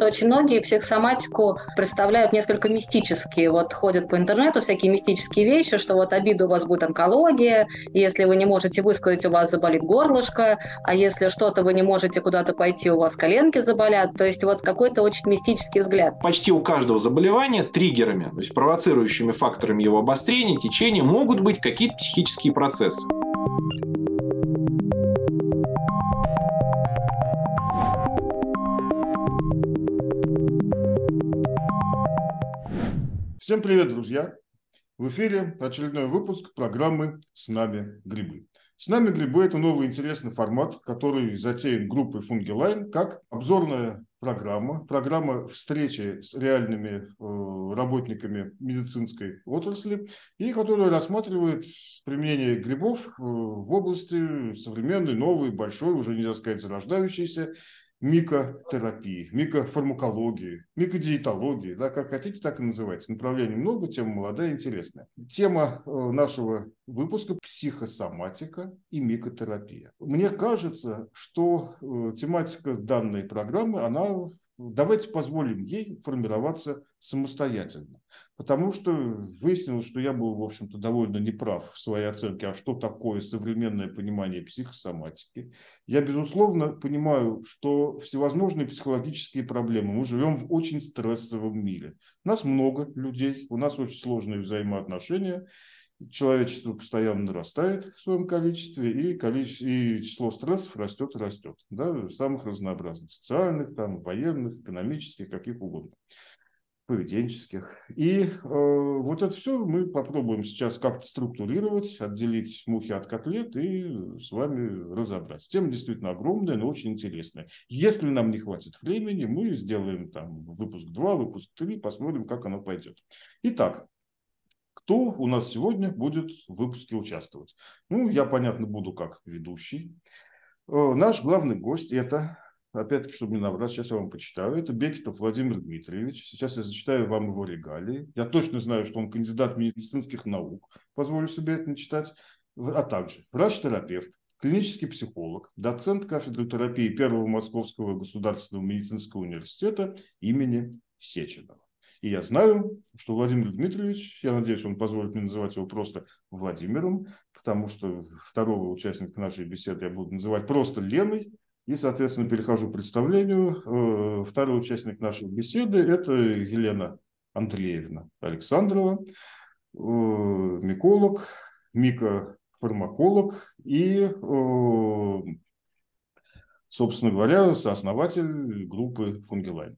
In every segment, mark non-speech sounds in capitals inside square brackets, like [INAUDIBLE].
Очень многие психосоматику представляют несколько мистически. Вот ходят по интернету всякие мистические вещи, что вот обида у вас будет онкология, если вы не можете высказать, у вас заболит горлышко, а если что-то вы не можете куда-то пойти, у вас коленки заболят. То есть вот какой-то очень мистический взгляд. Почти у каждого заболевания триггерами, то есть провоцирующими факторами его обострения, течения могут быть какие-то психические процессы. Всем привет, друзья! В эфире очередной выпуск программы «С нами грибы». «С нами грибы» – это новый интересный формат, который затеян группой Фунгилайн как обзорная программа, программа встречи с реальными э, работниками медицинской отрасли, и которая рассматривает применение грибов э, в области современной, новой, большой, уже нельзя сказать зарождающейся микотерапии, микофармакологии, микодиетологии, да, как хотите, так и называйте. Направлений много, тема молодая, интересная. Тема э, нашего выпуска – психосоматика и микотерапия. Мне кажется, что э, тематика данной программы, она давайте позволим ей формироваться самостоятельно. Потому что выяснилось, что я был, в общем-то, довольно неправ в своей оценке, а что такое современное понимание психосоматики. Я, безусловно, понимаю, что всевозможные психологические проблемы. Мы живем в очень стрессовом мире. Нас много людей, у нас очень сложные взаимоотношения человечество постоянно нарастает в своем количестве, и, количество, и число стрессов растет и растет. Да, самых разнообразных, социальных, там, военных, экономических, каких угодно, поведенческих. И э, вот это все мы попробуем сейчас как-то структурировать, отделить мухи от котлет и с вами разобрать. Тема действительно огромная, но очень интересная. Если нам не хватит времени, мы сделаем там выпуск 2, выпуск 3, посмотрим, как оно пойдет. Итак, кто у нас сегодня будет в выпуске участвовать? Ну, я, понятно, буду как ведущий. Э, наш главный гость – это, опять-таки, чтобы не набрать, сейчас я вам почитаю, это Бекетов Владимир Дмитриевич. Сейчас я зачитаю вам его регалии. Я точно знаю, что он кандидат медицинских наук, позволю себе это начитать, а также врач-терапевт, клинический психолог, доцент кафедры терапии Первого Московского государственного медицинского университета имени Сеченова. И я знаю, что Владимир Дмитриевич, я надеюсь, он позволит мне называть его просто Владимиром, потому что второго участника нашей беседы я буду называть просто Леной. И, соответственно, перехожу к представлению. Э, второй участник нашей беседы – это Елена Андреевна Александрова, э, миколог, микофармаколог и, э, собственно говоря, сооснователь группы Фунгелайн.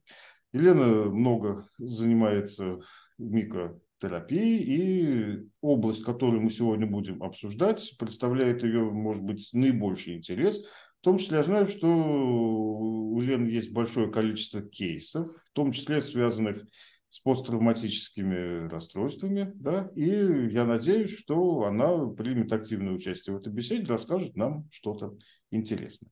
Елена много занимается микротерапией, и область, которую мы сегодня будем обсуждать, представляет ее, может быть, наибольший интерес. В том числе я знаю, что у Лены есть большое количество кейсов, в том числе связанных с посттравматическими расстройствами, да, и я надеюсь, что она примет активное участие в этой беседе, расскажет нам что-то интересное.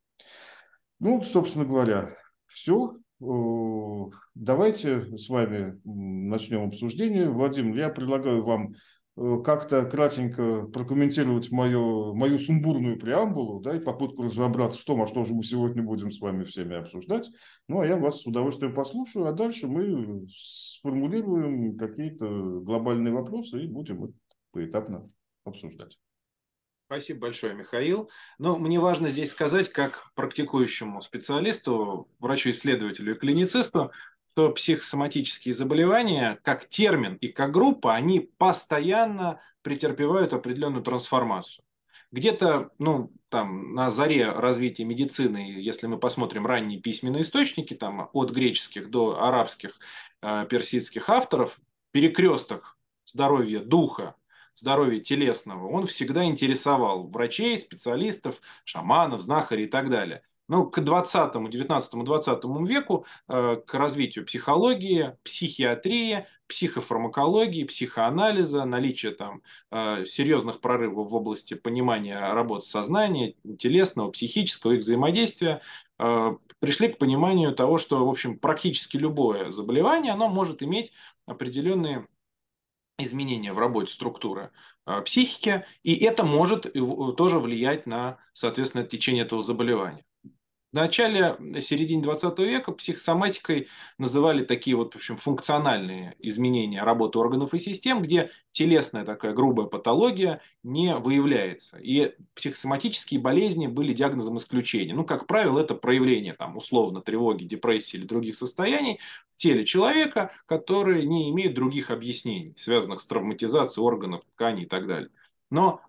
Ну, собственно говоря, все. Давайте с вами начнем обсуждение. Владимир, я предлагаю вам э, как-то кратенько прокомментировать мою, мою сумбурную преамбулу да, и попытку разобраться в том, а что же мы сегодня будем с вами всеми обсуждать. Ну, а я вас с удовольствием послушаю, а дальше мы сформулируем какие-то глобальные вопросы и будем их поэтапно обсуждать. Спасибо большое, Михаил. Но мне важно здесь сказать, как практикующему специалисту, врачу-исследователю и клиницисту, что психосоматические заболевания, как термин и как группа, они постоянно претерпевают определенную трансформацию. Где-то, ну, там, на заре развития медицины, если мы посмотрим ранние письменные источники, там, от греческих до арабских, э, персидских авторов, перекресток здоровья духа здоровья телесного, он всегда интересовал врачей, специалистов, шаманов, знахарей и так далее. Но к 20, 19, 20 веку э, к развитию психологии, психиатрии, психофармакологии, психоанализа, наличие там э, серьезных прорывов в области понимания работы сознания, телесного, психического их взаимодействия, э, пришли к пониманию того, что, в общем, практически любое заболевание, оно может иметь определенные изменения в работе структуры э, психики, и это может тоже влиять на, соответственно, течение этого заболевания. В начале, середине 20 века психосоматикой называли такие вот, в общем, функциональные изменения работы органов и систем, где телесная такая грубая патология не выявляется. И психосоматические болезни были диагнозом исключения. Ну, как правило, это проявление, там, условно, тревоги, депрессии или других состояний в теле человека, которые не имеют других объяснений, связанных с травматизацией органов, тканей и так далее. Но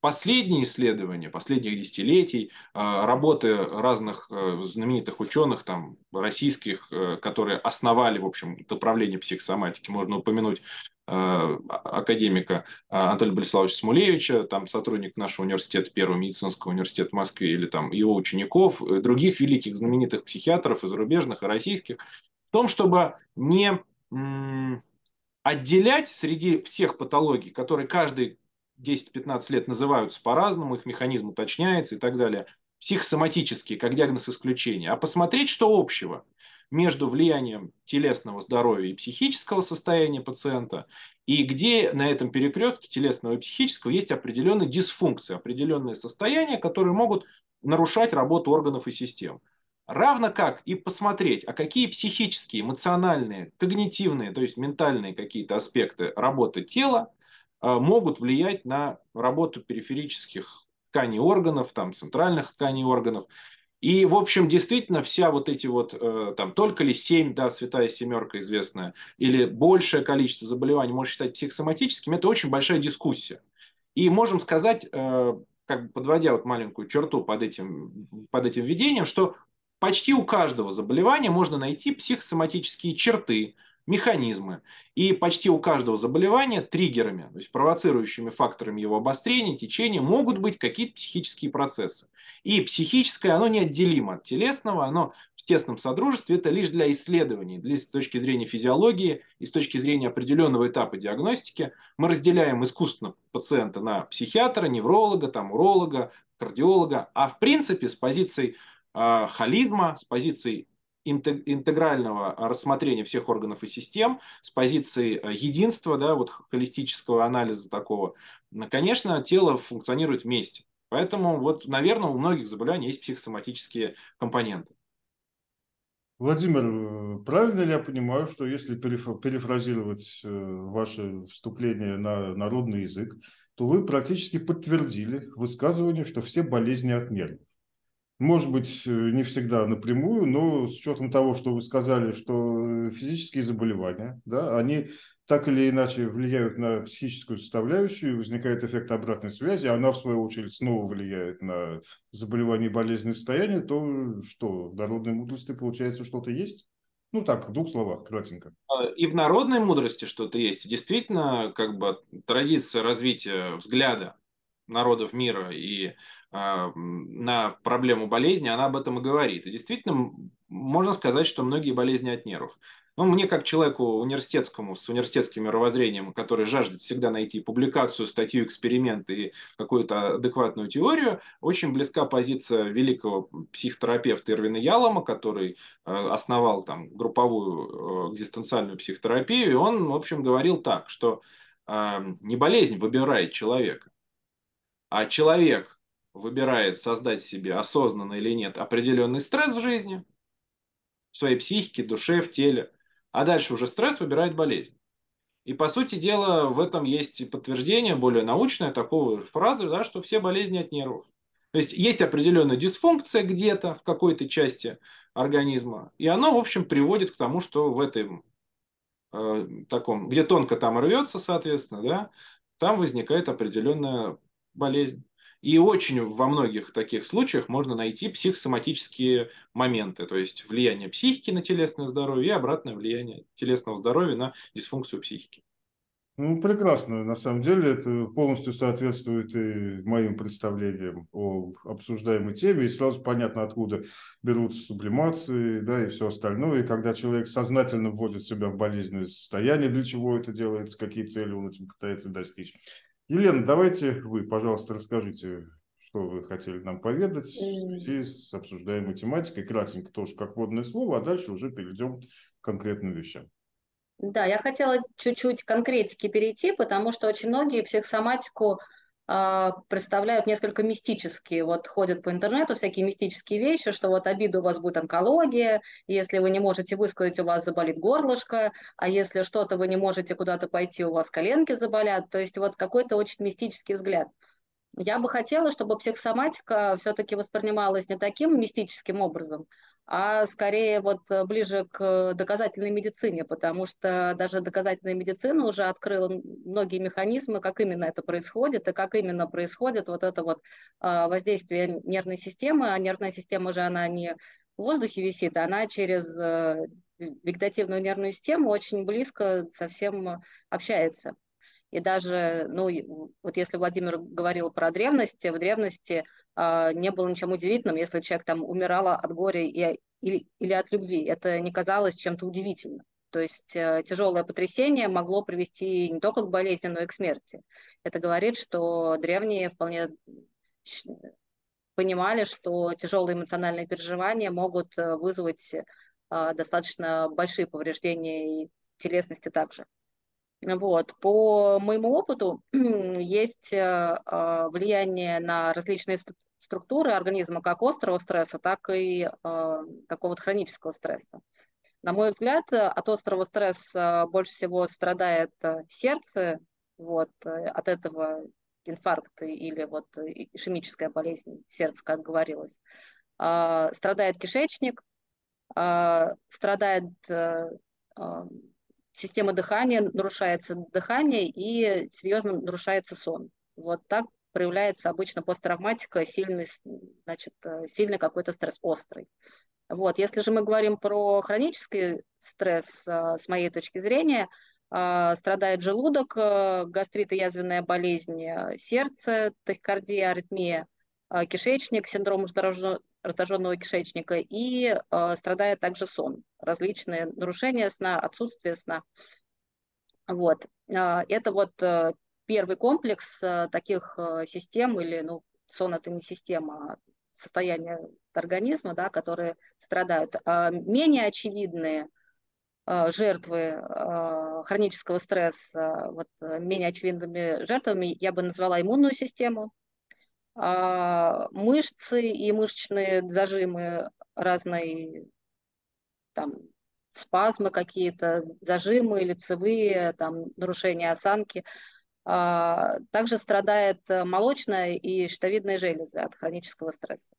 Последние исследования, последних десятилетий, а, работы разных э, знаменитых ученых, там, российских, э, которые основали, в общем, направление психосоматики, можно упомянуть э, академика Анатолия Болеславовича Смулевича, там сотрудник нашего университета, Первого медицинского университета в Москве, или там его учеников, других великих знаменитых психиатров и зарубежных, и российских, в том, чтобы не отделять среди всех патологий, которые каждый 10-15 лет называются по-разному, их механизм уточняется и так далее, психосоматические, как диагноз исключения, а посмотреть, что общего между влиянием телесного здоровья и психического состояния пациента, и где на этом перекрестке телесного и психического есть определенные дисфункции, определенные состояния, которые могут нарушать работу органов и систем. Равно как и посмотреть, а какие психические, эмоциональные, когнитивные, то есть ментальные какие-то аспекты работы тела могут влиять на работу периферических тканей органов, там, центральных тканей органов. И, в общем, действительно, вся вот эти вот, э, там, только ли 7, да, святая семерка известная, или большее количество заболеваний можно считать психосоматическими, это очень большая дискуссия. И можем сказать, э, как подводя вот маленькую черту под этим, под этим введением, что почти у каждого заболевания можно найти психосоматические черты, механизмы. И почти у каждого заболевания триггерами, то есть провоцирующими факторами его обострения, течения, могут быть какие-то психические процессы. И психическое, оно неотделимо от телесного, оно в тесном содружестве, это лишь для исследований, для, с точки зрения физиологии и с точки зрения определенного этапа диагностики. Мы разделяем искусственно пациента на психиатра, невролога, там, уролога, кардиолога, а в принципе с позицией э, холизма, с позицией интегрального рассмотрения всех органов и систем с позиции э, единства, да, вот холистического анализа такого, конечно, тело функционирует вместе. Поэтому, вот, наверное, у многих заболеваний есть психосоматические компоненты. Владимир, э, правильно ли я понимаю, что если перефразировать э, ваше вступление на народный язык, то вы практически подтвердили высказывание, что все болезни от нервов? Может быть, э, не всегда напрямую, но с учетом того, что вы сказали, что физические заболевания, да, они так или иначе влияют на психическую составляющую, возникает эффект обратной связи, она, в свою очередь, снова влияет на заболевание и болезненное состояние, то что, в народной мудрости, получается, что-то есть? Ну так, в двух словах, кратенько. А, и в народной мудрости что-то есть. Действительно, как бы традиция развития взгляда народов мира и а, на проблему болезни, она об этом и говорит. И действительно, можно сказать, что многие болезни от нервов. Но мне, как человеку университетскому, с университетским мировоззрением, который жаждет всегда найти публикацию, статью, эксперимент и какую-то адекватную теорию, очень близка позиция великого психотерапевта Ирвина Ялома, который а, основал там групповую экзистенциальную психотерапию, и он, в общем, говорил так, что не болезнь выбирает человека, а человек выбирает создать себе осознанно или нет определенный стресс в жизни, в своей психике, душе, в теле, а дальше уже стресс выбирает болезнь. И по сути дела в этом есть подтверждение более научное такого фразы, да, что все болезни от нервов. То есть есть определенная дисфункция где-то в какой-то части организма, и оно, в общем, приводит к тому, что в этом э, таком, где тонко там рвется, соответственно, да, там возникает определенная болезнь. И очень во многих таких случаях можно найти психосоматические моменты, то есть влияние психики на телесное здоровье и обратное влияние телесного здоровья на дисфункцию психики. Ну, прекрасно. На самом деле это полностью соответствует и моим представлениям о обсуждаемой теме. И сразу понятно, откуда берутся сублимации да, и все остальное. И когда человек сознательно вводит себя в болезненное состояние, для чего это делается, какие цели он этим пытается достичь. Елена, давайте вы, пожалуйста, расскажите, что вы хотели нам поведать в связи с обсуждаемой тематикой. Кратенько тоже как вводное слово, а дальше уже перейдем к конкретным вещам. Да, я хотела чуть-чуть конкретики перейти, потому что очень многие психосоматику представляют несколько мистические. Вот ходят по интернету всякие мистические вещи, что вот обида у вас будет онкология, если вы не можете высказать, у вас заболит горлышко, а если что-то вы не можете куда-то пойти, у вас коленки заболят. То есть вот какой-то очень мистический взгляд. Я бы хотела, чтобы психосоматика все-таки воспринималась не таким мистическим образом, а скорее вот ближе к доказательной медицине, потому что даже доказательная медицина уже открыла многие механизмы, как именно это происходит и как именно происходит вот это вот а, воздействие нервной системы, а нервная система же она не в воздухе висит, она через э, вегетативную нервную систему очень близко совсем общается. И даже, ну, вот если Владимир говорил про древность, в древности э, не было ничем удивительным, если человек там умирал от горя и, или, или от любви. Это не казалось чем-то удивительным. То есть э, тяжелое потрясение могло привести не только к болезни, но и к смерти. Это говорит, что древние вполне понимали, что тяжелые эмоциональные переживания могут э, вызвать э, достаточно большие повреждения и телесности также. Вот. По моему опыту [CLEARS THROAT] есть э, а, влияние на различные структуры организма, как острого стресса, так и э, какого-то хронического стресса. На мой взгляд, от острого стресса больше всего страдает сердце, вот, от этого инфаркт или вот ишемическая болезнь сердца, как говорилось. Страдает кишечник, страдает э, система дыхания, нарушается дыхание и серьезно нарушается сон. Вот так проявляется обычно посттравматика, сильный, значит, э, сильный какой-то стресс, острый. Вот. Если же мы говорим про хронический стресс, э, с моей точки зрения, э, страдает желудок, гастрит и язвенная болезнь, сердце, тахикардия, аритмия, кишечник, синдром раздраженного кишечника и э, страдает также сон, различные нарушения сна, отсутствие сна. Вот. Э, это вот э, первый комплекс э, таких систем, или ну, сон это не система, а состояние организма, да, которые страдают. А менее очевидные жертвы хронического стресса, вот, менее очевидными жертвами я бы назвала иммунную систему, мышцы и мышечные зажимы разные, там, спазмы какие-то, зажимы лицевые, там, нарушения осанки. А, также страдает молочная и щитовидная железы от хронического стресса.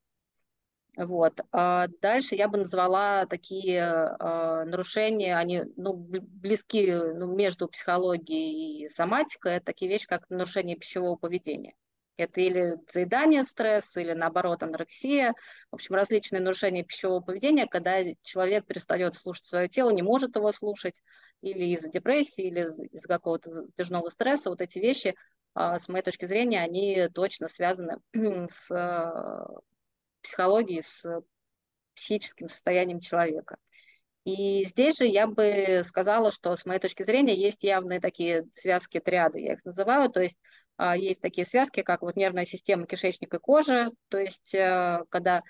Вот. А дальше я бы назвала такие э, нарушения, они ну, близки ну, между психологией и соматикой, это такие вещи, как нарушение пищевого поведения. Это или заедание стресса, или наоборот анорексия. В общем, различные нарушения пищевого поведения, когда человек перестает слушать свое тело, не может его слушать, или из-за депрессии, или из-за какого-то затяжного стресса. Вот эти вещи, а, с моей точки зрения, они точно связаны [CLEARS THROAT] с э, психологией, с психическим состоянием человека. И здесь же я бы сказала, что с моей точки зрения есть явные такие связки, триады, я их называю, то есть а, есть такие связки, как вот нервная система, кишечник и кожа, то есть э, когда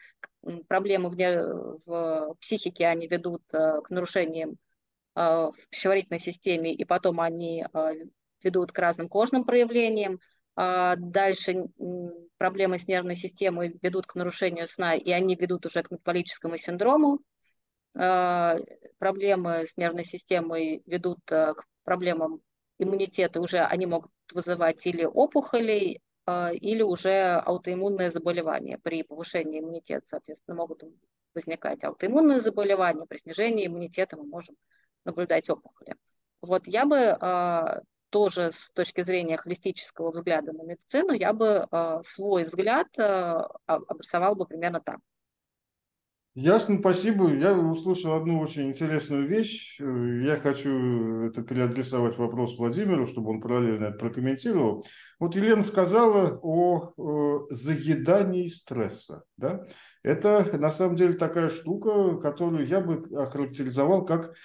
проблемы в, в психике, они ведут э, к нарушениям э, в пищеварительной системе, и потом они ведут к разным кожным проявлениям. А дальше проблемы с нервной системой ведут к нарушению сна, и они ведут уже к метаболическому синдрому. А, проблемы с нервной системой ведут к проблемам иммунитета, уже они могут вызывать или опухоли, а, или уже аутоиммунное заболевание. При повышении иммунитета, соответственно, могут возникать аутоиммунные заболевания. При снижении иммунитета мы можем наблюдать опухоли. Вот я бы а, тоже с точки зрения холистического взгляда на медицину, я бы а, свой взгляд обрисовал бы примерно так. Ясно, спасибо. Я услышал одну очень интересную вещь. Я хочу это переадресовать вопрос Владимиру, чтобы он параллельно это прокомментировал. Вот Елена сказала о, о заедании стресса. Да? Это на самом деле такая штука, которую я бы охарактеризовал как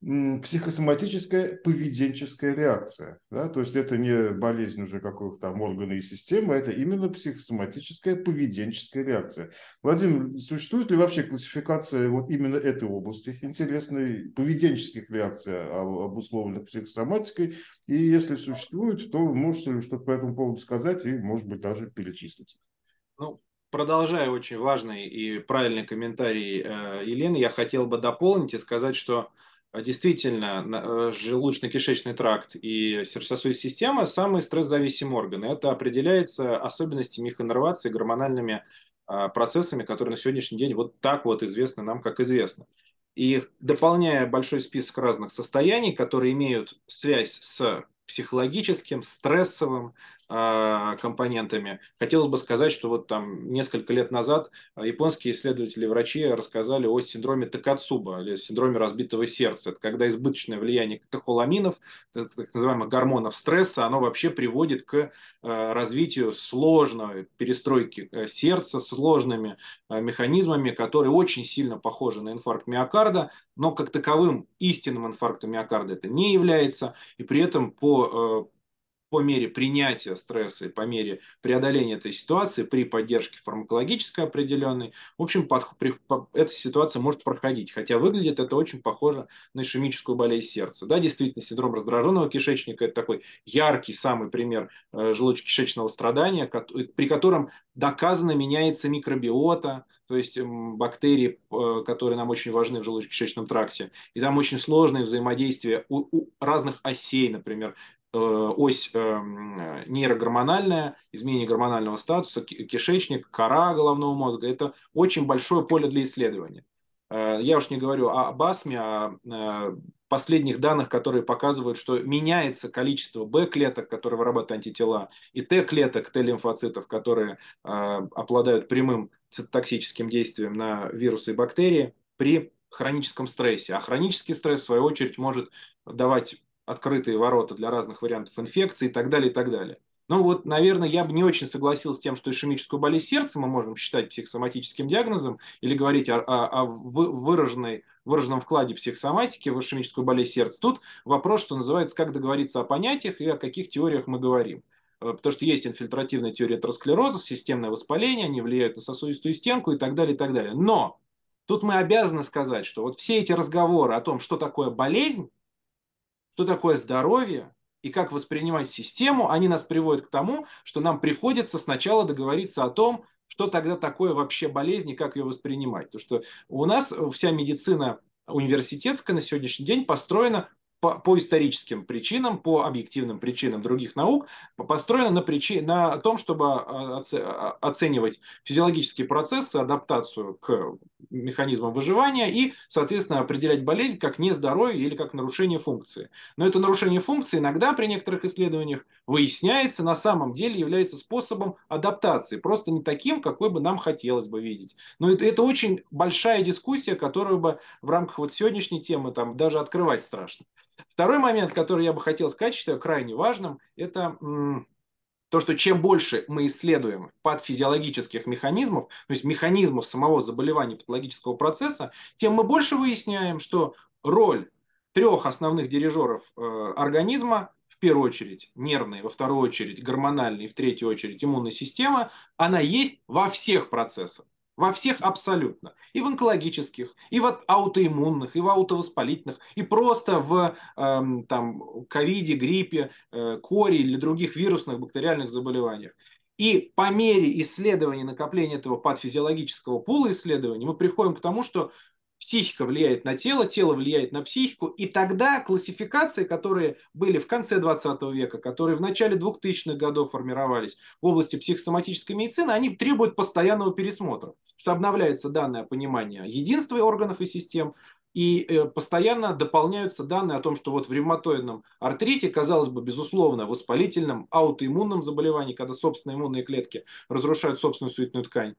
психосоматическая поведенческая реакция. Да? То есть это не болезнь уже какого-то там органа и системы, это именно психосоматическая поведенческая реакция. Владимир, существует ли вообще классификация вот именно этой области интересной, поведенческих реакций, обусловленных психосоматикой? И если существует, то можете ли что-то по этому поводу сказать и, может быть, даже перечислить? Ну, продолжая очень важный и правильный комментарий э, Елены, я хотел бы дополнить и сказать, что а действительно, э, желудочно-кишечный тракт и сердечно-сосудистая система – самые стрессозависимые органы. Это определяется особенностями их иннервации, гормональными а, процессами, которые на сегодняшний день вот так вот известны нам, как известно. И дополняя большой список разных состояний, которые имеют связь с психологическим, стрессовым компонентами. Хотелось бы сказать, что вот там несколько лет назад японские исследователи, врачи рассказали о синдроме Такацуба, или синдроме разбитого сердца. Это когда избыточное влияние катехоламинов, так называемых гормонов стресса, оно вообще приводит к э, развитию сложной перестройки э, сердца, сложными механизмами, которые очень сильно похожи на инфаркт миокарда, но как таковым истинным инфарктом миокарда это не является, и при этом по э, по мере принятия стресса и по мере преодоления этой ситуации при поддержке фармакологической определенной, в общем, под, при, по, эта ситуация может проходить. Хотя выглядит это очень похоже на ишемическую болезнь сердца. Да, действительно, синдром раздраженного кишечника – это такой яркий самый пример э, желудочно-кишечного страдания, при котором доказано меняется микробиота, то есть бактерии, э, которые нам очень важны в желудочно-кишечном тракте. И там очень сложное взаимодействие у, у разных осей, например, э, ось эм, нейрогормональная, изменение гормонального статуса, кишечник, кора головного мозга. Это очень большое поле для исследования. Э, я уж не говорю об астме, о последних данных, которые показывают, что меняется количество Б-клеток, которые вырабатывают антитела, и Т-клеток, Т-лимфоцитов, которые обладают прямым цитотоксическим действием на вирусы и бактерии при хроническом стрессе. А хронический стресс, в свою очередь, может давать открытые ворота для разных вариантов инфекции и так далее, и так далее. Ну вот, наверное, я бы не очень согласился с тем, что ишемическую болезнь сердца мы можем считать психосоматическим диагнозом или говорить о, о, о выраженной, выраженном вкладе психосоматики в ишемическую болезнь сердца. Тут вопрос, что называется, как договориться о понятиях и о каких теориях мы говорим. Э, потому что есть инфильтративная теория атеросклероза, системное воспаление, они влияют на сосудистую стенку и так далее, и так далее. Но тут мы обязаны сказать, что вот все эти разговоры о том, что такое болезнь, что такое здоровье и как воспринимать систему, они нас приводят к тому, что нам приходится сначала договориться о том, что тогда такое вообще болезнь и как ее воспринимать. Потому что у нас вся медицина университетская на сегодняшний день построена по, по историческим причинам, по объективным причинам других наук, построена на, причи, на том, чтобы а, а, оценивать физиологические процессы, адаптацию к механизмам выживания и, соответственно, определять болезнь как нездоровье или как нарушение функции. Но это нарушение функции иногда при некоторых исследованиях выясняется, на самом деле является способом адаптации, просто не таким, какой бы нам хотелось бы видеть. Но это, это очень большая дискуссия, которую бы в рамках вот сегодняшней темы там даже открывать страшно. Второй момент, который я бы хотел сказать, считаю крайне важным, это то, что чем больше мы исследуем патофизиологических механизмов, то есть механизмов самого заболевания патологического процесса, тем мы больше выясняем, что роль трех основных дирижеров э, организма, в первую очередь нервная, во вторую очередь гормональная и в третью очередь иммунная система, она есть во всех процессах. Во всех абсолютно. И в онкологических, и в аутоиммунных, и в аутовоспалительных, и просто в эм, там, ковиде, гриппе, э, коре или других вирусных бактериальных заболеваниях. И по мере исследования накопления этого патофизиологического пула исследований мы приходим к тому, что психика влияет на тело, тело влияет на психику, и тогда классификации, которые были в конце 20 века, которые в начале 2000-х годов формировались в области психосоматической медицины, они требуют постоянного пересмотра, что обновляется данное понимание единства органов и систем, и э, постоянно дополняются данные о том, что вот в ревматоидном артрите, казалось бы, безусловно, воспалительном аутоиммунном заболевании, когда собственные иммунные клетки разрушают собственную суетную ткань,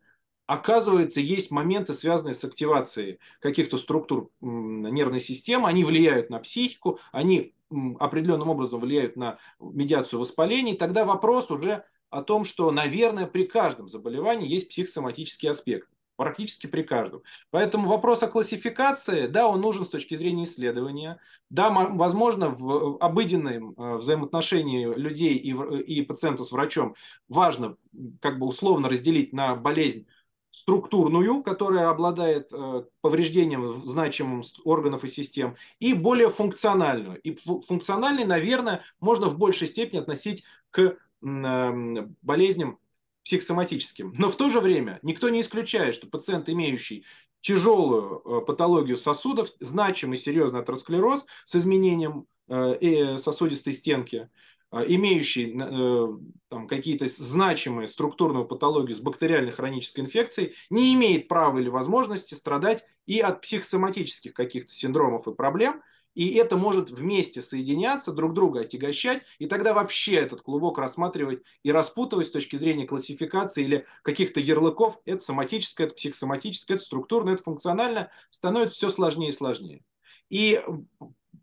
оказывается, есть моменты, связанные с активацией каких-то структур нервной системы, они влияют на психику, они определенным образом влияют на медиацию воспалений, тогда вопрос уже о том, что, наверное, при каждом заболевании есть психосоматический аспект. практически при каждом. Поэтому вопрос о классификации, да, он нужен с точки зрения исследования. Да, возможно, в обыденном э, взаимоотношении людей и, и пациента с врачом важно как бы условно разделить на болезнь структурную, которая обладает э, повреждением значимым органов и систем, и более функциональную. И функциональной, наверное, можно в большей степени относить к болезням психосоматическим. Но в то же время никто не исключает, что пациент, имеющий тяжелую э, патологию сосудов, значимый серьезный атеросклероз с изменением э, сосудистой стенки, имеющий э, там, какие-то значимые структурную патологию с бактериальной хронической инфекцией, не имеет права или возможности страдать и от психосоматических каких-то синдромов и проблем, и это может вместе соединяться, друг друга отягощать, и тогда вообще этот клубок рассматривать и распутывать с точки зрения классификации или каких-то ярлыков, это соматическое, это психосоматическое, это структурное, это функциональное, становится все сложнее и сложнее. И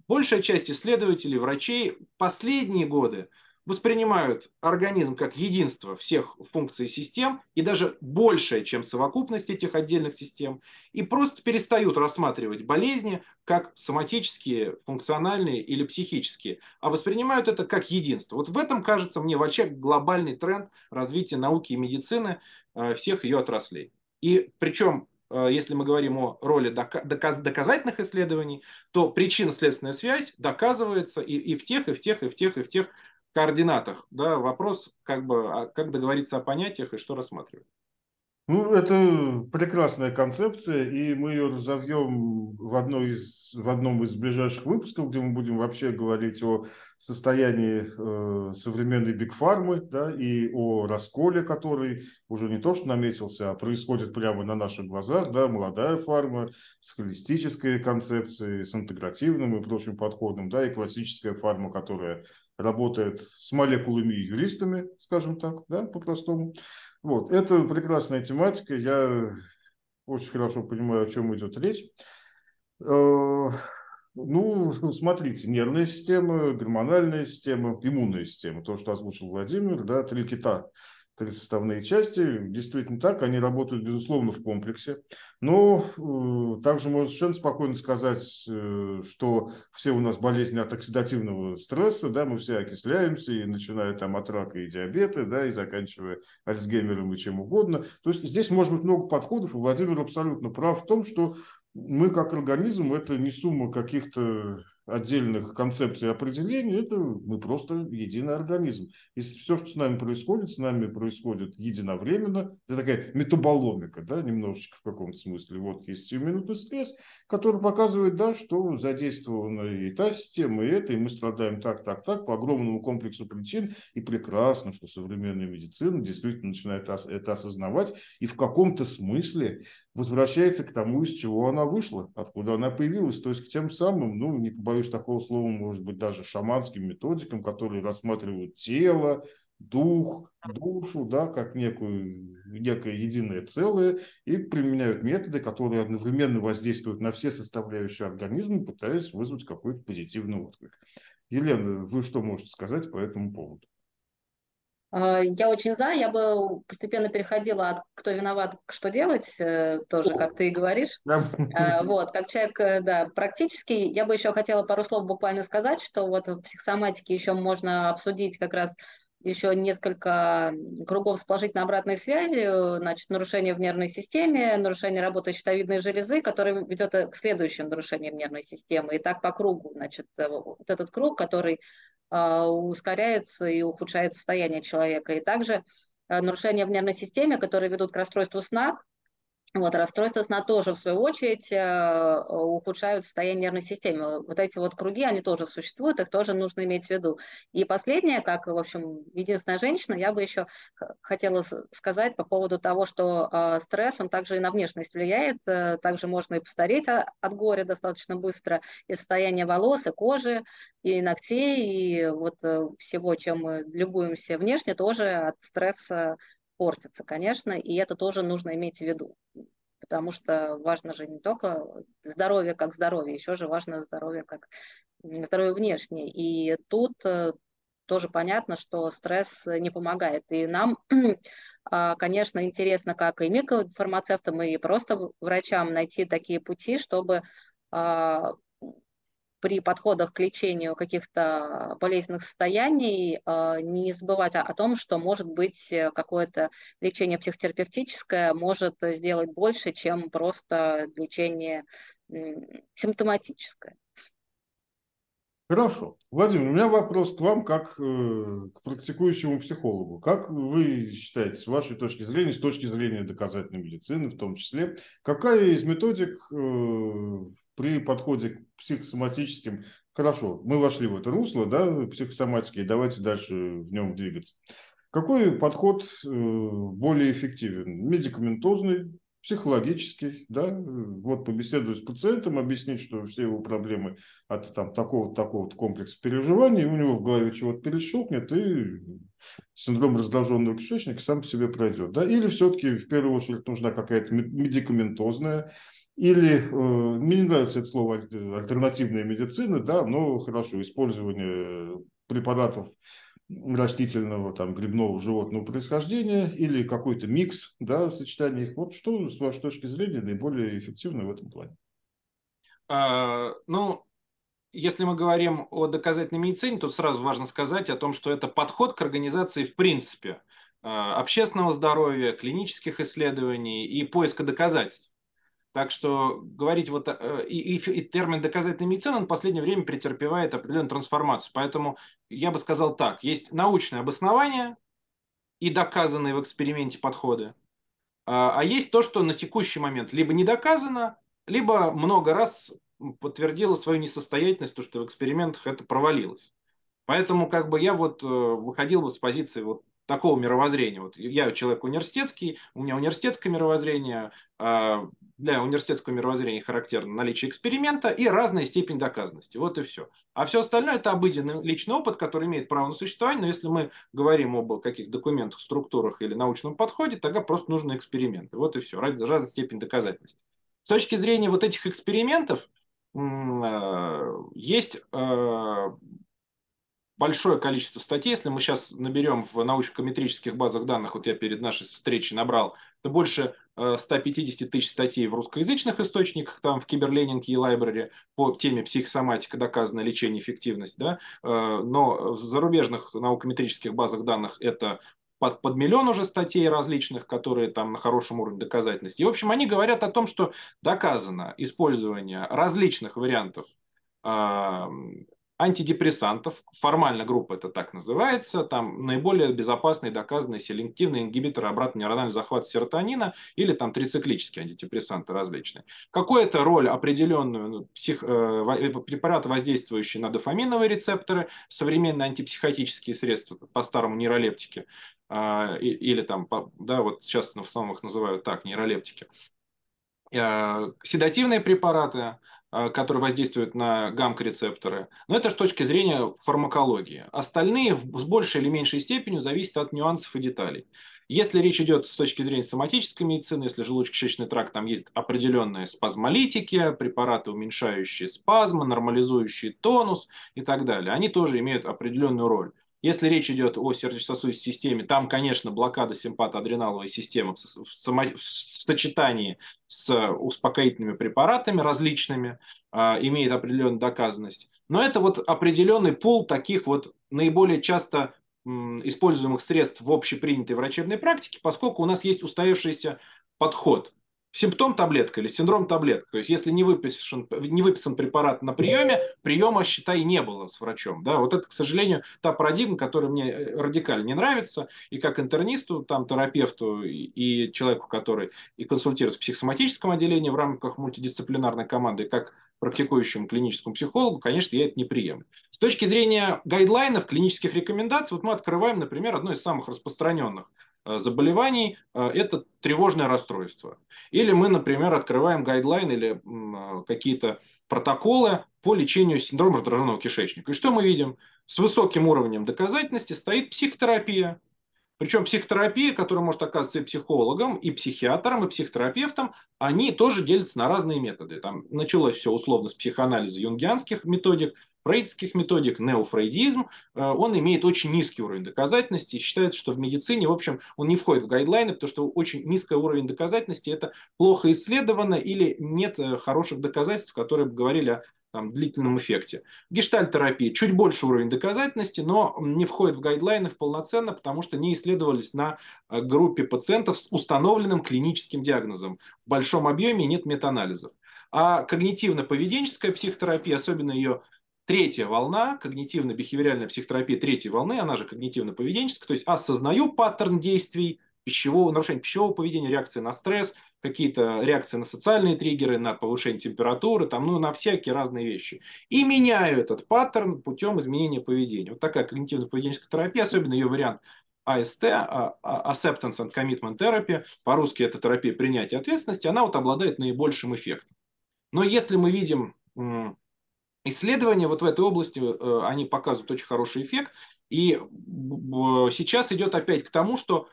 Большая часть исследователей, врачей последние годы воспринимают организм как единство всех функций систем и даже большее, чем совокупность этих отдельных систем, и просто перестают рассматривать болезни как соматические, функциональные или психические, а воспринимают это как единство. Вот в этом, кажется мне, вообще глобальный тренд развития науки и медицины э, всех ее отраслей. И причем если мы говорим о роли доказательных исследований, то причинно-следственная связь доказывается и, и в тех, и в тех, и в тех, и в тех координатах. Да, вопрос, как, бы, а как договориться о понятиях и что рассматривать. Ну, это прекрасная концепция, и мы ее разовьем в, одной из, в одном из ближайших выпусков, где мы будем вообще говорить о состоянии э, современной бигфармы, да, и о расколе, который уже не то что наметился, а происходит прямо на наших глазах, да, молодая фарма с холистической концепцией, с интегративным и прочим подходом, да, и классическая фарма, которая работает с молекулами и юристами, скажем так, да, по-простому. Вот, это прекрасная тематика, я очень хорошо понимаю, о чем идет речь. Э, ну, [LAUGHS] смотрите, нервная система, гормональная система, иммунная система, то, что озвучил Владимир, да, три кита три составные части. Действительно так, они работают, безусловно, в комплексе. Но э, также можно совершенно спокойно сказать, э, что все у нас болезни от оксидативного стресса, да, мы все окисляемся, и начиная там от рака и диабета, да, и заканчивая Альцгеймером и чем угодно. То есть здесь может быть много подходов, и Владимир абсолютно прав в том, что мы как организм – это не сумма каких-то отдельных концепций определений, это мы просто единый организм. Если все, что с нами происходит, с нами происходит единовременно, это такая метаболомика, да, немножечко в каком-то смысле. Вот есть сиюминутный стресс, который показывает, да, что задействована и та система, и это, и мы страдаем так, так, так, по огромному комплексу причин, и прекрасно, что современная медицина действительно начинает это осознавать, и в каком-то смысле возвращается к тому, из чего она вышла, откуда она появилась, то есть к тем самым, ну, не побоюсь боюсь такого слова, может быть, даже шаманским методикам, которые рассматривают тело, дух, душу, да, как некую, некое единое целое, и применяют методы, которые одновременно воздействуют на все составляющие организма, пытаясь вызвать какой-то позитивный отклик. Елена, вы что можете сказать по этому поводу? А, я очень за, я бы постепенно переходила от кто виноват, что делать, э, тоже, как ты и говоришь. А, вот, как человек, э, да, практически, я бы еще хотела пару слов буквально сказать, что вот в психосоматике еще можно обсудить как раз еще несколько кругов с положительной обратной связью, значит, нарушение в нервной системе, нарушение работы щитовидной железы, которое ведет к следующим нарушениям нервной системы. И так по кругу, значит, э, вот этот круг, который а, ускоряется и ухудшает состояние человека. И также а, нарушения в нервной системе, которые ведут к расстройству сна, вот, расстройства сна тоже, в свою очередь, э, ухудшают состояние нервной системы. Вот эти вот круги, они тоже существуют, их тоже нужно иметь в виду. И последнее, как, в общем, единственная женщина, я бы еще хотела сказать по поводу того, что э, стресс, он также и на внешность влияет, э, также можно и постареть от горя достаточно быстро, и состояние волос, и кожи, и ногтей, и вот всего, чем мы любуемся внешне, тоже от стресса портится, конечно, и это тоже нужно иметь в виду, потому что важно же не только здоровье как здоровье, еще же важно здоровье как здоровье внешнее. И тут э, тоже понятно, что стресс не помогает. И нам, [CLEARS THROAT] а, конечно, интересно, как и микрофармацевтам, и просто врачам найти такие пути, чтобы а, при подходах к лечению каких-то болезненных состояний а, не забывать о том, что может быть какое-то лечение психотерапевтическое может сделать больше, чем просто лечение симптоматическое. Хорошо. Владимир, у меня вопрос к вам как э, к практикующему психологу. Как вы считаете, с вашей точки зрения, с точки зрения доказательной медицины в том числе, какая из методик э, при подходе к психосоматическим, хорошо, мы вошли в это русло, да, психосоматики, давайте дальше в нем двигаться. Какой подход э, более эффективен? Медикаментозный, психологический, да, вот побеседовать с пациентом, объяснить, что все его проблемы от там, такого такого комплекса переживаний, у него в голове чего-то перещелкнет, и синдром раздраженного кишечника сам по себе пройдет. Да? Или все-таки в первую очередь нужна какая-то медикаментозная, или, э, мне не нравится это слово альтернативная медицина, да, но хорошо, использование препаратов растительного, там, грибного, животного происхождения или какой-то микс, да, сочетание их. Вот что, с вашей точки зрения, наиболее эффективно в этом плане? А, ну, если мы говорим о доказательной медицине, то сразу важно сказать о том, что это подход к организации в принципе а, общественного здоровья, клинических исследований и поиска доказательств. Так что говорить вот э, и, и, и термин доказательной медицины он в последнее время претерпевает определенную трансформацию. Поэтому я бы сказал так: есть научное обоснование и доказанные в эксперименте подходы, а, а есть то, что на текущий момент либо не доказано, либо много раз подтвердило свою несостоятельность, то, что в экспериментах это провалилось. Поэтому как бы я вот э, выходил бы с позиции вот такого мировоззрения. Вот я человек университетский, у меня университетское мировоззрение, а, для университетского мировоззрения характерно наличие эксперимента и разная степень доказанности. Вот и все. А все остальное это обыденный личный опыт, который имеет право на существование, но если мы говорим об каких документах, структурах или научном подходе, тогда просто нужны эксперименты. Вот и все. Разная степень доказательности. С точки зрения вот этих экспериментов, а, есть а, большое количество статей. Если мы сейчас наберем в научно-метрических базах данных, вот я перед нашей встречей набрал, это больше 150 э, тысяч статей в русскоязычных источниках, там в Киберленинге и Library по теме психосоматика, доказанное лечение, эффективность, да, э, но в зарубежных наукометрических базах данных это под, под миллион уже статей различных, которые там на хорошем уровне доказательности. И, в общем, они говорят о том, что доказано использование различных вариантов антидепрессантов, формально группа это так называется, там наиболее безопасные доказанные селективные ингибиторы обратно нейронального захвата серотонина или там трициклические антидепрессанты различные. Какую-то роль определенную ну, псих, э, э, препараты, воздействующие на дофаминовые рецепторы, современные антипсихотические средства, по-старому нейролептики, э, или там, да, вот сейчас в основном их называют так, нейролептики, седативные препараты, которые воздействуют на гамк-рецепторы. Но это с точки зрения фармакологии. Остальные с большей или меньшей степенью зависят от нюансов и деталей. Если речь идет с точки зрения соматической медицины, если желудочно-кишечный тракт, там есть определенные спазмолитики, препараты, уменьшающие спазмы, нормализующие тонус и так далее, они тоже имеют определенную роль. Если речь идет о сердечно-сосудистой системе, там, конечно, блокада симпатоадреналовой системы в, само, в сочетании с успокоительными препаратами различными э, имеет определенную доказанность. Но это вот определенный пул таких вот наиболее часто используемых средств в общепринятой врачебной практике, поскольку у нас есть устоявшийся подход симптом таблетка или синдром таблетка. То есть, если не выписан, не выписан препарат на приеме, приема, считай, не было с врачом. Да? Вот это, к сожалению, та парадигма, которая мне э, радикально не нравится. И как интернисту, там, терапевту и человеку, который и консультирует в психосоматическом отделении в рамках мультидисциплинарной команды, как практикующему клиническому психологу, конечно, я это не приемлю. С точки зрения гайдлайнов, клинических рекомендаций, вот мы открываем, например, одно из самых распространенных Э, заболеваний э, – это тревожное расстройство. Или мы, например, открываем гайдлайн или э, какие-то протоколы по лечению синдрома раздраженного кишечника. И что мы видим? С высоким уровнем доказательности стоит психотерапия. Причем психотерапия, которая может оказаться и психологом, и психиатром, и психотерапевтом, они тоже делятся на разные методы. Там началось все условно с психоанализа юнгианских методик, фрейдских методик, неофрейдизм, э, он имеет очень низкий уровень доказательности и считается, что в медицине, в общем, он не входит в гайдлайны, потому что очень низкий уровень доказательности – это плохо исследовано или нет э, хороших доказательств, которые бы говорили о там, длительном эффекте. Гештальтерапия чуть больше уровень доказательности, но не входит в гайдлайны полноценно, потому что не исследовались на э, группе пациентов с установленным клиническим диагнозом. В большом объеме нет метаанализов. А когнитивно-поведенческая психотерапия, особенно ее третья волна, когнитивно-бихевиоральная психотерапия третьей волны, она же когнитивно-поведенческая, то есть осознаю паттерн действий, пищевого, нарушения пищевого поведения, реакции на стресс, какие-то реакции на социальные триггеры, на повышение температуры, там, ну, на всякие разные вещи. И меняю этот паттерн путем изменения поведения. Вот такая когнитивно-поведенческая терапия, особенно ее вариант АСТ, а, а, Acceptance and Commitment Therapy, по-русски это терапия принятия ответственности, она вот обладает наибольшим эффектом. Но если мы видим исследования вот в этой области, э, они показывают очень хороший эффект, и сейчас идет опять к тому, что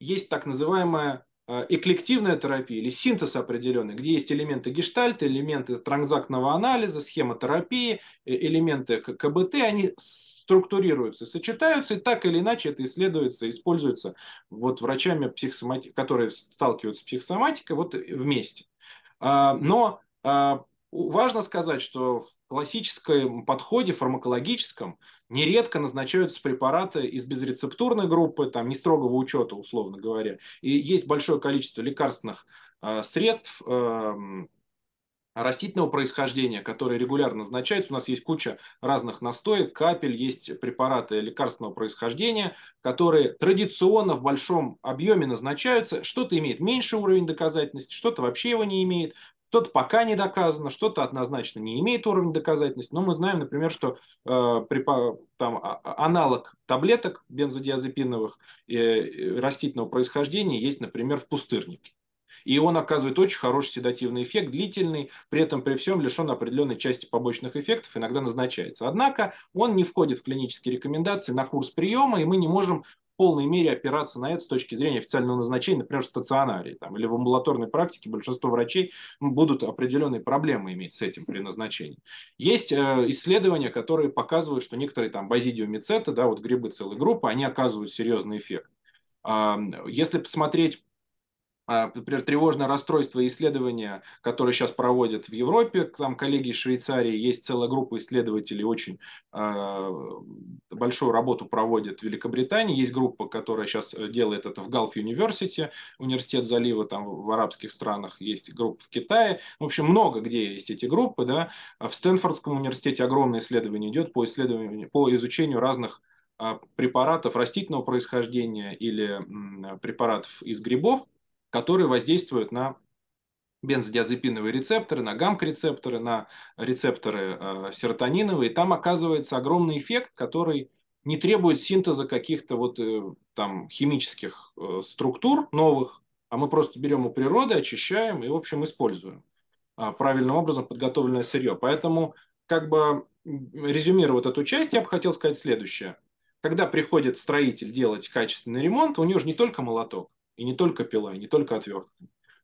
есть так называемая эклективная терапия или синтез определенный, где есть элементы гештальта, элементы транзактного анализа, схемотерапии, э, элементы КБТ, они структурируются, сочетаются, и так или иначе это исследуется, используется вот врачами, психосомати... которые сталкиваются с психосоматикой, вот вместе. А, но а, важно сказать, что в классическом подходе, фармакологическом, нередко назначаются препараты из безрецептурной группы, там, не строгого учета, условно говоря. И есть большое количество лекарственных э, средств э, растительного происхождения, которые регулярно назначаются. У нас есть куча разных настоек, капель, есть препараты лекарственного происхождения, которые традиционно в большом объеме назначаются. Что-то имеет меньший уровень доказательности, что-то вообще его не имеет. Что-то пока не доказано, что-то однозначно не имеет уровня доказательности. Но мы знаем, например, что э, при, там, а, а, аналог таблеток бензодиазепиновых э, растительного происхождения есть, например, в пустырнике. И он оказывает очень хороший седативный эффект, длительный, при этом при всем лишен определенной части побочных эффектов, иногда назначается. Однако он не входит в клинические рекомендации на курс приема, и мы не можем полной мере опираться на это с точки зрения официального назначения, например, в стационаре там, или в амбулаторной практике большинство врачей будут определенные проблемы иметь с этим при назначении. Есть э, исследования, которые показывают, что некоторые там базидиомицеты, да, вот грибы целой группы, они оказывают серьезный эффект. Если посмотреть а, например, тревожное расстройство исследования, которые сейчас проводят в Европе, там коллеги из Швейцарии, есть целая группа исследователей, очень э, большую работу проводят в Великобритании, есть группа, которая сейчас делает это в Gulf University, университет залива там в арабских странах, есть группа в Китае, в общем, много где есть эти группы, да, в Стэнфордском университете огромное исследование идет по исследованию, по изучению разных препаратов растительного происхождения или препаратов из грибов, которые воздействуют на бензодиазепиновые рецепторы, на гамк-рецепторы, на рецепторы э, серотониновые. Там оказывается огромный эффект, который не требует синтеза каких-то вот э, там химических э, структур новых, а мы просто берем у природы, очищаем и, в общем, используем э, правильным образом подготовленное сырье. Поэтому, как бы резюмировать эту часть, я бы хотел сказать следующее. Когда приходит строитель делать качественный ремонт, у него же не только молоток, и не только пила, и не только отвертка.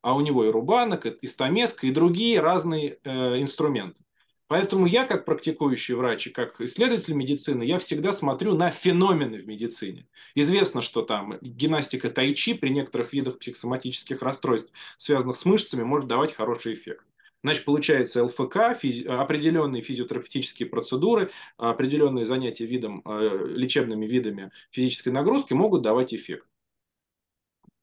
А у него и рубанок, и стамеска, и другие разные э, инструменты. Поэтому я, как практикующий врач и как исследователь медицины, я всегда смотрю на феномены в медицине. Известно, что там гимнастика тайчи при некоторых видах психосоматических расстройств, связанных с мышцами, может давать хороший эффект. Значит, получается ЛФК, физи- определенные физиотерапевтические процедуры, определенные занятия видом, э, лечебными видами физической нагрузки могут давать эффект.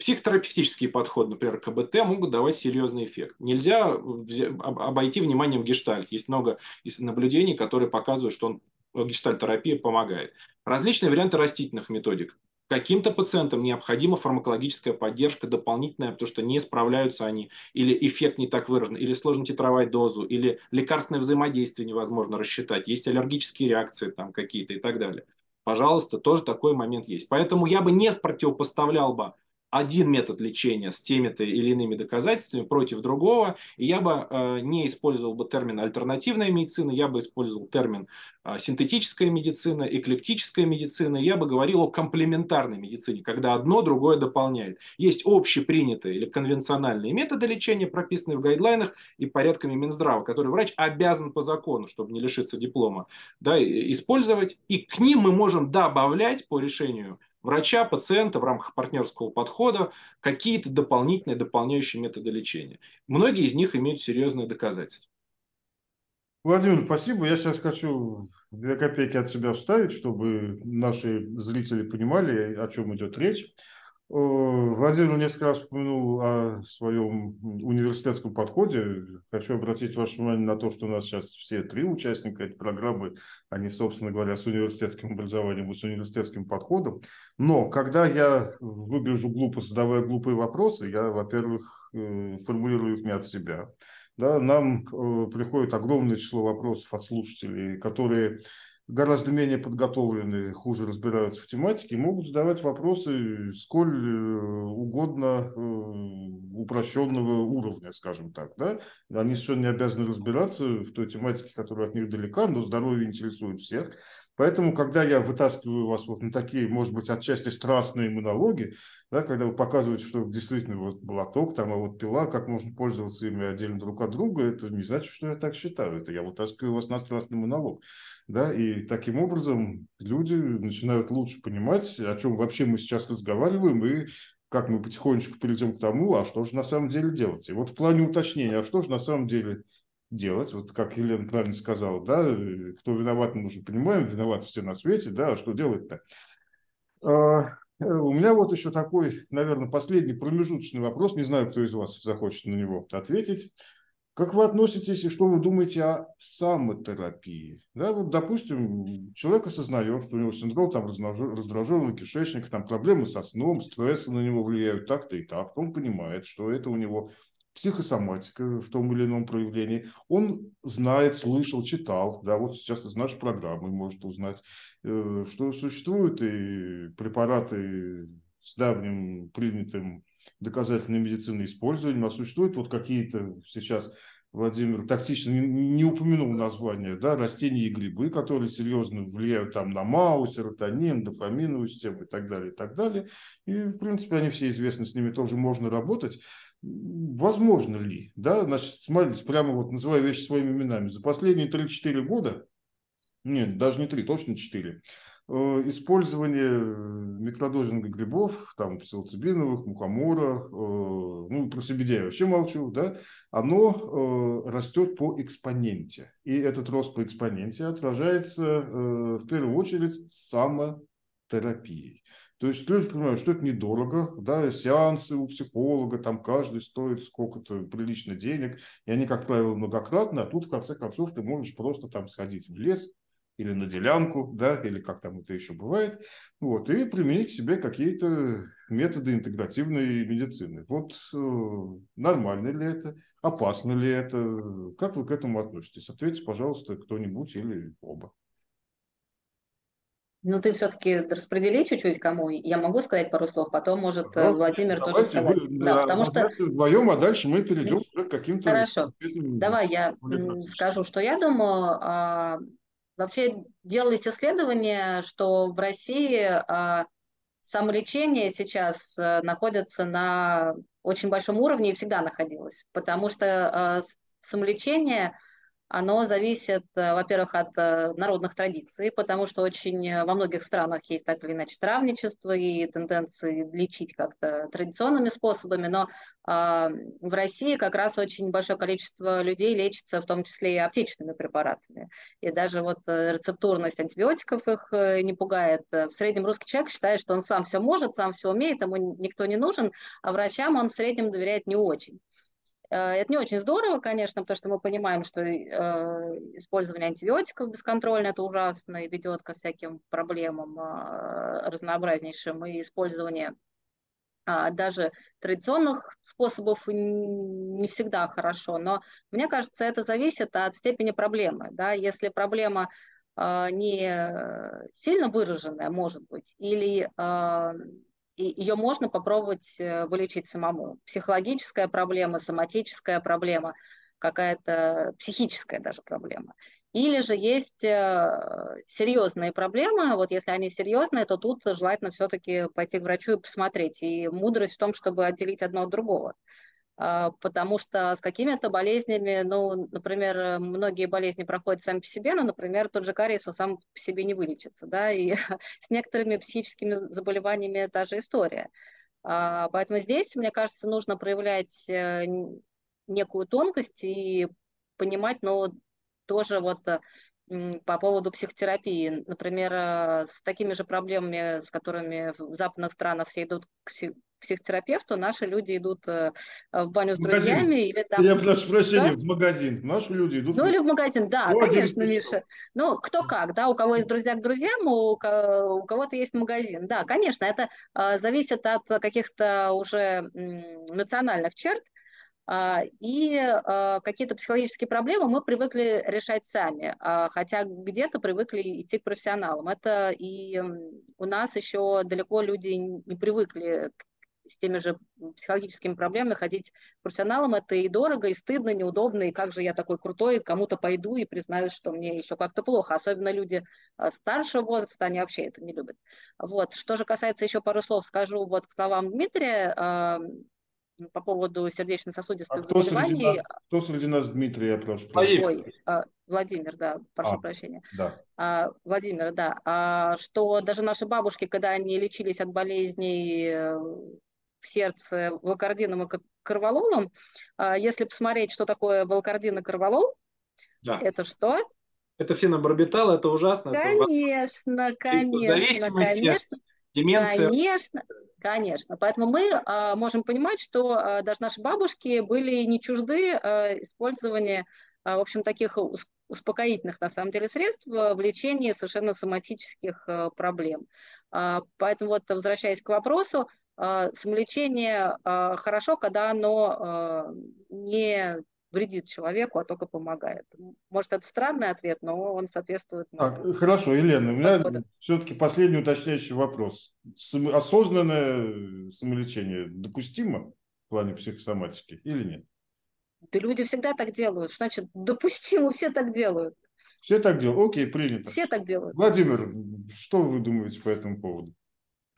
Психотерапевтические подходы, например, КБТ, могут давать серьезный эффект. Нельзя обойти вниманием гештальт. Есть много наблюдений, которые показывают, что он, гештальт-терапия помогает. Различные варианты растительных методик. Каким-то пациентам необходима фармакологическая поддержка дополнительная, потому что не справляются они, или эффект не так выражен, или сложно титровать дозу, или лекарственное взаимодействие невозможно рассчитать, есть аллергические реакции там какие-то и так далее. Пожалуйста, тоже такой момент есть. Поэтому я бы не противопоставлял бы один метод лечения с теми-то или иными доказательствами против другого, и я бы э, не использовал бы термин альтернативная медицина, я бы использовал термин э, синтетическая медицина, эклектическая медицина, я бы говорил о комплементарной медицине, когда одно другое дополняет. Есть общепринятые или конвенциональные методы лечения, прописанные в гайдлайнах и порядками Минздрава, которые врач обязан по закону, чтобы не лишиться диплома, да, использовать, и к ним мы можем добавлять по решению врача, пациента в рамках партнерского подхода какие-то дополнительные, дополняющие методы лечения. Многие из них имеют серьезные доказательства. Владимир, спасибо. Я сейчас хочу две копейки от себя вставить, чтобы наши зрители понимали, о чем идет речь. Владимир несколько раз упомянул о своем университетском подходе. Хочу обратить ваше внимание на то, что у нас сейчас все три участника этой программы, они, собственно говоря, с университетским образованием и с университетским подходом. Но когда я выгляжу глупо, задавая глупые вопросы, я, во-первых, э, формулирую их не от себя. Да, нам э, приходит огромное число вопросов от слушателей, которые гораздо менее подготовленные, хуже разбираются в тематике, могут задавать вопросы сколь э, угодно э, упрощенного уровня, скажем так. Да? Они совершенно не обязаны разбираться в той тематике, которая от них далека, но здоровье интересует всех. Поэтому, когда я вытаскиваю вас вот на такие, может быть, отчасти страстные монологи, да, когда вы показываете, что действительно вот молоток, там, а вот пила, как можно пользоваться ими отдельно друг от друга, это не значит, что я так считаю. Это я вытаскиваю вас на страстный монолог. Да, и таким образом люди начинают лучше понимать, о чем вообще мы сейчас разговариваем, и как мы потихонечку перейдем к тому, а что же на самом деле делать. И вот в плане уточнения, а что же на самом деле делать, вот как Елена правильно сказала, да, кто виноват, мы уже понимаем, виноваты все на свете, да, а что делать-то? А, у меня вот еще такой, наверное, последний промежуточный вопрос, не знаю, кто из вас захочет на него ответить. Как вы относитесь и что вы думаете о самотерапии? Да, вот, допустим, человек осознает, что у него синдром там, раздраженного кишечника, там проблемы со сном, стрессы на него влияют так-то и так. Он понимает, что это у него психосоматика в том или ином проявлении. Он знает, слышал, читал, да, вот сейчас из нашей программы может узнать, э, что существуют и препараты с давним принятым доказательной медицины использованием, а существуют вот какие-то сейчас Владимир тактично не, упомянул название, да, растения и грибы, которые серьезно влияют там на МАУ, серотонин, дофаминовую систему и так далее, и так далее. И, в принципе, они все известны, с ними тоже можно работать. Возможно ли, да, значит, смотрите, прямо вот называя вещи своими именами, за последние 3-4 года, нет, даже не 3, точно 4, Э, использование микродозинга грибов, там, псилоцибиновых, мухомора, э, ну, про CBD я вообще молчу, да, оно э, растет по экспоненте. И этот рост по экспоненте отражается в первую очередь самотерапией. То есть люди понимают, что это недорого, да, сеансы у психолога, там каждый стоит сколько-то прилично денег, и они, как правило, многократно, а тут, в конце концов, ты можешь просто там сходить в лес, или на делянку, да, или как там это еще бывает, вот, и применить к себе какие-то методы интегративной медицины. Вот э, нормально ли это, опасно ли это, как вы к этому относитесь? Ответьте, пожалуйста, кто-нибудь или оба. Ну, ты все-таки распредели чуть-чуть кому. Я могу сказать пару слов, потом может э, Пожалуйста, Владимир тоже сказать. Вы, да, да, потому что вдвоем, а дальше мы перейдем уже к каким-то... Хорошо. Давай я скажу, что я думаю. А, Вообще делались исследования, что в России а, самолечение сейчас а, находится на очень большом уровне и всегда находилось, потому что а, самолечение – оно зависит, э, во-первых, от э, народных традиций, потому что очень э, во многих странах есть так или иначе травничество и тенденции лечить как-то традиционными способами, но э, в России как раз очень большое количество людей лечится в том числе и аптечными препаратами. И даже вот рецептурность антибиотиков их не пугает. В среднем русский человек считает, что он сам все может, сам все умеет, ему никто не нужен, а врачам он в среднем доверяет не очень. Э, это не очень здорово, конечно, потому что мы понимаем, что э, использование антибиотиков бесконтрольно это ужасно и ведет ко всяким проблемам э, разнообразнейшим, и использование а, даже традиционных способов не всегда хорошо, но мне кажется, это зависит от степени проблемы. Да? Если проблема не сильно выраженная, может быть, или ее можно попробовать э, вылечить самому. Психологическая проблема, соматическая проблема, какая-то психическая даже проблема. Или же есть э, серьезные проблемы. Вот если они серьезные, то тут желательно все-таки пойти к врачу и посмотреть. И мудрость в том, чтобы отделить одно от другого. А, потому что с какими-то болезнями, ну, например, многие болезни проходят сами по себе, но, например, тот же кариес, он сам по себе не вылечится, да, и [LAUGHS] с некоторыми психическими заболеваниями та же история. А, поэтому здесь, мне кажется, нужно проявлять э, некую тонкость и понимать, ну, тоже вот по поводу психотерапии. Например, э, с такими же проблемами, с которыми в западных странах все идут к психотерапевту, наши люди идут э, в баню с магазин. друзьями. Или там... Я прошу прощения, да? в магазин. Наши люди идут. Ну, или в магазин, да, ну, конечно, Миша. Ну, кто как, да, у кого есть друзья к друзьям, у, у кого-то есть магазин. Да, конечно, это э, зависит от каких-то уже национальных черт, а, и какие-то психологические проблемы мы привыкли решать сами, хотя где-то привыкли идти к профессионалам. Это и у нас еще далеко люди не привыкли с теми же психологическими проблемами ходить к профессионалам, это и дорого, и стыдно, неудобно, и как же я такой крутой, кому-то пойду и признаюсь, что мне еще как-то плохо. Особенно люди а, старшего возраста, они вообще это не любят. Вот. Что же касается, еще пару слов скажу вот к словам Дмитрия, а, по поводу сердечно-сосудистых а заболеваний. Среди нас, кто среди нас Дмитрий, я прошу прощения? Ой, а, Владимир, да, прошу а, прощения. Да. А, Владимир, да, а, что даже наши бабушки, когда они лечились от болезней э, в сердце волокордином и корвалолом. А, если посмотреть, что такое волокордин и корвалол, да. это что? Это фенобарбитал, это ужасно. Конечно, это... конечно, конечно. Деменция. Конечно, конечно. Поэтому мы а, можем понимать, что а, даже наши бабушки были не чужды а, использования, а, в общем, таких успокоительных, на самом деле, средств в лечении совершенно соматических а, проблем. А, поэтому вот, возвращаясь к вопросу, самолечение а, хорошо, когда оно а, не вредит человеку, а только помогает. Может, это странный ответ, но он соответствует. Так, хорошо, Елена, у меня все-таки последний уточняющий вопрос. Осознанное самолечение допустимо в плане психосоматики или нет? Да люди всегда так делают. Что значит допустимо? Все так делают. Все так делают. Окей, принято. Все так делают. Владимир, что вы думаете по этому поводу?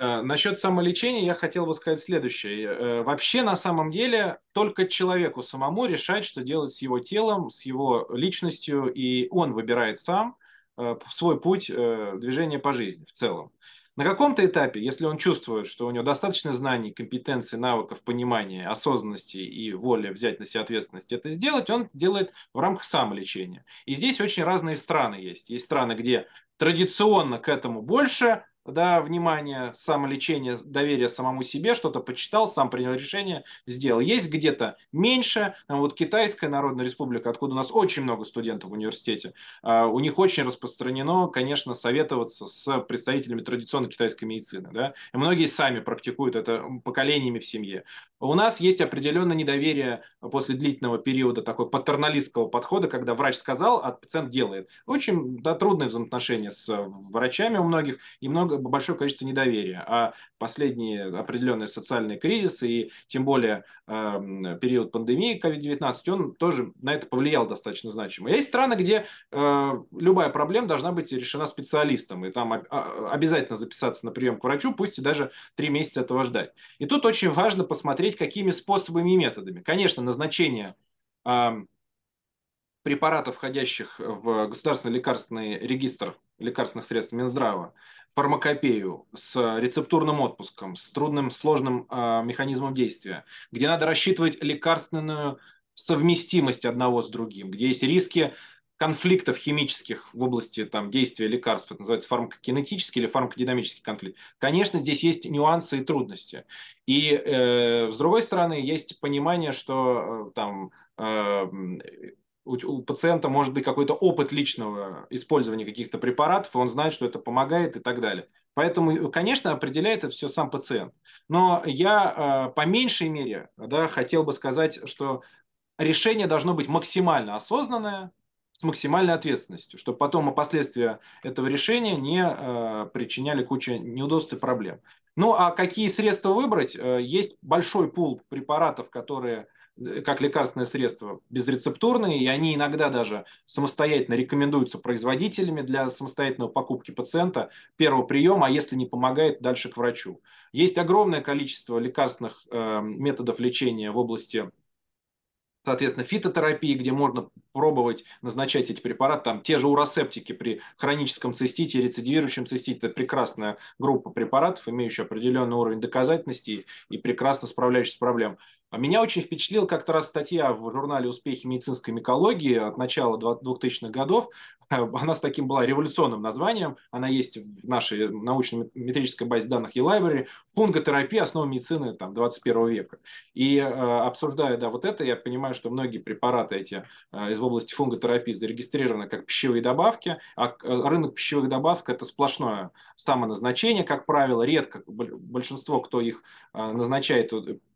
Э, насчет самолечения я хотел бы сказать следующее. Э, вообще, на самом деле, только человеку самому решать, что делать с его телом, с его личностью, и он выбирает сам э, свой путь движения по жизни в целом. На каком-то этапе, если он чувствует, что у него достаточно знаний, компетенций, навыков, понимания, осознанности и воли взять на себя ответственность это сделать, он делает в рамках самолечения. И здесь очень разные страны есть. Есть страны, где традиционно к этому больше да, внимание, самолечение, доверие самому себе, что-то почитал, сам принял решение, сделал. Есть где-то меньше, вот Китайская Народная Республика, откуда у нас очень много студентов в университете, а, у них очень распространено, конечно, советоваться с представителями традиционной китайской медицины, да, и многие сами практикуют это поколениями в семье. У нас есть определенное недоверие после длительного периода такой патерналистского подхода, когда врач сказал, а пациент делает. Очень да, трудные взаимоотношения с врачами у многих и много, большое количество недоверия. А последние определенные социальные кризисы и тем более э, период пандемии COVID-19, он тоже на это повлиял достаточно значимо. Есть страны, где э, любая проблема должна быть решена специалистом, и там а, обязательно записаться на прием к врачу, пусть и даже три месяца этого ждать. И тут очень важно посмотреть, какими способами и методами. Конечно, назначение э, препаратов, входящих в государственный лекарственный регистр лекарственных средств Минздрава, фармакопею с рецептурным отпуском, с трудным, сложным э, механизмом действия, где надо рассчитывать лекарственную совместимость одного с другим, где есть риски конфликтов химических в области там, действия лекарств, это называется фармакокинетический или фармакодинамический конфликт. Конечно, здесь есть нюансы и трудности. И э, с другой стороны, есть понимание, что э, там э, у, у пациента может быть какой-то опыт личного использования каких-то препаратов, он знает, что это помогает и так далее. Поэтому, конечно, определяет это все сам пациент. Но я э, по меньшей мере да, хотел бы сказать, что решение должно быть максимально осознанное, с максимальной ответственностью, чтобы потом и последствия этого решения не э, причиняли кучу неудобств и проблем. Ну а какие средства выбрать? Э, есть большой пул препаратов, которые э, как лекарственное средство безрецептурные, и они иногда даже самостоятельно рекомендуются производителями для самостоятельной покупки пациента первого приема, а если не помогает, дальше к врачу. Есть огромное количество лекарственных э, методов лечения в области соответственно, фитотерапии, где можно пробовать назначать эти препараты, там те же уросептики при хроническом цистите, рецидивирующем цистите, это прекрасная группа препаратов, имеющая определенный уровень доказательности и прекрасно справляющихся с проблемами. А меня очень впечатлила как-то раз статья в журнале «Успехи медицинской микологии» от начала 2000-х годов. [LAUGHS] Она с таким была революционным названием. Она есть в нашей научно-метрической базе данных e-library. Фунготерапия – основа медицины там, 21 века. И э, обсуждая да, вот это, я понимаю, что многие препараты эти э, из области фунготерапии зарегистрированы как пищевые добавки, а э, рынок пищевых добавок – это сплошное самоназначение, как правило. Редко большинство, кто их назначает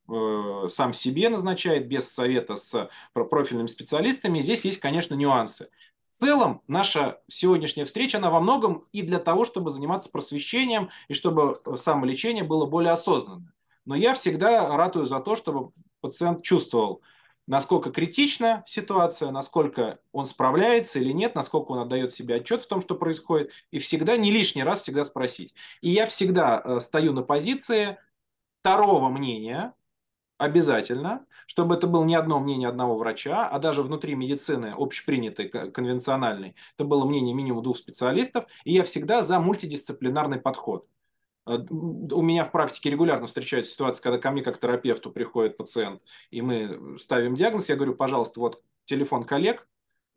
сам себе назначает без совета с профильными специалистами. Здесь есть, конечно, нюансы. В целом, наша сегодняшняя встреча, она во многом и для того, чтобы заниматься просвещением, и чтобы самолечение было более осознанным. Но я всегда ратую за то, чтобы пациент чувствовал, насколько критична ситуация, насколько он справляется или нет, насколько он отдает себе отчет в том, что происходит, и всегда не лишний раз всегда спросить. И я всегда э, стою на позиции второго мнения, обязательно, чтобы это было не одно мнение одного врача, а даже внутри медицины общепринятой, конвенциональной, это было мнение минимум двух специалистов, и я всегда за мультидисциплинарный подход. Э, у меня в практике регулярно встречаются ситуации, когда ко мне как терапевту приходит пациент, и мы ставим диагноз, я говорю, пожалуйста, вот телефон коллег,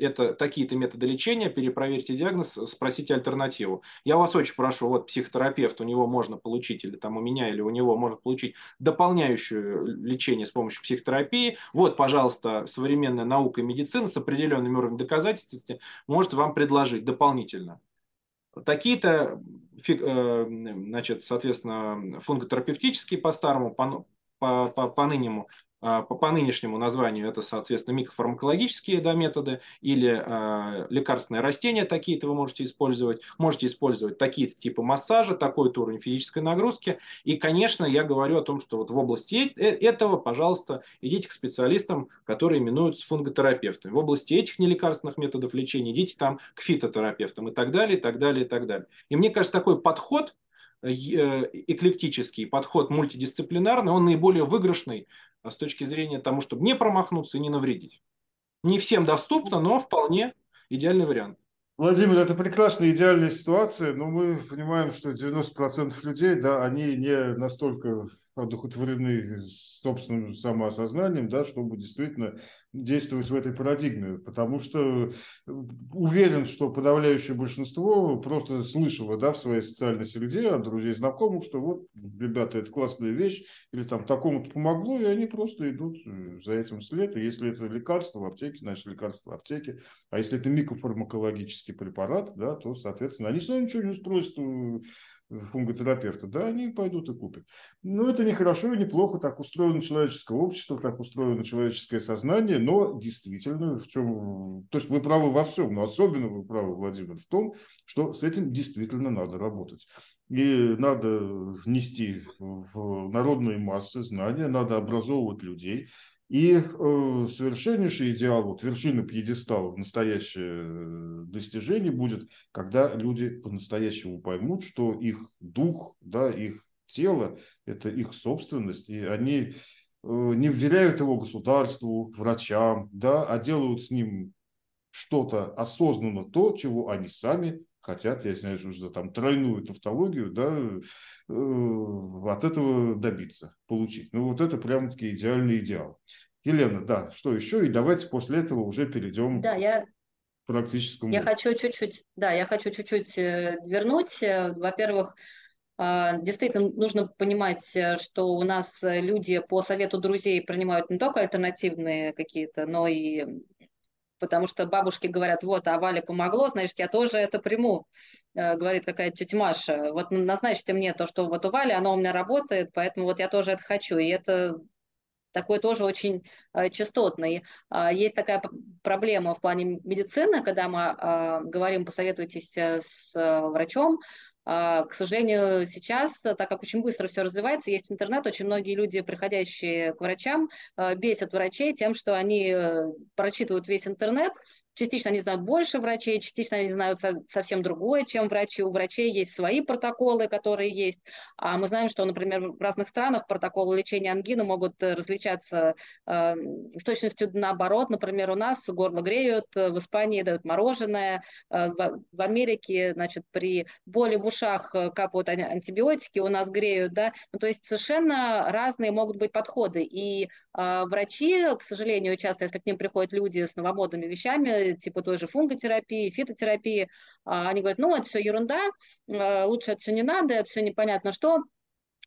это такие-то методы лечения, перепроверьте диагноз, спросите альтернативу. Я вас очень прошу, вот психотерапевт, у него можно получить, или там у меня, или у него можно получить дополняющее лечение с помощью психотерапии. Вот, пожалуйста, современная наука и медицина с определенным уровнем доказательности может вам предложить дополнительно. Такие-то, э, значит, соответственно, фунготерапевтические по-старому, по, по, по, по нынему по, по нынешнему названию это, соответственно, микрофармакологические да, методы или э, лекарственные растения, такие-то вы можете использовать. Можете использовать такие-то типы массажа, такой-то уровень физической нагрузки. И, конечно, я говорю о том, что вот в области э, этого, пожалуйста, идите к специалистам, которые именуются фунготерапевтами. В области этих нелекарственных методов лечения идите там к фитотерапевтам и так далее, и так далее, и так далее. И мне кажется, такой подход, э, эклектический подход мультидисциплинарный, он наиболее выигрышный а с точки зрения тому, чтобы не промахнуться и не навредить. Не всем доступно, но вполне идеальный вариант. Владимир, это прекрасная идеальная ситуация, но мы понимаем, что 90% людей, да, они не настолько одухотворены собственным самоосознанием, да, чтобы действительно действовать в этой парадигме, потому что э, уверен, что подавляющее большинство просто слышало да, в своей социальной среде от друзей, знакомых, что вот, ребята, это классная вещь, или там такому-то помогло, и они просто идут э, за этим след. И если это лекарство в аптеке, значит лекарство в аптеке. А если это микрофармакологический препарат, да, то, соответственно, они снова ничего не спросят фунготерапевта, да, они пойдут и купят. Но это не хорошо и не плохо, так устроено человеческое общество, так устроено человеческое сознание, но действительно, в чем, то есть вы правы во всем, но особенно вы правы, Владимир, в том, что с этим действительно надо работать. И надо внести в народные массы знания, надо образовывать людей, и э, совершеннейший идеал, вот вершина пьедестала настоящее э, достижение будет, когда люди по-настоящему поймут, что их дух, да, их тело – это их собственность, и они э, не вверяют его государству, врачам, да, а делают с ним что-то осознанно то, чего они сами хотят, я знаю, что там тройную тавтологию, да, э, от этого добиться, получить. Ну, вот это прямо-таки идеальный идеал. Елена, да, что еще? И давайте после этого уже перейдем да, я, к практическому. Я хочу чуть-чуть, да, я хочу чуть-чуть э, вернуть. Э, во-первых, а, Действительно, нужно понимать, что у нас люди по совету друзей принимают не только альтернативные какие-то, но и потому что бабушки говорят, вот, а Вале помогло, значит, я тоже это приму, э, говорит какая-то тетя Маша. Вот назначьте мне то, что вот у Вали, оно у меня работает, поэтому вот я тоже это хочу. И это такой тоже очень э, частотный. Э, есть такая проблема в плане медицины, когда мы э, говорим, посоветуйтесь э, с врачом, а, к сожалению, сейчас, так как очень быстро все развивается, есть интернет, очень многие люди, приходящие к врачам, э, бесят врачей тем, что они э, прочитывают весь интернет, Частично они знают больше врачей, частично они знают совсем другое, чем врачи. У врачей есть свои протоколы, которые есть. А мы знаем, что, например, в разных странах протоколы лечения ангины могут э, различаться э, с точностью наоборот. Например, у нас горло греют, в Испании дают мороженое, э, в, в Америке, значит, при боли в ушах э, капают антибиотики, у нас греют, да. Ну, то есть совершенно разные могут быть подходы. И э, врачи, к сожалению, часто, если к ним приходят люди с новомодными вещами, типа той же фунготерапии, фитотерапии, а они говорят, ну, это все ерунда, э, лучше это все не надо, это все непонятно что,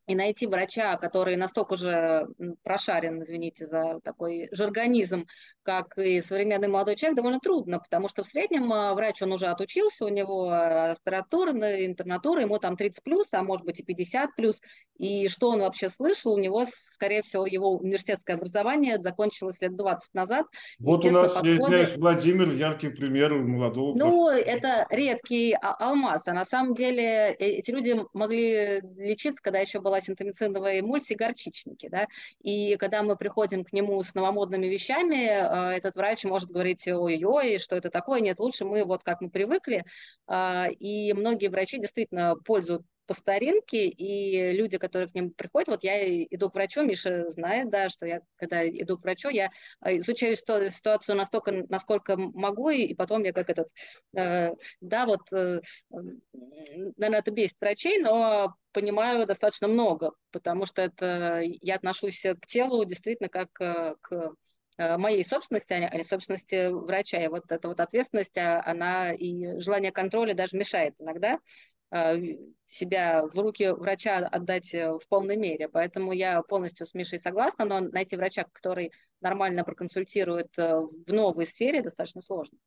и найти врача, который настолько же прошарен, извините за такой жаргонизм, как и современный молодой человек, довольно трудно, потому что в среднем а, врач, он уже отучился, у него аспиратура, интернатура, ему там 30 плюс, а может быть и 50 плюс, и что он вообще слышал, у него, скорее всего, его университетское образование закончилось лет 20 назад. Вот у нас, подходы... я извиняюсь, Владимир, яркий пример молодого. Ну, это редкий а, алмаз, а на самом деле э, эти люди могли лечиться, когда еще была синтомициновая эмульсия, горчичники, да, и когда мы приходим к нему с новомодными вещами, а, этот врач может говорить, ой-ой, что это такое, нет, лучше мы вот как мы привыкли, а, и многие врачи действительно пользуют по старинке, и люди, которые к ним приходят, вот я иду к врачу, Миша знает, да, что я, когда иду к врачу, я а, изучаю ситуацию настолько, насколько могу, и потом я как этот, э, да, вот, э, наверное, это бесит врачей, но понимаю достаточно много, потому что это я отношусь к телу действительно как э, к Э, моей собственности, а не собственности врача. И вот эта вот ответственность, а, она и желание контроля даже мешает иногда э, себя в руки врача отдать э, в полной мере. Поэтому я полностью с Мишей согласна, но найти врача, который нормально проконсультирует в новой сфере, достаточно сложно.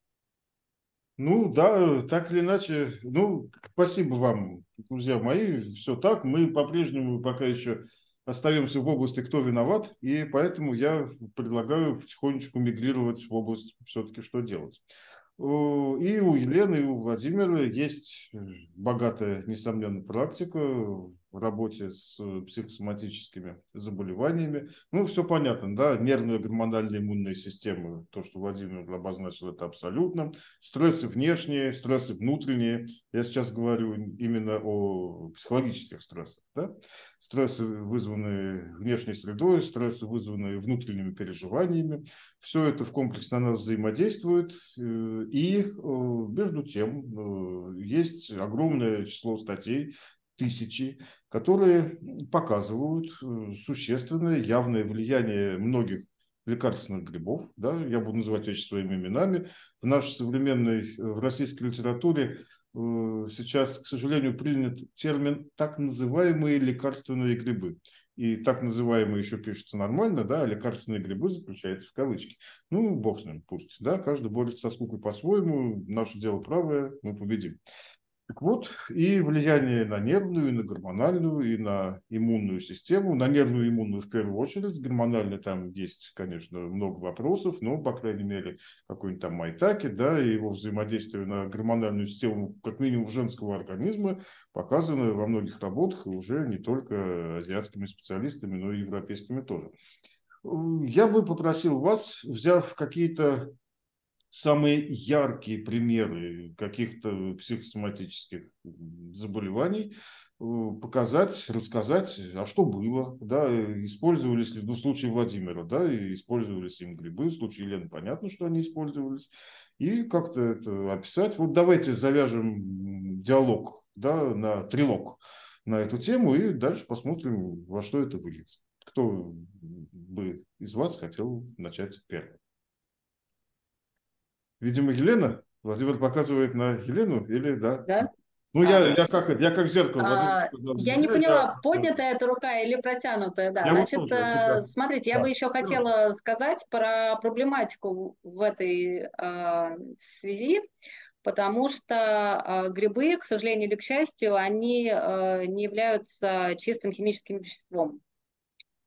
Ну да, так или иначе, ну спасибо вам, друзья мои, все так. Мы по-прежнему пока еще остаемся в области «кто виноват», и поэтому я предлагаю потихонечку мигрировать в область все-таки «что делать». И у Елены, и у Владимира есть богатая, несомненно, практика работе с психосоматическими заболеваниями. Ну, все понятно, да, нервная гормональная иммунная система, то, что Владимир обозначил, это абсолютно. Стрессы внешние, стрессы внутренние. Я сейчас говорю именно о психологических стрессах, да. Стрессы, вызванные внешней средой, стрессы, вызванные внутренними переживаниями. Все это в комплексе на нас взаимодействует. Э, и э, между тем э, есть огромное число статей, тысячи, которые показывают э, существенное явное влияние многих лекарственных грибов, да, я буду называть вещи своими именами. В нашей современной, э, в российской литературе э, сейчас, к сожалению, принят термин так называемые лекарственные грибы. И так называемые еще пишется нормально, да, а лекарственные грибы заключаются в кавычки. Ну, бог с ним, пусть, да, каждый борется со скукой по-своему, наше дело правое, мы победим. Так вот, и влияние на нервную, и на гормональную, и на иммунную систему. На нервную и иммунную в первую очередь. С гормональной там есть, конечно, много вопросов, но, по крайней мере, какой-нибудь там Майтаки, да, и его взаимодействие на гормональную систему, как минимум, женского организма, показано во многих работах, и уже не только азиатскими специалистами, но и европейскими тоже. Я бы попросил вас, взяв какие-то самые яркие примеры каких-то психосоматических заболеваний, э, показать, рассказать, а что было, да, использовались ли, ну, в случае Владимира, да, использовались им грибы, в случае Елены понятно, что они использовались, и как-то это описать. Вот давайте завяжем диалог, да, на трилог на эту тему, и дальше посмотрим, во что это выльется. Кто бы из вас хотел начать первым? Видимо, Елена. Владимир показывает на Елену или да? Да. Ну, я, а, я, как, я как зеркало. А, я не поняла, да. поднятая эта рука или протянутая, да. Я Значит, тоже, да. смотрите, я да. бы еще хотела сказать про проблематику в этой э, связи, потому что э, грибы, к сожалению или к счастью, они э, не являются чистым химическим веществом.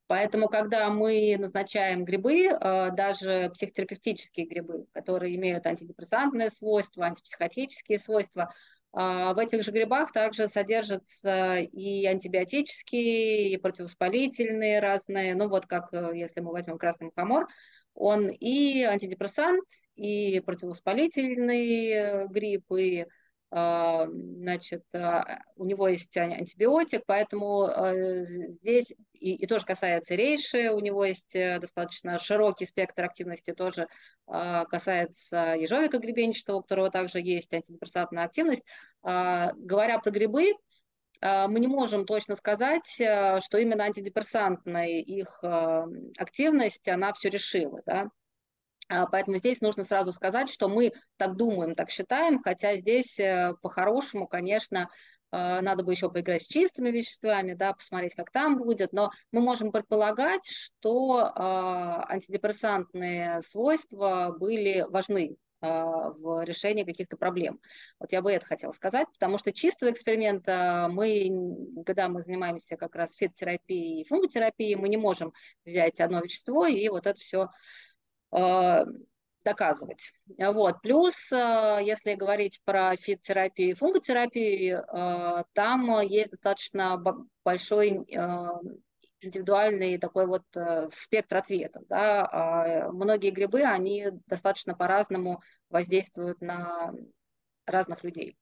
Поэтому, когда мы назначаем грибы, э, даже психотерапевтические грибы, которые имеют антидепрессантные свойства, антипсихотические свойства, э, в этих же грибах также содержатся и антибиотические, и противовоспалительные разные. Ну вот как э, если мы возьмем красный мухомор, он и антидепрессант, и противовоспалительный гриб, и значит, а, у него есть антибиотик, поэтому а, здесь, и, и тоже касается рейши, у него есть э, достаточно широкий спектр активности, тоже касается ежовика гребенчатого, у которого также есть антидепрессантная активность. Говоря про грибы, мы не можем точно сказать, что именно антидепрессантная их активность, она все решила. Да? А, поэтому здесь нужно сразу сказать, что мы так думаем, так считаем, хотя здесь э, по-хорошему, конечно, э, надо бы еще поиграть с чистыми веществами, да, посмотреть, как там будет, но мы можем предполагать, что э, антидепрессантные свойства были важны в решении каких-то проблем. Вот я бы это хотела сказать, потому что чистого эксперимента мы, когда мы занимаемся как раз фитотерапией и фунготерапией, мы не можем взять одно вещество и вот это все доказывать. Вот. Плюс, э, если говорить про фитотерапию и фунготерапию, э, там есть достаточно большой индивидуальный такой вот спектр ответов. Да. А многие грибы, они достаточно по-разному воздействуют на разных людей.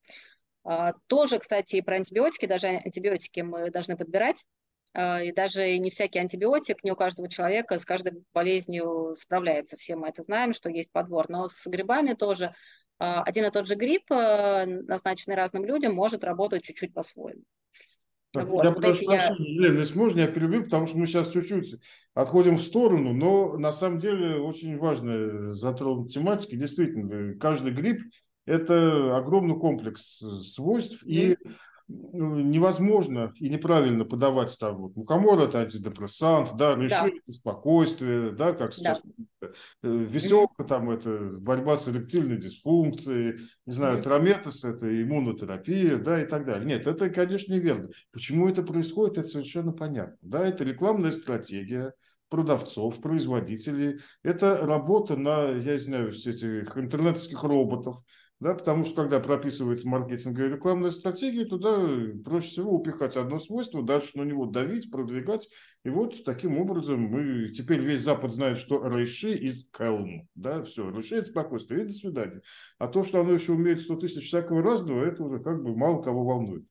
Тоже, кстати, про антибиотики, даже антибиотики мы должны подбирать а, и даже не всякий антибиотик, не у каждого человека с каждой болезнью справляется. Все мы это знаем, что есть подбор. Но с грибами тоже а, один и тот же гриб, а, назначенный разным людям, может работать чуть-чуть по-своему. Так, вот, я вот прошу прощения, я... Лена, если можно, я перебью, потому что мы сейчас чуть-чуть отходим в сторону, но на самом деле очень важно затронуть тематики. Действительно, каждый гриб – это огромный комплекс свойств, mm-hmm. и невозможно и неправильно подавать там вот мукомор это антидепрессант, да, решение да. спокойствие, да, как сейчас да. Э, веселка там это борьба с эректильной дисфункцией, не знаю, трометос это иммунотерапия, да, и так далее. Нет, это, конечно, неверно. Почему это происходит, это совершенно понятно. Да, это рекламная стратегия, продавцов, производителей. Это работа на, я знаю, этих интернетских роботов, да, потому что когда прописывается маркетинговая рекламная стратегия, туда проще всего упихать одно свойство, дальше на него давить, продвигать. И вот таким образом мы теперь весь Запад знает, что Рейши из Кэлм. Да, все, Рейши это спокойствие, и до свидания. А то, что оно еще умеет 100 тысяч всякого разного, это уже как бы мало кого волнует.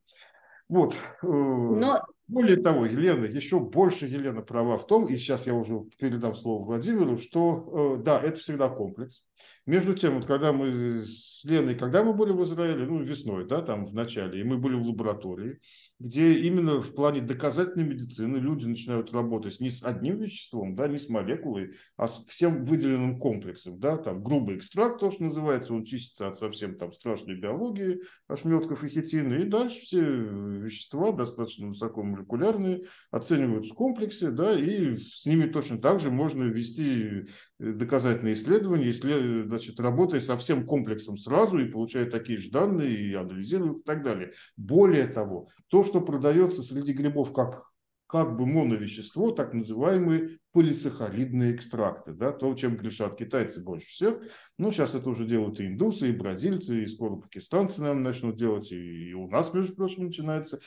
Вот. Э, Но более того, Елена, еще больше Елена права в том, и сейчас я уже передам слово Владимиру, что э, да, это всегда комплекс. Между тем, вот когда мы с Леной, когда мы были в Израиле, ну, весной, да, там в начале, и мы были в лаборатории, где именно в плане доказательной медицины люди начинают работать не с одним веществом, да, не с молекулой, а с всем выделенным комплексом, да, там грубый экстракт, то, что называется, он чистится от совсем там страшной биологии, ошметков и хитина, и дальше все вещества достаточно высокомолекулярные оцениваются в комплексе, да, и с ними точно так же можно вести доказательные исследования, исслед... значит, работая со всем комплексом сразу и получая такие же данные, и анализируя и так далее. Более того, то, что продается среди грибов как как бы моновещество, так называемые полисахаридные экстракты, да, то, чем грешат китайцы больше всех. Ну, сейчас это уже делают и индусы, и бразильцы, и скоро пакистанцы, наверное, начнут делать, и у нас, между прочим, начинается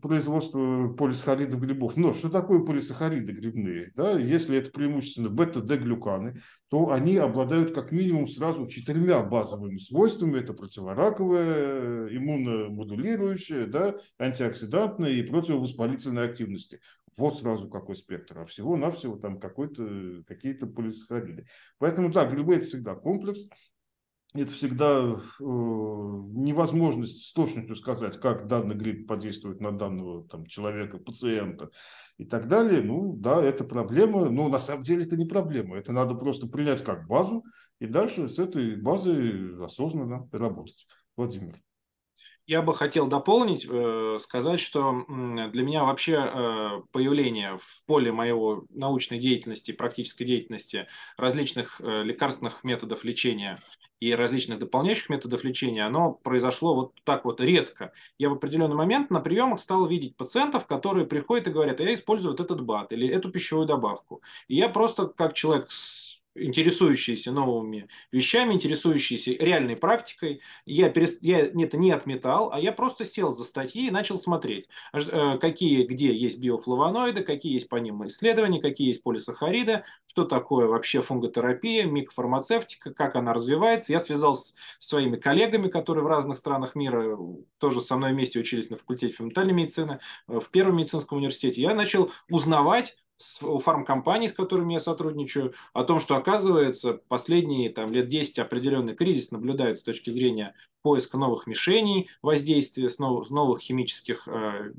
производства полисахаридов грибов. Но что такое полисахариды грибные? Да? Если это преимущественно бета-д-глюканы, то они обладают как минимум сразу четырьмя базовыми свойствами. Это противораковая, иммуномодулирующая, да, антиоксидантная и противовоспалительная активности. Вот сразу какой спектр, а всего-навсего там какой-то, какие-то полисахариды. Поэтому, да, грибы это всегда комплекс это всегда э, невозможность с точностью сказать, как данный грипп подействует на данного там, человека, пациента и так далее. Ну да, это проблема, но на самом деле это не проблема. Это надо просто принять как базу и дальше с этой базой осознанно работать. Владимир. Я бы хотел дополнить, э, сказать, что для меня вообще э, появление в поле моего научной деятельности, практической деятельности различных э, лекарственных методов лечения и различных дополняющих методов лечения, оно произошло вот так вот резко. Я в определенный момент на приемах стал видеть пациентов, которые приходят и говорят, я использую вот этот БАТ или эту пищевую добавку. И я просто как человек с интересующиеся новыми вещами, интересующиеся реальной практикой. Я, перест... я это не отметал, а я просто сел за статьи и начал смотреть, э, какие, где есть биофлавоноиды, какие есть по ним исследования, какие есть полисахариды, что такое вообще фунготерапия, микрофармацевтика, как она развивается. Я связался с своими коллегами, которые в разных странах мира тоже со мной вместе учились на факультете фундаментальной медицины, э, в Первом медицинском университете. Я начал узнавать у фармкомпаний, с которыми я сотрудничаю, о том, что, оказывается, последние там, лет 10 определенный кризис наблюдается с точки зрения поиска новых мишеней воздействия, с новых, новых химических э,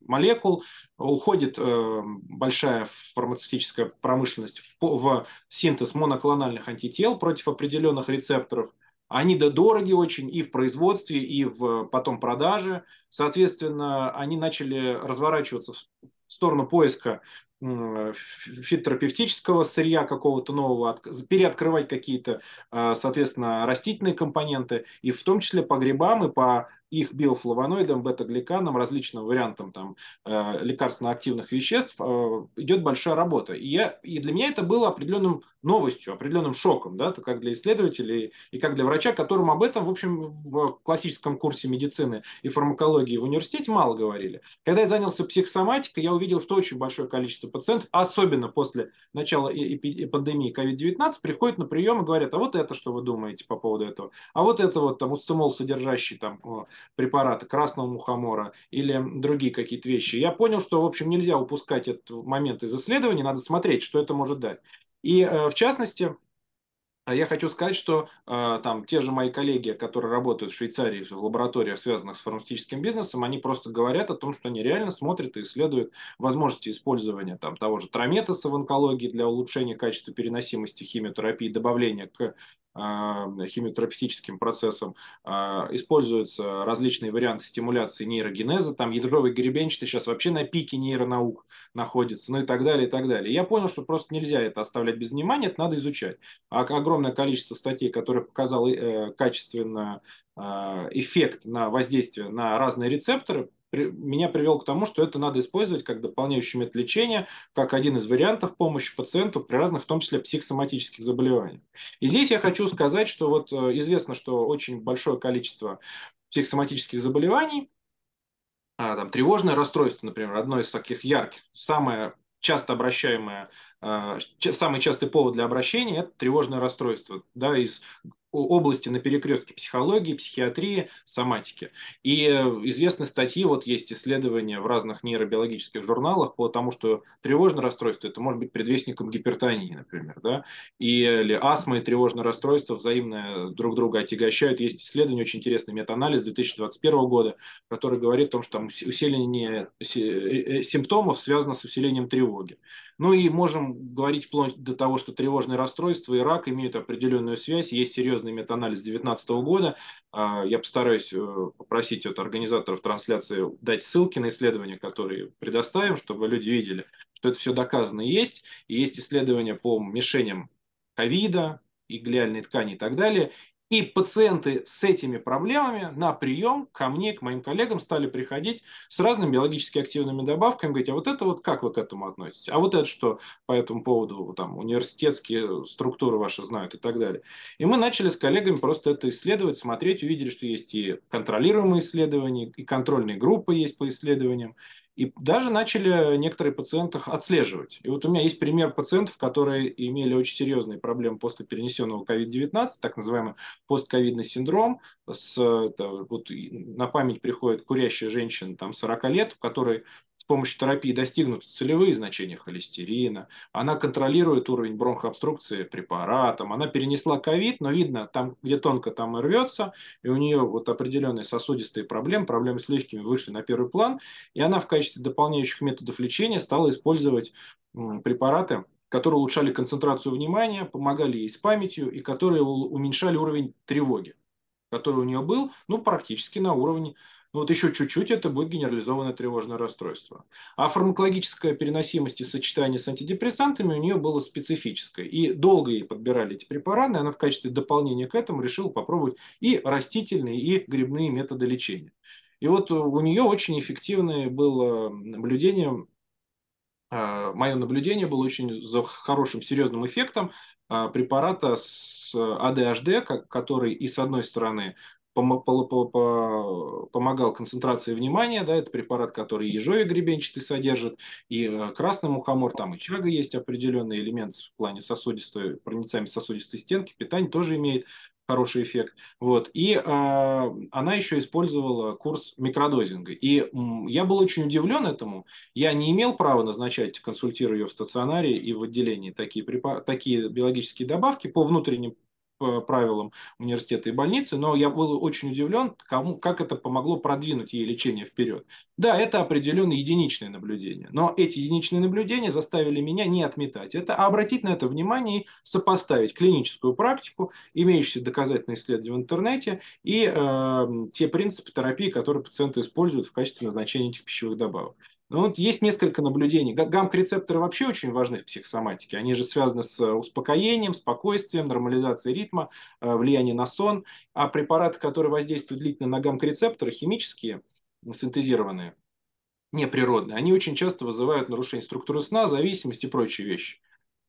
молекул. Уходит э, большая фармацевтическая промышленность в, в синтез моноклональных антител против определенных рецепторов. Они дороги очень и в производстве, и в потом продаже. Соответственно, они начали разворачиваться в сторону поиска фитотерапевтического сырья какого-то нового, переоткрывать какие-то, а, соответственно, растительные компоненты, и в том числе по грибам и по их биофлавоноидам, бета-гликанам, различным вариантам там, э, лекарственно-активных веществ э, идет большая работа. И, я, и для меня это было определенным новостью, определенным шоком, да, как для исследователей и как для врача, которым об этом, в общем, в классическом курсе медицины и фармакологии в университете мало говорили. Когда я занялся психосоматикой, я увидел, что очень большое количество пациентов, особенно после начала пандемии COVID-19, приходят на прием и говорят, а вот это что вы думаете по поводу этого? А вот это вот там усцимол содержащий там препараты красного мухомора или другие какие-то вещи. Я понял, что, в общем, нельзя упускать этот момент из исследования, надо смотреть, что это может дать. И, э, в частности, я хочу сказать, что э, там те же мои коллеги, которые работают в Швейцарии в лабораториях, связанных с фармацевтическим бизнесом, они просто говорят о том, что они реально смотрят и исследуют возможности использования там, того же трометоса в онкологии для улучшения качества переносимости химиотерапии, добавления к а, химиотерапевтическим процессам, а, используются различные варианты стимуляции нейрогенеза, там ядровый гребенчатый сейчас вообще на пике нейронаук находится, ну и так далее, и так далее. Я понял, что просто нельзя это оставлять без внимания, это надо изучать. А огромное количество статей, которые показало э, качественно а, эффект на воздействие на разные рецепторы, меня привел к тому, что это надо использовать как дополняющий метод лечения, как один из вариантов помощи пациенту при разных, в том числе психосоматических заболеваниях. И здесь я хочу сказать, что вот э, известно, что очень большое количество психосоматических заболеваний, а, там, тревожное расстройство, например, одно из таких ярких, самое часто обращаемое, э, самый частый повод для обращения – это тревожное расстройство. Да, из области на перекрестке психологии, психиатрии, соматики. И э, известны статьи, вот есть исследования в разных нейробиологических журналах по тому, что тревожное расстройство это может быть предвестником гипертонии, например, да, и, или астма и тревожное расстройство взаимно друг друга отягощают. Есть исследование, очень интересный метаанализ 2021 года, который говорит о том, что там усиление э, э, симптомов связано с усилением тревоги. Ну и можем говорить вплоть до того, что тревожное расстройство и рак имеют определенную связь. Есть серьезный метаанализ 2019 года. А, я постараюсь э, попросить от организаторов трансляции дать ссылки на исследования, которые предоставим, чтобы люди видели, что это все доказано и есть. И есть исследования по мишеням ковида, и глиальной ткани и так далее. И пациенты с этими проблемами на прием ко мне, к моим коллегам стали приходить с разными биологически активными добавками, говорить, а вот это вот как вы к этому относитесь? А вот это что по этому поводу, там, университетские структуры ваши знают и так далее. И мы начали с коллегами просто это исследовать, смотреть, увидели, что есть и контролируемые исследования, и контрольные группы есть по исследованиям. И даже начали некоторые пациенты отслеживать. И вот у меня есть пример пациентов, которые имели очень серьезные проблемы после перенесенного COVID-19, так называемый постковидный синдром. С, это, вот, на память приходит курящая женщина там, 40 лет, у которой помощью терапии достигнуты целевые значения холестерина, она контролирует уровень бронхообструкции препаратом, она перенесла ковид, но видно, там, где тонко, там и рвется, и у нее вот определенные сосудистые проблемы, проблемы с легкими вышли на первый план, и она в качестве дополняющих методов лечения стала использовать препараты, которые улучшали концентрацию внимания, помогали ей с памятью и которые уменьшали уровень тревоги. который у нее был, ну, практически на уровне ну вот еще чуть-чуть это будет генерализованное тревожное расстройство. А фармакологическая переносимость и сочетание с антидепрессантами у нее было специфическое. И долго ей подбирали эти препараты, она в качестве дополнения к этому решила попробовать и растительные, и грибные методы лечения. И вот у нее очень эффективное было наблюдение, а, мое наблюдение было очень за хорошим серьезным эффектом а, препарата с ADHD, который и с одной стороны помогал концентрации внимания, да, это препарат, который ежовик гребенчатый содержит, и э, красный мухомор, там и чага есть определенный элемент в плане сосудистой, проницаемости сосудистой стенки, питание тоже имеет хороший эффект. Вот. И э, она еще использовала курс микродозинга. И м, я был очень удивлен этому. Я не имел права назначать, консультируя ее в стационаре и в отделении такие, препар... такие биологические добавки по внутренним правилам университета и больницы, но я был очень удивлен, кому, как это помогло продвинуть ей лечение вперед. Да, это определенные единичные наблюдения, но эти единичные наблюдения заставили меня не отметать это, а обратить на это внимание и сопоставить клиническую практику, имеющиеся доказательные исследования в интернете и э, те принципы терапии, которые пациенты используют в качестве назначения этих пищевых добавок. Ну, вот есть несколько наблюдений. Гамк-рецепторы вообще очень важны в психосоматике. Они же связаны с успокоением, спокойствием, нормализацией ритма, э, влиянием на сон. А препараты, которые воздействуют длительно на гамк-рецепторы, химические, синтезированные, неприродные, они очень часто вызывают нарушение структуры сна, зависимость и прочие вещи.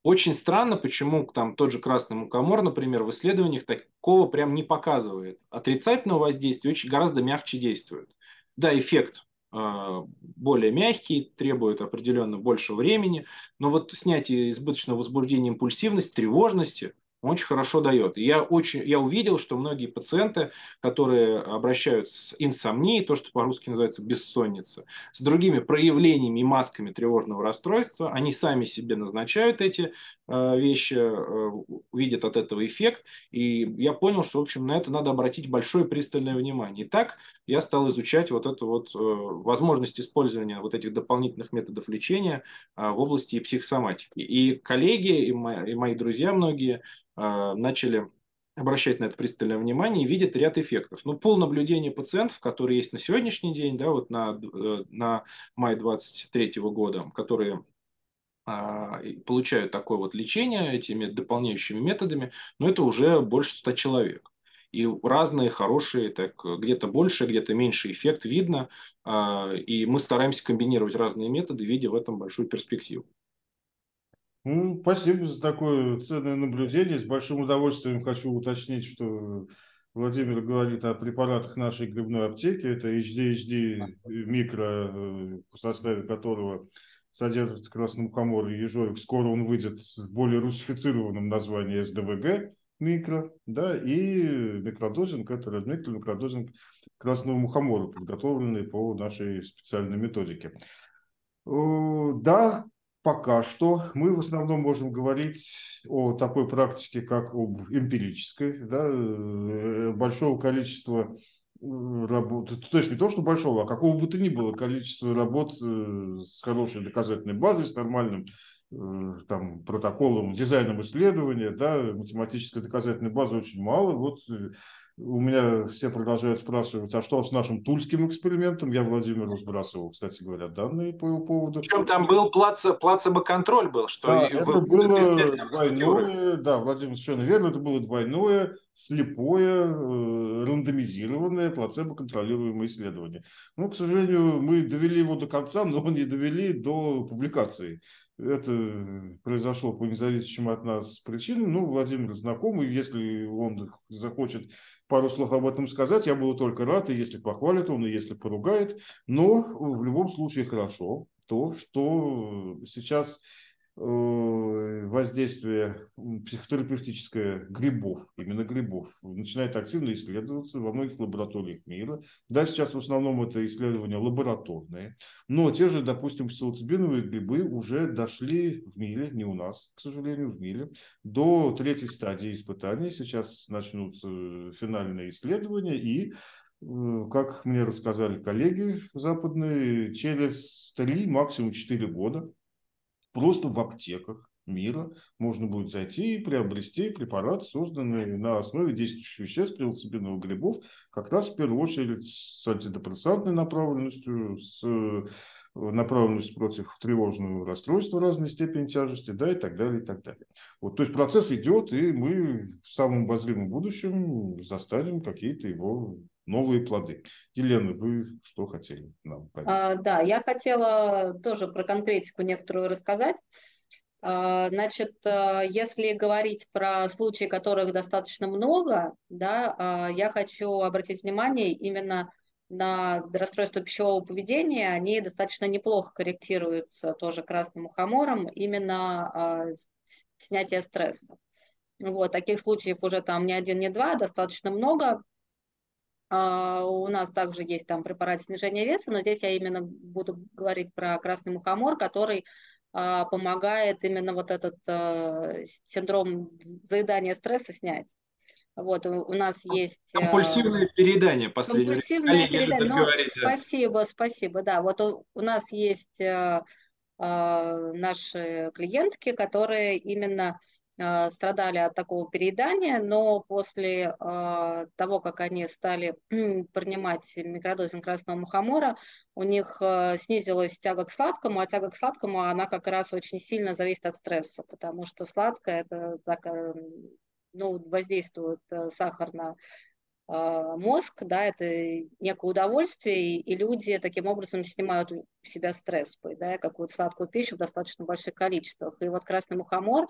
Очень странно, почему там тот же красный мукомор, например, в исследованиях такого прям не показывает. Отрицательного воздействия очень гораздо мягче действует. Да, эффект более мягкий, требует определенно больше времени. Но вот снятие избыточного возбуждения импульсивности, тревожности очень хорошо дает. я, очень, я увидел, что многие пациенты, которые обращаются с инсомнией, то, что по-русски называется бессонница, с другими проявлениями и масками тревожного расстройства, они сами себе назначают эти э, вещи, э, видят от этого эффект. И я понял, что, в общем, на это надо обратить большое пристальное внимание. И так я стал изучать вот эту вот э, возможность использования вот этих дополнительных методов лечения э, в области психосоматики. И коллеги, и мои, и мои друзья многие начали обращать на это пристальное внимание и видят ряд эффектов. Ну, пол наблюдения пациентов, которые есть на сегодняшний день, да, вот на, э, на май 23 года, которые а, получают такое вот лечение этими дополняющими методами, но это уже больше 100 человек. И разные хорошие, так где-то больше, где-то меньше эффект видно. А, и мы стараемся комбинировать разные методы, видя в этом большую перспективу. Ну, спасибо за такое ценное наблюдение. С большим удовольствием хочу уточнить, что Владимир говорит о препаратах нашей грибной аптеки. Это HDHD микро, э, в составе которого содержится красный мухомор и ежовик. Скоро он выйдет в более русифицированном названии СДВГ микро, да, и микродозинг, это размикро микродозинг красного мухомора, подготовленный по нашей специальной методике. Да, пока что мы в основном можем говорить о такой практике, как об эмпирической, да, э, большого количества э, работ, то есть не то, что большого, а какого бы то ни было количества работ э, с хорошей доказательной базой, с нормальным там, протоколом, дизайном исследования, да, математической доказательной базы очень мало. Вот у меня все продолжают спрашивать, а что с нашим тульским экспериментом? Я Владимиру сбрасывал, кстати говоря, данные по его поводу. Причем там был плацебо, плацебо-контроль был, что... Да, это было двойное, да, Владимир совершенно верно, это было двойное, слепое, э, рандомизированное, плацебо-контролируемое исследование. Но, к сожалению, мы довели его до конца, но [LAUGHS] не довели до публикации. Это произошло по независимым от нас причинам. Ну, Владимир знакомый, если он захочет пару слов об этом сказать, я буду только рад, и если похвалит он, и если поругает. Но в любом случае хорошо то, что сейчас Э, воздействие психотерапевтическое грибов, именно грибов, начинает активно исследоваться во многих лабораториях мира. Да, сейчас в основном это исследования лабораторные, но те же, допустим, псилоцибиновые грибы уже дошли в мире, не у нас, к сожалению, в мире, до третьей стадии испытаний. Сейчас начнутся финальные исследования и э, как мне рассказали коллеги западные, через 3, максимум 4 года просто в аптеках мира можно будет зайти и приобрести препарат, созданный на основе действующих веществ пилоцибиновых грибов, как раз в первую очередь с антидепрессантной направленностью, с э, направленностью против тревожного расстройства разной степени тяжести, да, и так далее, и так далее. Вот, то есть процесс идет, и мы в самом обозримом будущем застанем какие-то его новые плоды. Елена, вы что хотели нам понять? А, да, я хотела тоже про конкретику некоторую рассказать. А, значит, а, если говорить про случаи, которых достаточно много, да, а, я хочу обратить внимание именно на расстройство пищевого поведения, они достаточно неплохо корректируются тоже красным мухомором, именно снятие стресса. Вот, таких случаев уже там не один, не два, достаточно много. У нас также есть там препарат снижения веса, но здесь я именно буду говорить про красный мухомор, который а, помогает именно вот этот э, синдром заедания стресса снять. Вот, у, нас есть... Компульсивное переедание последнее. Компульсивное переедание. Ну, спасибо, спасибо, да. Вот у, у нас есть наши клиентки, которые именно страдали от такого переедания, но после э, того, как они стали [CLEARS THROAT] принимать микродозинг красного мухомора, у них э, снизилась тяга к сладкому, а тяга к сладкому, она как раз очень сильно зависит от стресса, потому что сладкое это так, ну, воздействует сахар на мозг, да, это некое удовольствие, и люди таким образом снимают у себя стресс, поедая какую-то сладкую пищу в достаточно больших количествах. И вот красный мухомор,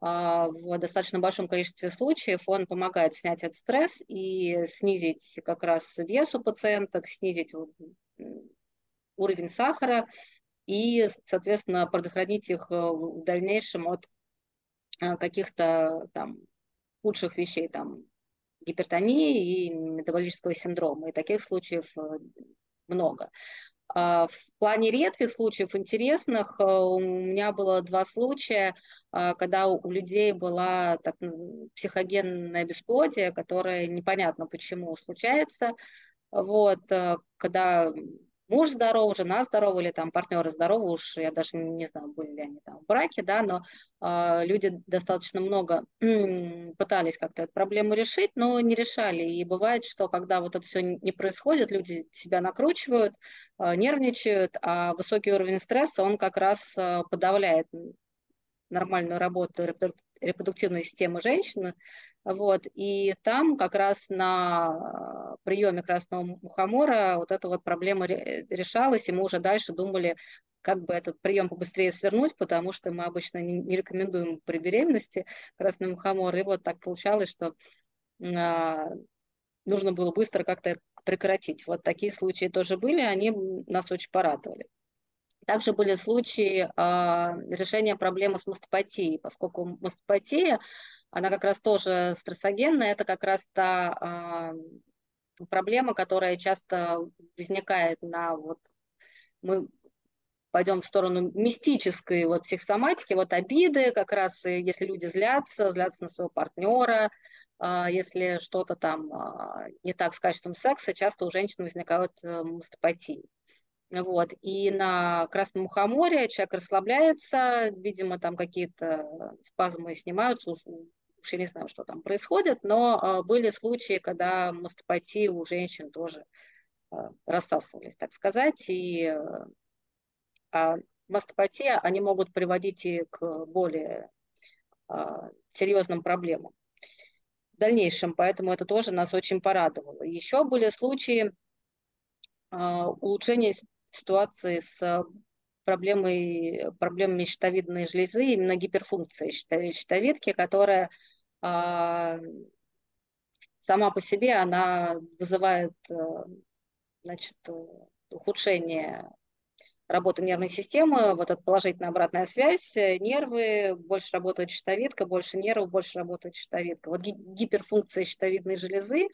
в достаточно большом количестве случаев он помогает снять этот стресс и снизить как раз вес у пациенток, снизить уровень сахара и, соответственно, предохранить их э, в дальнейшем от э, каких-то там худших вещей, там гипертонии и метаболического синдрома. И таких случаев э, много. А, в плане редких случаев, интересных, э, у меня было два случая, а, когда у людей была так, психогенное бесплодие, которое непонятно почему случается. Вот, э, когда муж здоров, жена здорова или там партнеры здоровы, уж я даже не знаю, были ли они там в браке, да, но э, люди достаточно много пытались как-то эту проблему решить, но не решали. И бывает, что когда вот это все не происходит, люди себя накручивают, э, нервничают, а высокий уровень стресса, он как раз э, подавляет нормальную работу репродуктивной системы женщины, вот, и там как раз на приеме красного мухомора вот эта вот проблема решалась, и мы уже дальше думали, как бы этот прием побыстрее свернуть, потому что мы обычно не, рекомендуем при беременности красный мухомор. И вот так получалось, что а, нужно было быстро как-то прекратить. Вот такие случаи тоже были, они нас очень порадовали. Также были случаи а, решения проблемы с мастопатией, поскольку мастопатия она как раз тоже стрессогенная, это как раз та э, проблема, которая часто возникает на вот мы пойдем в сторону мистической вот психосоматики, вот обиды, как раз если люди злятся, злятся на своего партнера, э, если что-то там э, не так с качеством секса, часто у женщин возникают э, мастопатии. Вот. И на Красном Мухоморе человек расслабляется, видимо, там какие-то спазмы снимаются, уж я не знаю, что там происходит, но а, были случаи, когда мастопатии у женщин тоже а, рассасывались, так сказать, и а мастопатия, они могут приводить и к более серьезным проблемам в дальнейшем, поэтому это тоже нас очень порадовало. Еще были случаи улучшения ситуации с проблемой, проблемами щитовидной железы, именно гиперфункции щитовидки, которая а, сама по себе она вызывает э, значит, ухудшение работы нервной системы, вот эта положительная обратная связь, нервы, больше работает щитовидка, больше нервов, больше работает щитовидка. Вот гиперфункция щитовидной железы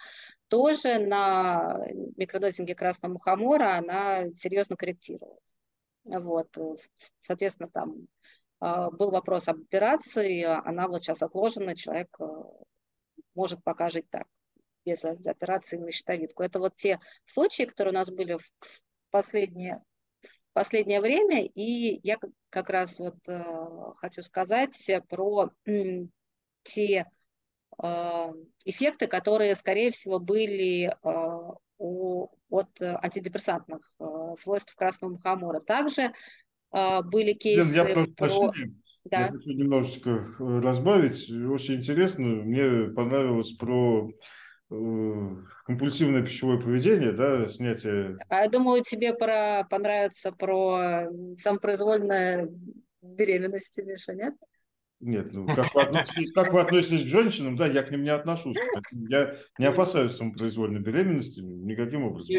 тоже на микродозинге красного мухомора она серьезно корректировалась. Вот, э, соответственно, там а, был вопрос об операции, она вот сейчас отложена, человек э, может пока жить так, без операции на щитовидку. Это вот те случаи, которые у нас были в последние последнее время, и я как раз вот хочу сказать про те эффекты, которые, скорее всего, были у, от антидепрессантных свойств красного мухомора. Также были кейсы я про... Прощения. Да. Я хочу немножечко э, разбавить. Очень интересно. Мне понравилось про э, компульсивное пищевое поведение, да, снятие... А я думаю, тебе про, понравится про самопроизвольное беременность, Миша, нет? Нет, ну как вы, относитесь, как вы относитесь к женщинам, да, я к ним не отношусь. Я не опасаюсь самопроизвольной беременности никаким образом.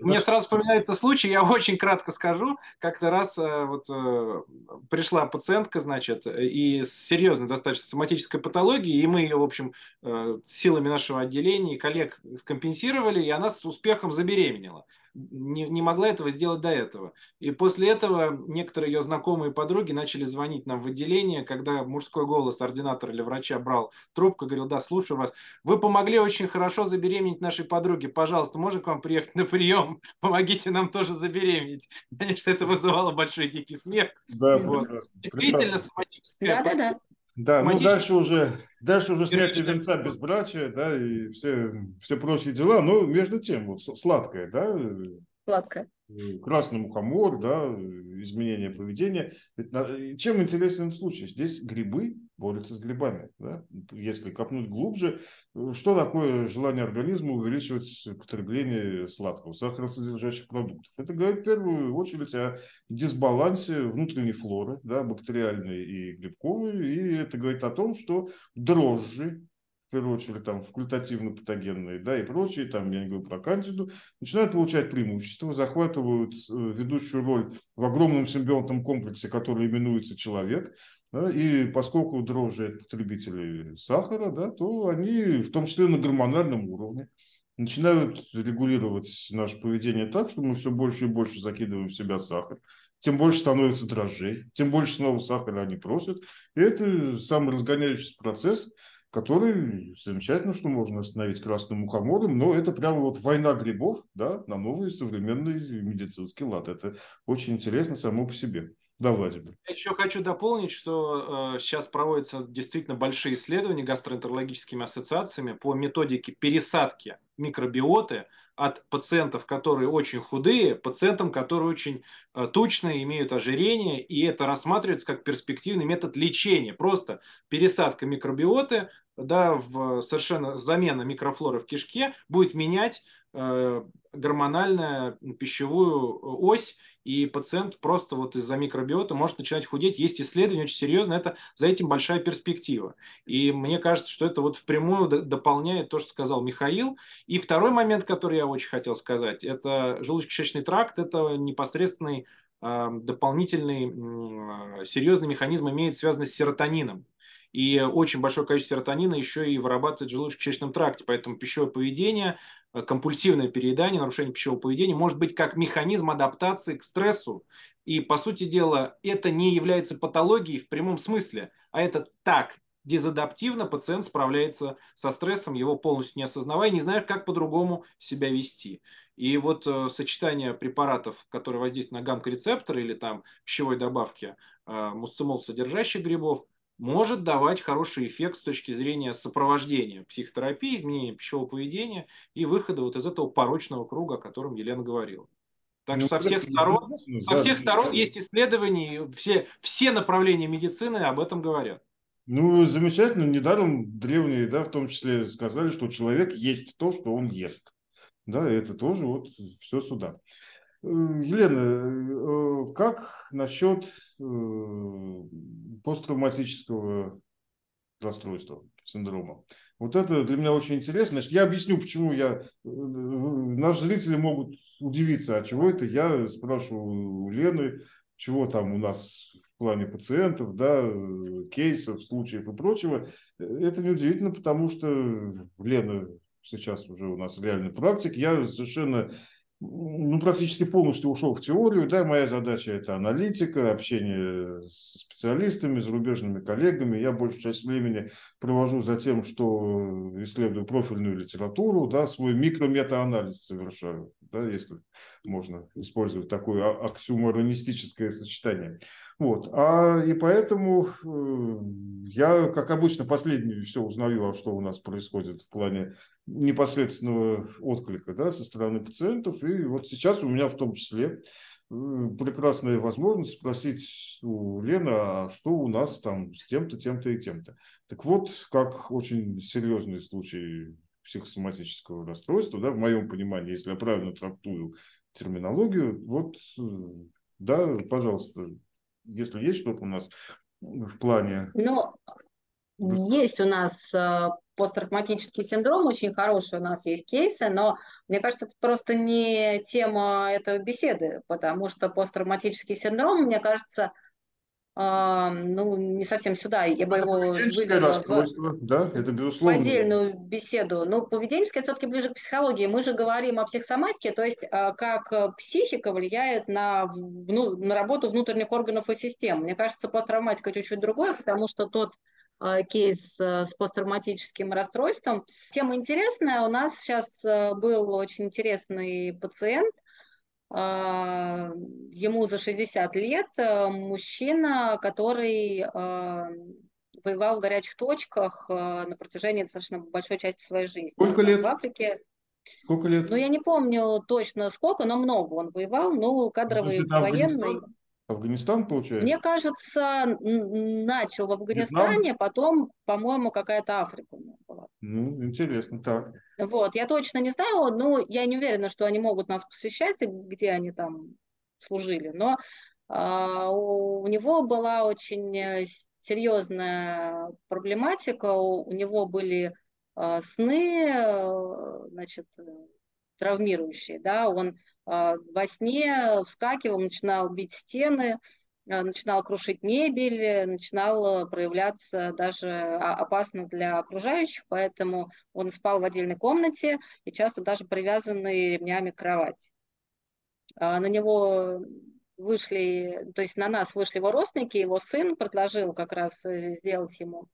Мне сразу вспоминается случай, я очень кратко скажу. Как-то раз э, вот э, пришла пациентка, значит, и с серьезной достаточно соматической патологией, и мы ее, в общем, э, силами нашего отделения и коллег скомпенсировали, и она с успехом забеременела не, не могла этого сделать до этого. И после этого некоторые ее знакомые подруги начали звонить нам в отделение, когда мужской голос ординатора или врача брал трубку, говорил, да, слушаю вас. Вы помогли очень хорошо забеременеть нашей подруге. Пожалуйста, можно к вам приехать на прием? Помогите нам тоже забеременеть. Конечно, это вызывало большой дикий смех. Да, вот. прекрасно. Действительно, соматическая. Да, да, да. Да, ну дальше уже, дальше уже снятие венца безбрачия, да, и все, все прочие дела, но между тем, вот сладкое, да, Сладкое. Красный мухомор, да, изменение поведения. Чем интересен случай? Здесь грибы борются с грибами. Да? Если копнуть глубже, что такое желание организма увеличивать потребление сладкого, сахаросодержащих продуктов? Это говорит в первую очередь о дисбалансе внутренней флоры, да, бактериальной и грибковой, и это говорит о том, что дрожжи, в первую очередь там факультативно-патогенные, да, и прочие, там, я не говорю про кандиду, начинают получать преимущество, захватывают э, ведущую роль в огромном симбионтном комплексе, который именуется человек, да, и поскольку дрожжи потребители сахара, да, то они, в том числе на гормональном уровне, начинают регулировать наше поведение так, что мы все больше и больше закидываем в себя сахар, тем больше становится дрожжей, тем больше снова сахара они просят. И это самый разгоняющийся процесс, который замечательно, что можно остановить красным мухомором, но это прямо вот война грибов, да, на новый современный медицинский лад. Это очень интересно само по себе. Да, Владимир. Я еще хочу дополнить, что э, сейчас проводятся действительно большие исследования гастроэнтерологическими ассоциациями по методике пересадки микробиоты от пациентов, которые очень худые, пациентам, которые очень э, тучные, имеют ожирение, и это рассматривается как перспективный метод лечения. Просто пересадка микробиоты, да, в совершенно замена микрофлоры в кишке будет менять э, гормональную пищевую ось и пациент просто вот из-за микробиота может начинать худеть. Есть исследования очень серьезно, это за этим большая перспектива. И мне кажется, что это вот впрямую дополняет то, что сказал Михаил. И второй момент, который я очень хотел сказать, это желудочно-кишечный тракт, это непосредственный э, дополнительный серьезный механизм имеет связанность с серотонином. И очень большое количество серотонина еще и вырабатывает в желудочно-кишечном тракте. Поэтому пищевое поведение компульсивное переедание, нарушение пищевого поведения может быть как механизм адаптации к стрессу. И, по сути дела, это не является патологией в прямом смысле, а это так, дезадаптивно пациент справляется со стрессом, его полностью не осознавая, не зная, как по-другому себя вести. И вот э, сочетание препаратов, которые воздействуют на гамма-рецепторы или там пищевой добавки э, мусцимол содержащих грибов, может давать хороший эффект с точки зрения сопровождения психотерапии, изменения пищевого поведения и выхода вот из этого порочного круга, о котором Елена говорила. Так ну, что со всех сторон, ну, со всех сторон есть исследования, все, все направления медицины об этом говорят. Ну, замечательно. Недаром древние, да, в том числе сказали, что человек есть то, что он ест. Да, это тоже вот все сюда. Э, Елена, э, как насчет э, посттравматического расстройства, синдрома? Вот это для меня очень интересно. Значит, я объясню, почему я... Наши зрители могут удивиться, а чего это я спрашиваю у Лены, чего там у нас в плане пациентов, да, кейсов, случаев и прочего. Это неудивительно, потому что Лена сейчас уже у нас реальный практик. Я совершенно ну, практически полностью ушел в теорию. Да, моя задача – это аналитика, общение с специалистами, зарубежными коллегами. Я большую часть времени провожу за тем, что исследую профильную литературу, да, свой микрометаанализ совершаю, да, если можно использовать такое а, оксюморонистическое сочетание. Вот. А, и поэтому э, я, как обычно, последний все узнаю, а что у нас происходит в плане непосредственного отклика да, со стороны пациентов. И вот сейчас у меня в том числе э, прекрасная возможность спросить у Лены, а что у нас там с тем-то, тем-то и тем-то. Так вот, как очень серьезный случай психосоматического расстройства, да, в моем понимании, если я правильно трактую терминологию, вот, э, да, пожалуйста, если есть что-то у нас в плане... Ну, есть у нас э, посттравматический синдром, очень хорошие у нас есть кейсы, но мне кажется, это просто не тема этой беседы, потому что посттравматический синдром, мне кажется, а, ну, не совсем сюда. Я бы его поведенческое расстройство, в, да, это безусловно. В отдельную беседу. Но поведенческое все-таки ближе к психологии. Мы же говорим о психосоматике, то есть а, как психика влияет на, вну, на работу внутренних органов и систем. Мне кажется, посттравматика чуть-чуть другое, потому что тот кейс с посттравматическим расстройством. Тема интересная. У нас сейчас был очень интересный пациент – ему за 60 лет, э, мужчина, который воевал в горячих точках э, на протяжении достаточно большой части своей жизни. Сколько лет? В Африке. Сколько лет? Ну, я не помню точно сколько, но много он воевал. Ну, кадровый ну, военный. Афганистан? Получается? Мне кажется, начал в Афганистане, Вьетнам? потом, по-моему, какая-то Африка была. Ну, интересно, так. Вот, я точно не знаю, но я не уверена, что они могут нас посвящать, где они там служили, но а, у, у него была очень э, серьезная проблематика, у, у него были а, сны, э, значит, травмирующие, да, он а, во сне вскакивал, начинал бить стены, а, начинал крушить мебель, начинал проявляться даже опасно для окружающих, поэтому он спал в отдельной комнате и часто даже привязанный ремнями к кровати. А, на него вышли, то есть на нас вышли его родственники, его сын предложил как раз э, сделать ему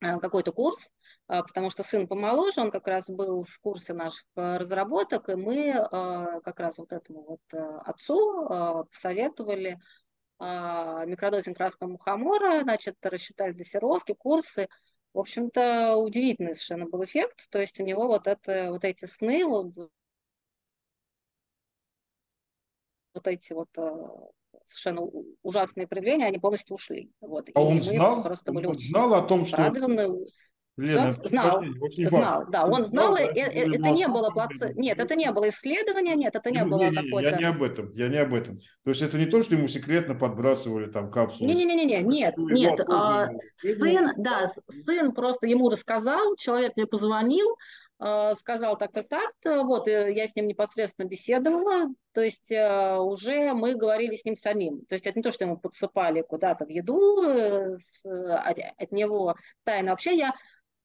какой-то курс, а, потому что сын помоложе, он как раз был в курсе наших э, разработок, и мы а, как раз вот этому вот э, отцу а, посоветовали микродозинг красного мухомора, значит, рассчитали дозировки, курсы. В общем-то, удивительный совершенно был эффект. То есть у него вот, это, вот эти сны, вот, вот эти вот совершенно ужасные проявления, они полностью ушли. Вот. А и он знал? Просто были он знал о том, что... Лена, знал, знал, да, он знал, знал это, это не было плац... нет, это не было исследование, нет, это не, не было какое-то. Я не об этом, я не об этом. То есть это не то, что ему секретно подбрасывали там капсулы. Не, не, не, не, нет, нет, а, сын, да, сын просто ему рассказал, человек мне позвонил, а, сказал так-то так-то, вот, я с ним непосредственно беседовала, то есть э, уже мы говорили с ним самим, то есть это не то, что ему подсыпали куда-то в еду э, от, него тайно, вообще я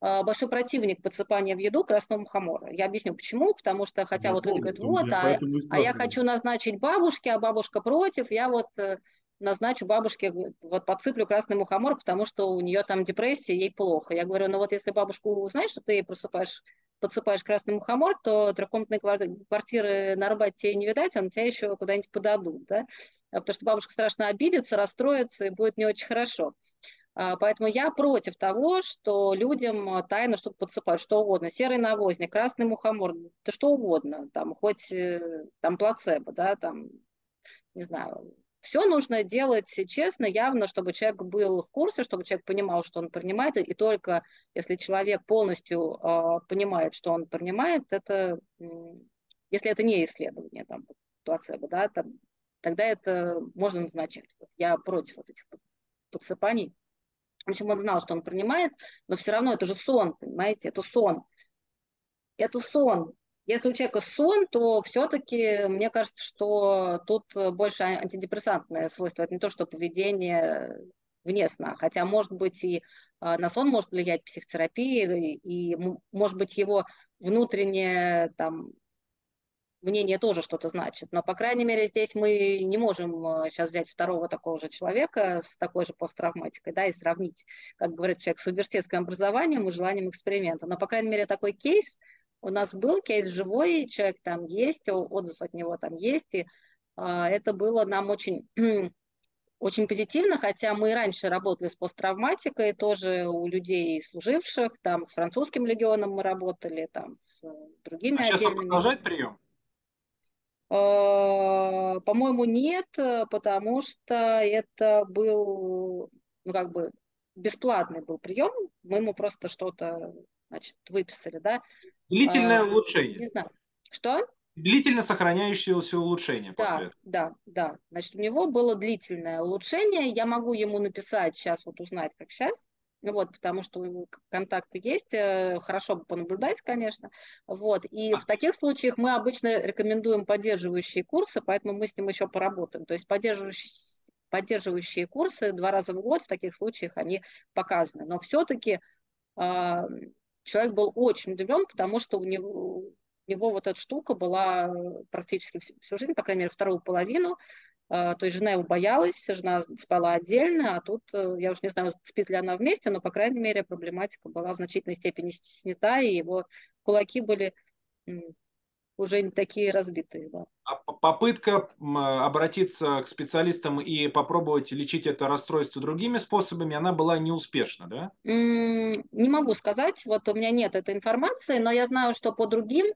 большой противник подсыпания в еду красного мухомора. Я объясню почему. Потому что, хотя я вот люди говорят, вот, а, а я хочу назначить бабушке, а бабушка против, я вот э, назначу бабушке, вот подсыплю красный мухомор, потому что у нее там депрессия, ей плохо. Я говорю, ну вот если бабушка узнает, что ты ей просыпаешь, подсыпаешь красный мухомор, то трехкомнатной квартиры на Арбате тебе не видать, а на тебя еще куда-нибудь подадут, да? Потому что бабушка страшно обидится, расстроится и будет не очень хорошо. А, поэтому я против того, что людям а, тайно что-то подсыпают, что угодно. Серый навозник, красный мухомор, да что угодно, там, хоть э, там плацебо, да, там, не знаю. Все нужно делать честно, явно, чтобы человек был в курсе, чтобы человек понимал, что он принимает, и только если человек полностью э, понимает, что он принимает, это, если это не исследование, там, плацебо, да, там, тогда это можно назначать. Я против вот этих подсыпаний. В общем, он знал, что он принимает, но все равно это же сон, понимаете, это сон. Это сон. Если у человека сон, то все-таки мне кажется, что тут больше антидепрессантное свойство. Это не то, что поведение вне сна. Хотя, может быть, и а, на сон может влиять психотерапия, и, может быть, его внутреннее там, мнение тоже что-то значит. Но, по крайней мере, здесь мы не можем сейчас взять второго такого же человека с такой же посттравматикой, да, и сравнить, как говорит человек, с университетским образованием и желанием эксперимента. Но, по крайней мере, такой кейс у нас был, кейс живой, человек там есть, отзыв от него там есть, и а, это было нам очень [CLEARS THROAT] очень позитивно, хотя мы и раньше работали с посттравматикой, тоже у людей служивших, там с французским легионом мы работали, там с другими а отдельными. Сейчас продолжает прием? А, по-моему, нет, потому что это был, ну, как бы, бесплатный был прием, мы ему просто что-то, значит, выписали, да. Длительное а, улучшение. Не знаю. Что? Длительно сохраняющееся улучшение да, после этого. Да, да. Значит, у него было длительное улучшение. Я могу ему написать сейчас, вот узнать, как сейчас. Вот, потому что контакты есть, э, хорошо бы понаблюдать, конечно. Вот, и в таких случаях мы обычно рекомендуем поддерживающие курсы, поэтому мы с ним еще поработаем. То есть поддерживающие, поддерживающие курсы два раза в год в таких случаях они показаны. Но все-таки э, а, человек был очень удивлен, потому что у него, у него вот эта штука была практически всю, всю жизнь, по крайней мере, вторую половину. А, то есть жена его боялась, жена спала отдельно, а тут, э, я уж не знаю, спит ли она вместе, но, по крайней мере, проблематика была в значительной степени снята, и его кулаки были уже не такие разбитые. Да. А попытка обратиться к специалистам и попробовать лечить это расстройство другими способами, она была неуспешна, да? Не могу сказать, вот у меня нет этой информации, но я знаю, что по другим а,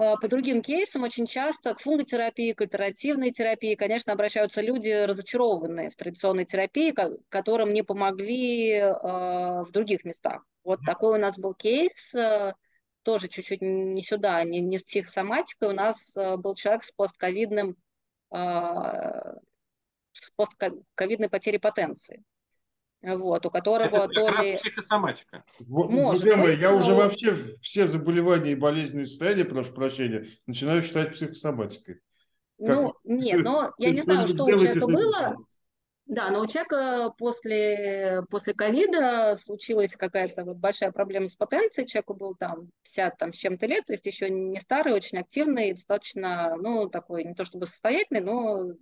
по другим кейсам очень часто к фунготерапии, к альтернативной терапии, конечно, обращаются люди, разочарованные в традиционной терапии, которым не помогли э, в других местах. Вот такой у нас был кейс, э, тоже чуть-чуть не сюда, не, не с психосоматикой. У нас э, был человек с постковидным, э, с постковидной потерей потенции вот, у которого это то как ли... раз психосоматика. Может Друзья мои, я но... уже вообще все заболевания и болезненные состояния, прошу прощения, начинаю считать психосоматикой. Ну, нет, но я не знаю, что у человека было. Да, но у человека после, после ковида случилась какая-то вот большая проблема с потенцией. Человеку был там 50 там, с чем-то лет, то есть еще не старый, очень активный, достаточно, ну, такой, не то чтобы состоятельный, но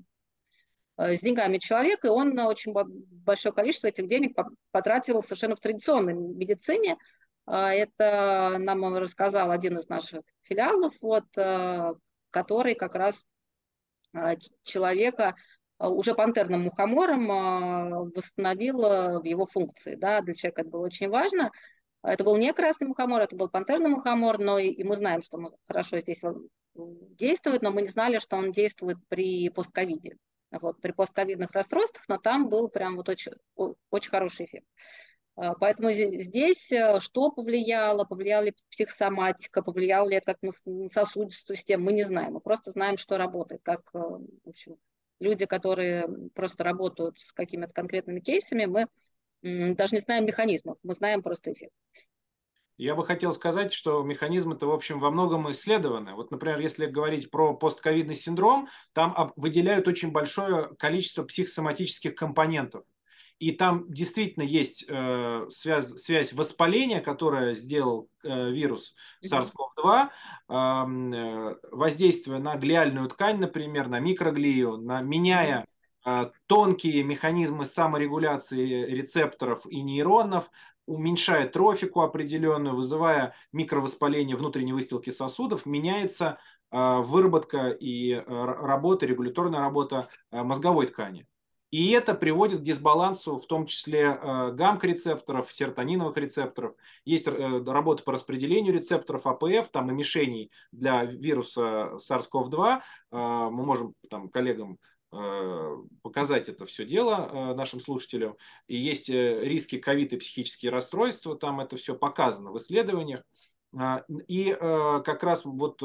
с деньгами человек, и он на очень большое количество этих денег потратил совершенно в традиционной медицине. А, это нам рассказал один из наших филиалов, вот, э, который как раз э, человека уже пантерным мухомором восстановил в его функции. Да, для человека это было очень важно. Это был не красный мухомор, это был пантерный мухомор, но и, и мы знаем, что он хорошо здесь действует, но мы не знали, что он действует при постковиде вот, при постковидных расстройствах, но там был прям вот очень, очень хороший эффект. А, поэтому здесь э, что повлияло, повлияла ли психосоматика, повлияло ли это как на сосудистую систему, мы не знаем. Мы просто знаем, что работает, как э, в общем, люди, которые просто работают с какими-то конкретными кейсами, мы даже не знаем механизмов, мы знаем просто эффект. Я бы хотел сказать, что механизмы-то, в общем, во многом исследованы. Вот, например, если говорить про постковидный синдром, там выделяют очень большое количество психосоматических компонентов. И там действительно есть э, связь, связь воспаления, которое сделал э, вирус SARS-CoV-2, эм, э, воздействие на глиальную ткань, например, на микроглию, на, меняя тонкие механизмы саморегуляции рецепторов и нейронов, уменьшает трофику определенную, вызывая микровоспаление внутренней выстилки сосудов, меняется а, выработка и а, работа, регуляторная работа а, мозговой ткани. И это приводит к дисбалансу, в том числе гамк-рецепторов, серотониновых рецепторов. Есть э, работа по распределению рецепторов АПФ, там и мишеней для вируса SARS-CoV-2. Мы можем там, коллегам показать это все дело э, нашим слушателям. И есть э, риски ковид и психические расстройства, там это все показано в исследованиях. А, и как раз вот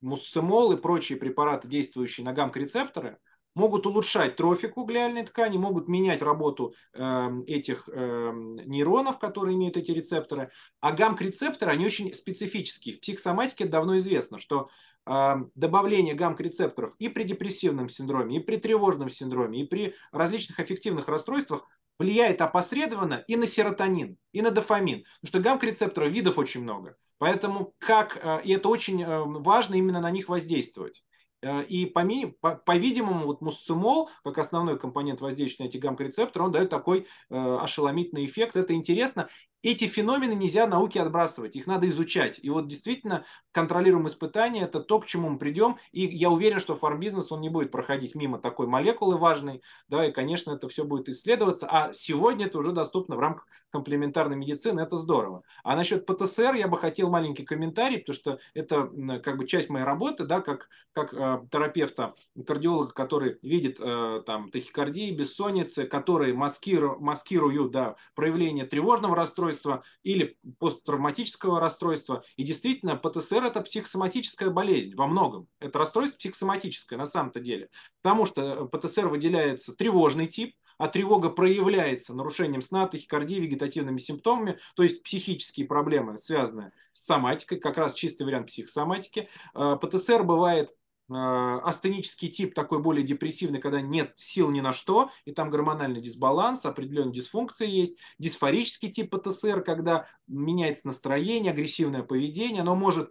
муссемол и прочие препараты, действующие на гамк-рецепторы, могут улучшать трофику глиальной ткани, могут менять работу эм, этих эм, нейронов, которые имеют эти рецепторы. А гамк-рецепторы, они очень специфические. В психосоматике давно известно, что добавление гамк-рецепторов и при депрессивном синдроме, и при тревожном синдроме, и при различных аффективных расстройствах влияет опосредованно и на серотонин, и на дофамин. Потому что гамк-рецепторов видов очень много. Поэтому как, и это очень важно именно на них воздействовать. И по-видимому, вот мусцимол, как основной компонент воздействия на эти гамма-рецепторы, он дает такой ошеломительный эффект. Это интересно эти феномены нельзя науке отбрасывать, их надо изучать. И вот действительно контролируем испытания, это то, к чему мы придем. И я уверен, что фармбизнес, он не будет проходить мимо такой молекулы важной, да, и, конечно, это все будет исследоваться. А сегодня это уже доступно в рамках комплементарной медицины, это здорово. А насчет ПТСР я бы хотел маленький комментарий, потому что это как бы часть моей работы, да, как, как э, терапевта, кардиолога, который видит э, там тахикардии, бессонницы, которые маскиру, маскируют да, проявление тревожного расстройства, расстройства или посттравматического расстройства. И действительно, ПТСР – это психосоматическая болезнь во многом. Это расстройство психосоматическое на самом-то деле. Потому что э, ПТСР выделяется тревожный тип, а тревога проявляется нарушением сна, тахикардии, вегетативными симптомами, то есть психические проблемы, связанные с соматикой, как раз чистый вариант психосоматики. Э, ПТСР бывает астенический тип такой более депрессивный, когда нет сил ни на что, и там гормональный дисбаланс, определенная дисфункция есть. Дисфорический тип ПТСР, когда меняется настроение, агрессивное поведение, оно может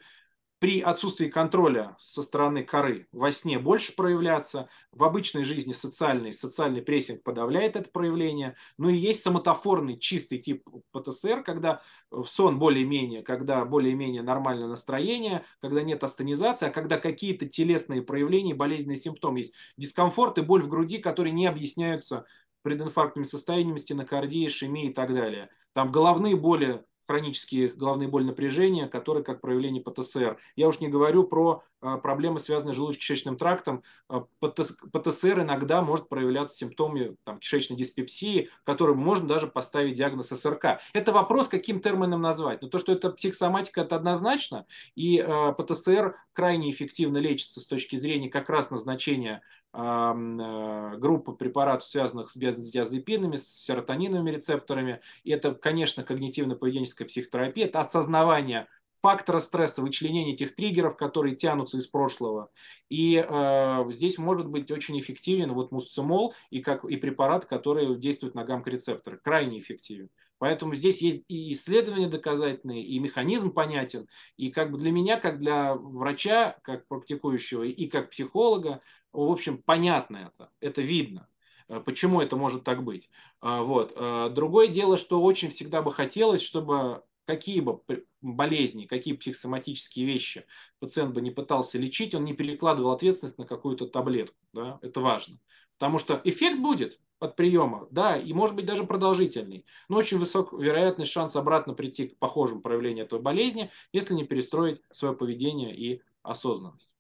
при отсутствии контроля со стороны коры во сне больше проявляться, в обычной жизни социальный, социальный прессинг подавляет это проявление, ну и есть самотофорный чистый тип ПТСР, когда сон более-менее, когда более-менее нормальное настроение, когда нет астенизации, а когда какие-то телесные проявления, болезненные симптомы есть, дискомфорт и боль в груди, которые не объясняются прединфарктными состояниями, стенокардией, ишемией и так далее. Там головные боли хронические головные боли напряжения, которые как проявление ПТСР. Я уж не говорю про а, проблемы, связанные с желудочно-кишечным трактом. А, ПТСР иногда может проявляться симптомами там, кишечной диспепсии, которым можно даже поставить диагноз СРК. Это вопрос, каким термином назвать. Но то, что это психосоматика, это однозначно. И э, ПТСР крайне эффективно лечится с точки зрения как раз назначения группы препаратов, связанных с бензодиазепинами, с серотониновыми рецепторами. И это, конечно, когнитивно-поведенческая психотерапия, это осознавание фактора стресса, вычленение этих триггеров, которые тянутся из прошлого. И э, здесь может быть очень эффективен вот мусцимол и, как, и препарат, который действует на гамма-рецепторы. Крайне эффективен. Поэтому здесь есть и исследования доказательные, и механизм понятен. И как бы для меня, как для врача, как практикующего, и как психолога, в общем, понятно это, это видно. Э, почему это может так быть? А, вот. Э, другое дело, что очень всегда бы хотелось, чтобы какие бы болезни, какие психосоматические вещи пациент бы не пытался лечить, он не перекладывал ответственность на какую-то таблетку. Да? Это важно. Потому что эффект будет от приема, да, и может быть даже продолжительный, но очень высокая вероятность, шанс обратно прийти к похожим проявлениям этой болезни, если не перестроить свое поведение и осознанность.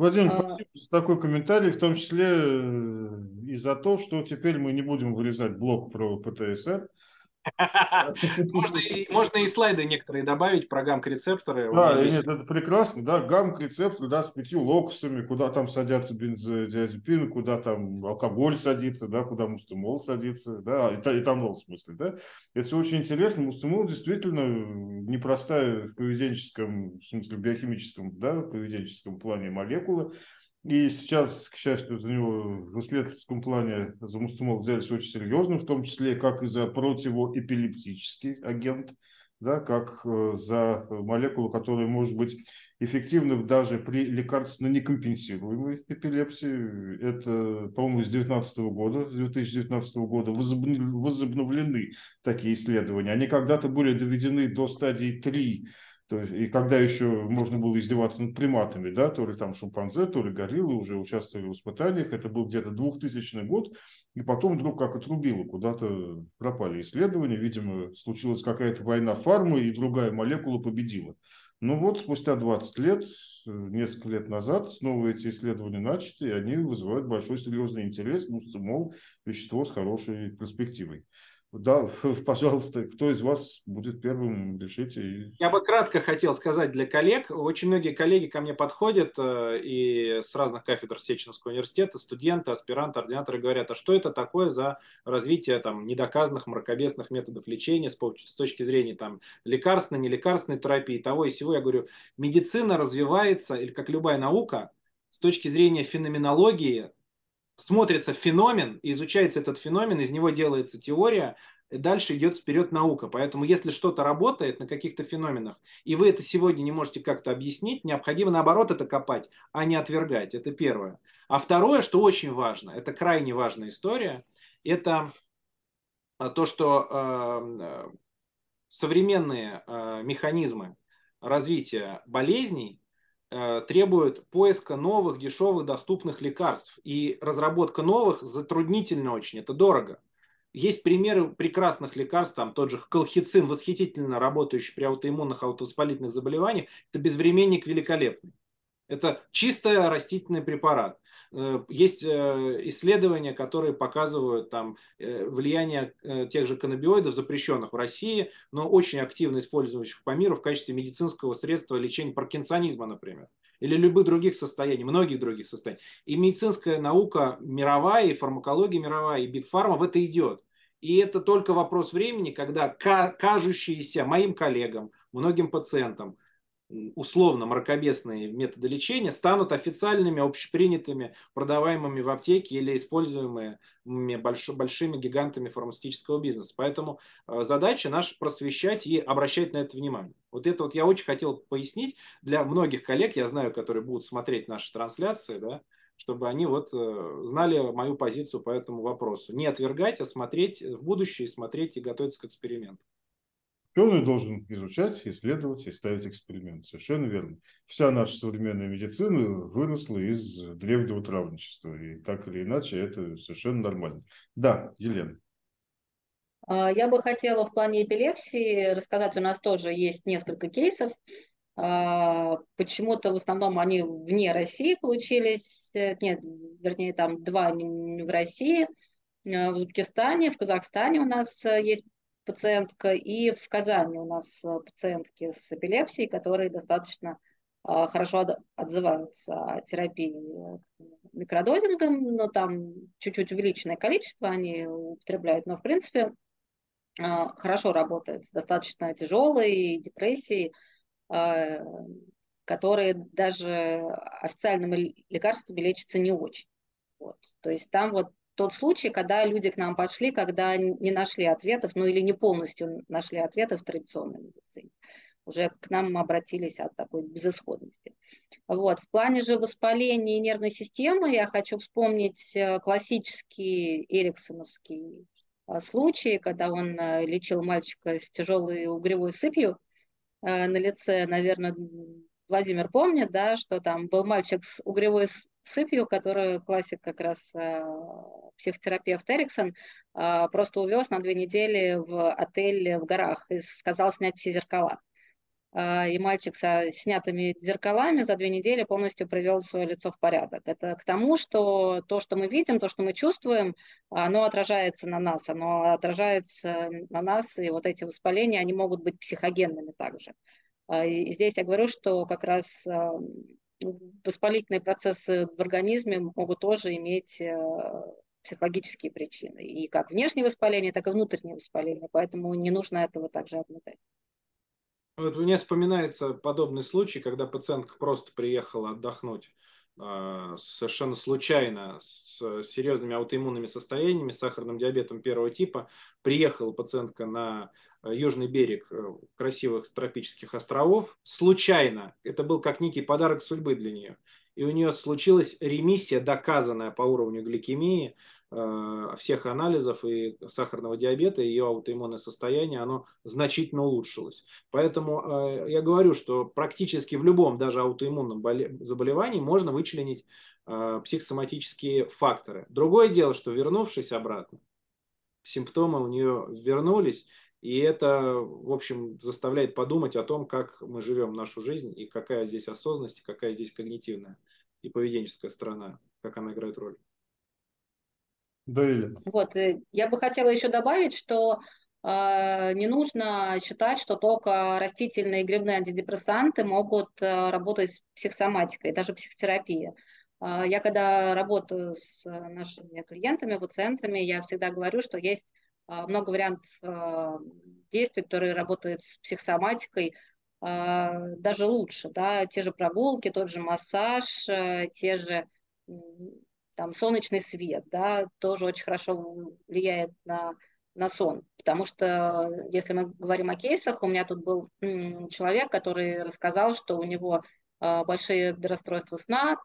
Владимир, а... спасибо за такой комментарий, в том числе э, и за то, что теперь мы не будем вырезать блок про ПТСР, [LAUGHS] можно, [LAUGHS] и, можно и слайды некоторые добавить про гамк-рецепторы. Да, нет, это прекрасно, да, гамк-рецепторы, да, с пятью локусами, куда там садятся бензодиазепины, куда там алкоголь садится, да, куда мустимол садится, да, и этанол в смысле, да. Это все очень интересно. Мустимол действительно непростая в поведенческом, в смысле биохимическом, да, поведенческом плане молекула. И сейчас, к счастью, за него в исследовательском плане за мустумол взялись очень серьезно, в том числе как и за противоэпилептический агент, да, как э, за молекулу, которая может быть эффективна даже при лекарственно некомпенсируемой эпилепсии. Это, по-моему, с 2019 года, с 2019 года возобновлены такие исследования. Они когда-то были доведены до стадии 3 то есть, и когда еще можно было издеваться над приматами, да, то ли там шимпанзе, то ли гориллы уже участвовали в испытаниях, это был где-то 2000 год, и потом вдруг как отрубило, куда-то пропали исследования, видимо, случилась какая-то война фармы, и другая молекула победила. Ну вот, спустя 20 лет, э, несколько лет назад, снова эти исследования начаты, и они вызывают большой серьезный интерес, мол, вещество с хорошей перспективой. Да, [LAUGHS] пожалуйста, кто из вас будет первым, решите. Я бы кратко хотел сказать для коллег. Очень многие коллеги ко мне подходят э, и с разных кафедр Сеченовского университета, студенты, аспиранты, ординаторы говорят, а что это такое за развитие там, недоказанных мракобесных методов лечения с, с точки зрения там, лекарственной, нелекарственной терапии, того и всего. Я говорю, медицина развивается, или как любая наука, с точки зрения феноменологии, смотрится феномен, изучается этот феномен, из него делается теория, дальше идет вперед наука. Поэтому если что-то работает на каких-то феноменах, и вы это сегодня не можете как-то объяснить, необходимо наоборот это копать, а не отвергать. Это первое. А второе, что очень важно, это крайне важная история, это а, то, что э, современные э, механизмы развития болезней э, требуют поиска новых, дешевых, доступных лекарств. И разработка новых затруднительно очень, это дорого. Есть примеры прекрасных лекарств, там тот же колхицин, восхитительно работающий при аутоиммунных аутовоспалительных заболеваниях, это безвременник великолепный. Это чистый растительный препарат. Э, есть э, исследования, которые показывают там, э, влияние тех же каннабиоидов, запрещенных в России, но очень активно использующих по миру в качестве медицинского средства лечения паркинсонизма, например или любых других состояний, многих других состояний. И медицинская наука мировая, и фармакология мировая, и бигфарма в это идет. И это только вопрос времени, когда кажущиеся моим коллегам, многим пациентам, условно мракобесные методы лечения станут официальными, общепринятыми, продаваемыми в аптеке или используемыми большими гигантами фармацевтического бизнеса. Поэтому э, задача наша просвещать и обращать на это внимание. Вот это вот я очень хотел пояснить для многих коллег, я знаю, которые будут смотреть наши трансляции, да, чтобы они вот э, знали мою позицию по этому вопросу. Не отвергать, а смотреть в будущее, смотреть и готовиться к эксперименту. Ученый должен изучать, исследовать и ставить эксперимент. Совершенно верно. Вся наша современная медицина выросла из древнего травничества. И так или иначе это совершенно нормально. Да, Елена. А, я бы хотела в плане эпилепсии рассказать, у нас тоже есть несколько кейсов. А, почему-то в основном они вне России получились, нет, вернее, там два в России, э, в Узбекистане, в Казахстане у нас э, есть пациентка, и в Казани у нас э, пациентки с эпилепсией, которые достаточно а, хорошо отзываются о терапии э, микродозингом, но там чуть-чуть увеличенное количество они употребляют, но в принципе а, хорошо работает с достаточно тяжелой депрессией, а, которые даже официальными лекарствами лечатся не очень. Вот. То есть там вот тот случай, когда люди к нам пошли, когда не нашли ответов, ну или не полностью нашли ответы в традиционной медицине. Уже к нам обратились от такой безысходности. Вот. В плане же воспаления нервной системы я хочу вспомнить э, классический эриксоновский э, случай, когда он э, лечил мальчика с тяжелой угревой сыпью на лице, наверное, Владимир помнит, да, что там был мальчик с угревой сыпью, которую классик как раз э, психотерапевт Эриксон э, просто увез на две недели в отель в горах и сказал снять все зеркала. Э, и мальчик со снятыми зеркалами за две недели полностью привел свое лицо в порядок. Это к тому, что то, что мы видим, то, что мы чувствуем, оно отражается на нас, оно отражается на нас, и вот эти воспаления, они могут быть психогенными также. И здесь я говорю, что как раз воспалительные процессы в организме могут тоже иметь э, психологические причины. И как внешнее воспаление, так и внутреннее воспаление. Поэтому не нужно этого также отметать. Вот мне вспоминается подобный случай, когда пациентка просто приехала отдохнуть совершенно случайно с серьезными аутоиммунными состояниями, с сахарным диабетом первого типа. Приехала пациентка на э, южный берег э, красивых тропических островов. Случайно. Это был как некий подарок судьбы для нее. И у нее случилась ремиссия, доказанная по уровню гликемии, всех анализов и сахарного диабета, ее аутоиммунное состояние, оно значительно улучшилось. Поэтому э, я говорю, что практически в любом, даже аутоиммунном заболевании можно вычленить э, психосоматические факторы. Другое дело, что вернувшись обратно, симптомы у нее вернулись, и это, в общем, заставляет подумать о том, как мы живем нашу жизнь и какая здесь осознанность, какая здесь когнитивная и поведенческая сторона, как она играет роль. Да, или... Вот, э, я бы хотела еще добавить, что э, не нужно считать, что только растительные и грибные антидепрессанты могут э, работать с психосоматикой, даже психотерапия. Э, я когда работаю с нашими клиентами, пациентами, я всегда говорю, что есть э, много вариантов э, действий, которые работают с психосоматикой, даже лучше, да, те же прогулки, тот же массаж, те же там солнечный свет, да, тоже очень хорошо влияет на на сон. Потому что, если мы говорим о кейсах, у меня тут был человек, который рассказал, что у него а, большие расстройства сна,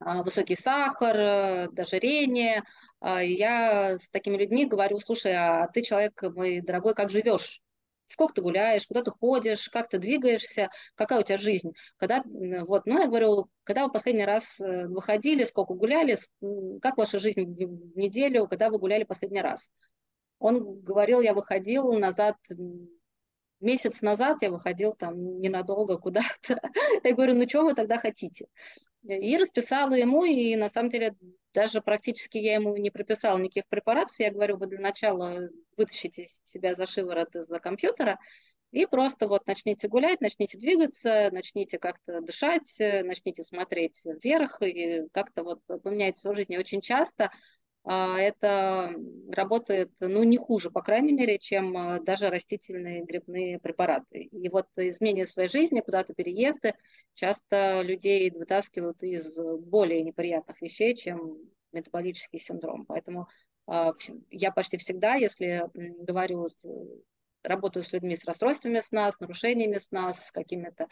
а, высокий сахар, э, даже ожирение. А, я с такими людьми говорю, слушай, а ты человек мой дорогой, как живешь? Сколько ты гуляешь, куда ты ходишь, как ты двигаешься, какая у тебя жизнь? Когда, вот, ну, я говорю, когда вы последний раз э, выходили, сколько гуляли, как ваша жизнь в неделю, когда вы гуляли последний раз? Он говорил, я выходил назад, месяц назад я выходил там ненадолго куда-то. [LAUGHS] Я говорю, ну что вы тогда хотите? И расписала ему, и на самом деле даже практически я ему не прописала никаких препаратов. Я говорю, вы для начала вытащите себя за шиворот из-за компьютера, и просто вот начните гулять, начните двигаться, начните как-то дышать, начните смотреть вверх, и как-то вот поменяйте свою жизнь. И очень часто а, это работает, ну, не хуже, по крайней мере, чем а, даже растительные грибные препараты. И вот изменение своей жизни, куда-то переезды часто людей вытаскивают из более неприятных вещей, чем метаболический синдром. Поэтому я почти всегда, если говорю, работаю с людьми с расстройствами сна, с нарушениями сна, с какими-то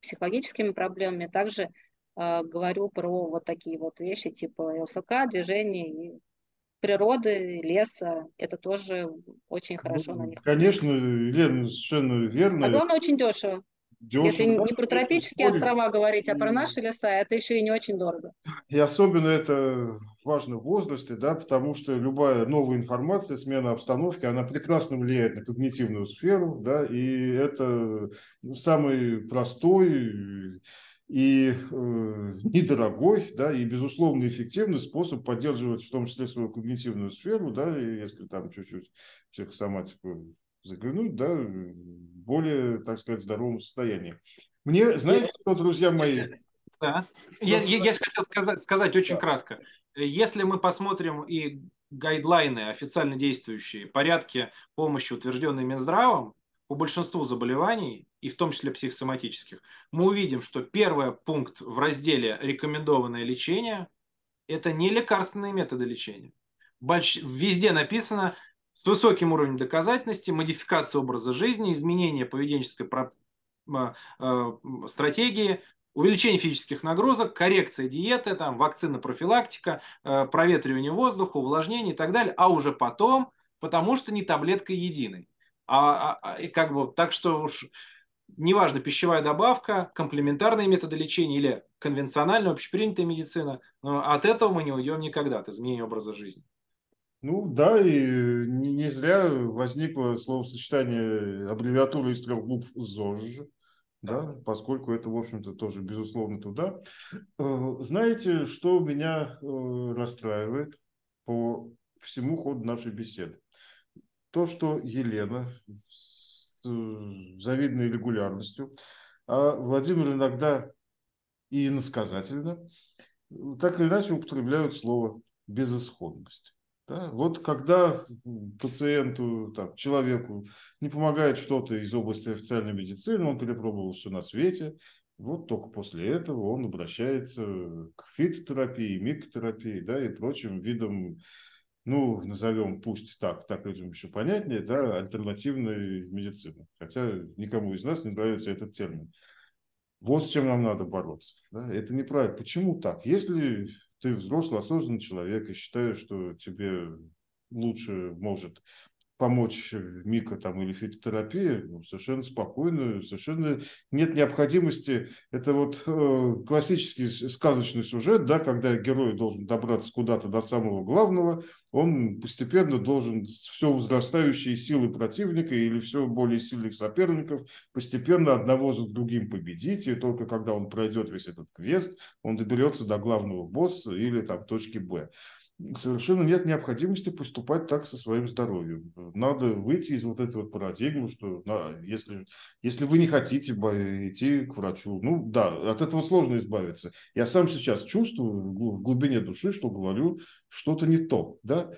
психологическими проблемами, также э, говорю про вот такие вот вещи типа ЛФК, движения и природы, леса. Это тоже очень хорошо ну, на них. Конечно, Лена, совершенно верно. А главное, очень дешево. Дешево, Если не про тропические острова говорить, а про наши леса, это еще и не очень дорого. И особенно это важно в возрасте, да, потому что любая новая информация, смена обстановки, она прекрасно влияет на когнитивную сферу, да, и это самый простой и э, недорогой, да, и безусловно эффективный способ поддерживать в том числе свою когнитивную сферу, да, если там чуть-чуть психосоматику заглянуть, да, более, так сказать, здоровом состоянии. Мне, знаете, что, друзья мои... Да. Я, я, я хотел сказать, сказать очень да. кратко. Если мы посмотрим и гайдлайны, официально действующие, порядки помощи, утвержденные Минздравом, по большинству заболеваний, и в том числе психосоматических, мы увидим, что первый пункт в разделе «Рекомендованное лечение» – это не лекарственные методы лечения. Больш... Везде написано с высоким уровнем доказательности, модификация образа жизни, изменение поведенческой э, стратегии, увеличение физических нагрузок, коррекция диеты, там, вакцина, профилактика, э, проветривание воздуха, увлажнение и так далее, а уже потом, потому что не таблетка единой. А, а, а, как бы, так что уж неважно, пищевая добавка, комплементарные методы лечения или конвенциональная общепринятая медицина, но от этого мы не уйдем никогда, от изменения образа жизни. Ну да, и не, не зря возникло словосочетание аббревиатуры из трех букв ЗОЖ, да, поскольку это, в общем-то, тоже, безусловно, туда. Э, знаете, что меня э, расстраивает по всему ходу нашей беседы? То, что Елена с завидной регулярностью, а Владимир иногда и иносказательно, так или иначе употребляют слово «безысходность». Да? Вот когда пациенту, там, человеку не помогает что-то из области официальной медицины, он перепробовал все на свете, вот только после этого он обращается к фитотерапии, микотерапии да, и прочим видам, ну, назовем, пусть так, так людям еще понятнее, да, альтернативной медицины. Хотя никому из нас не нравится этот термин. Вот с чем нам надо бороться. Да? Это неправильно. Почему так? Если ты взрослый, осознанный человек и считаешь, что тебе лучше может помочь микро там, или фитотерапии, ну, совершенно спокойно, совершенно нет необходимости. Это вот э, классический сказочный сюжет, да, когда герой должен добраться куда-то до самого главного, он постепенно должен все возрастающие силы противника или все более сильных соперников постепенно одного за другим победить, и только когда он пройдет весь этот квест, он доберется до главного босса или там точки Б совершенно нет необходимости поступать так со своим здоровьем. Надо выйти из вот этой вот парадигмы, что на, если, если вы не хотите идти к врачу, ну да, от этого сложно избавиться. Я сам сейчас чувствую в глубине души, что говорю что-то не то, да,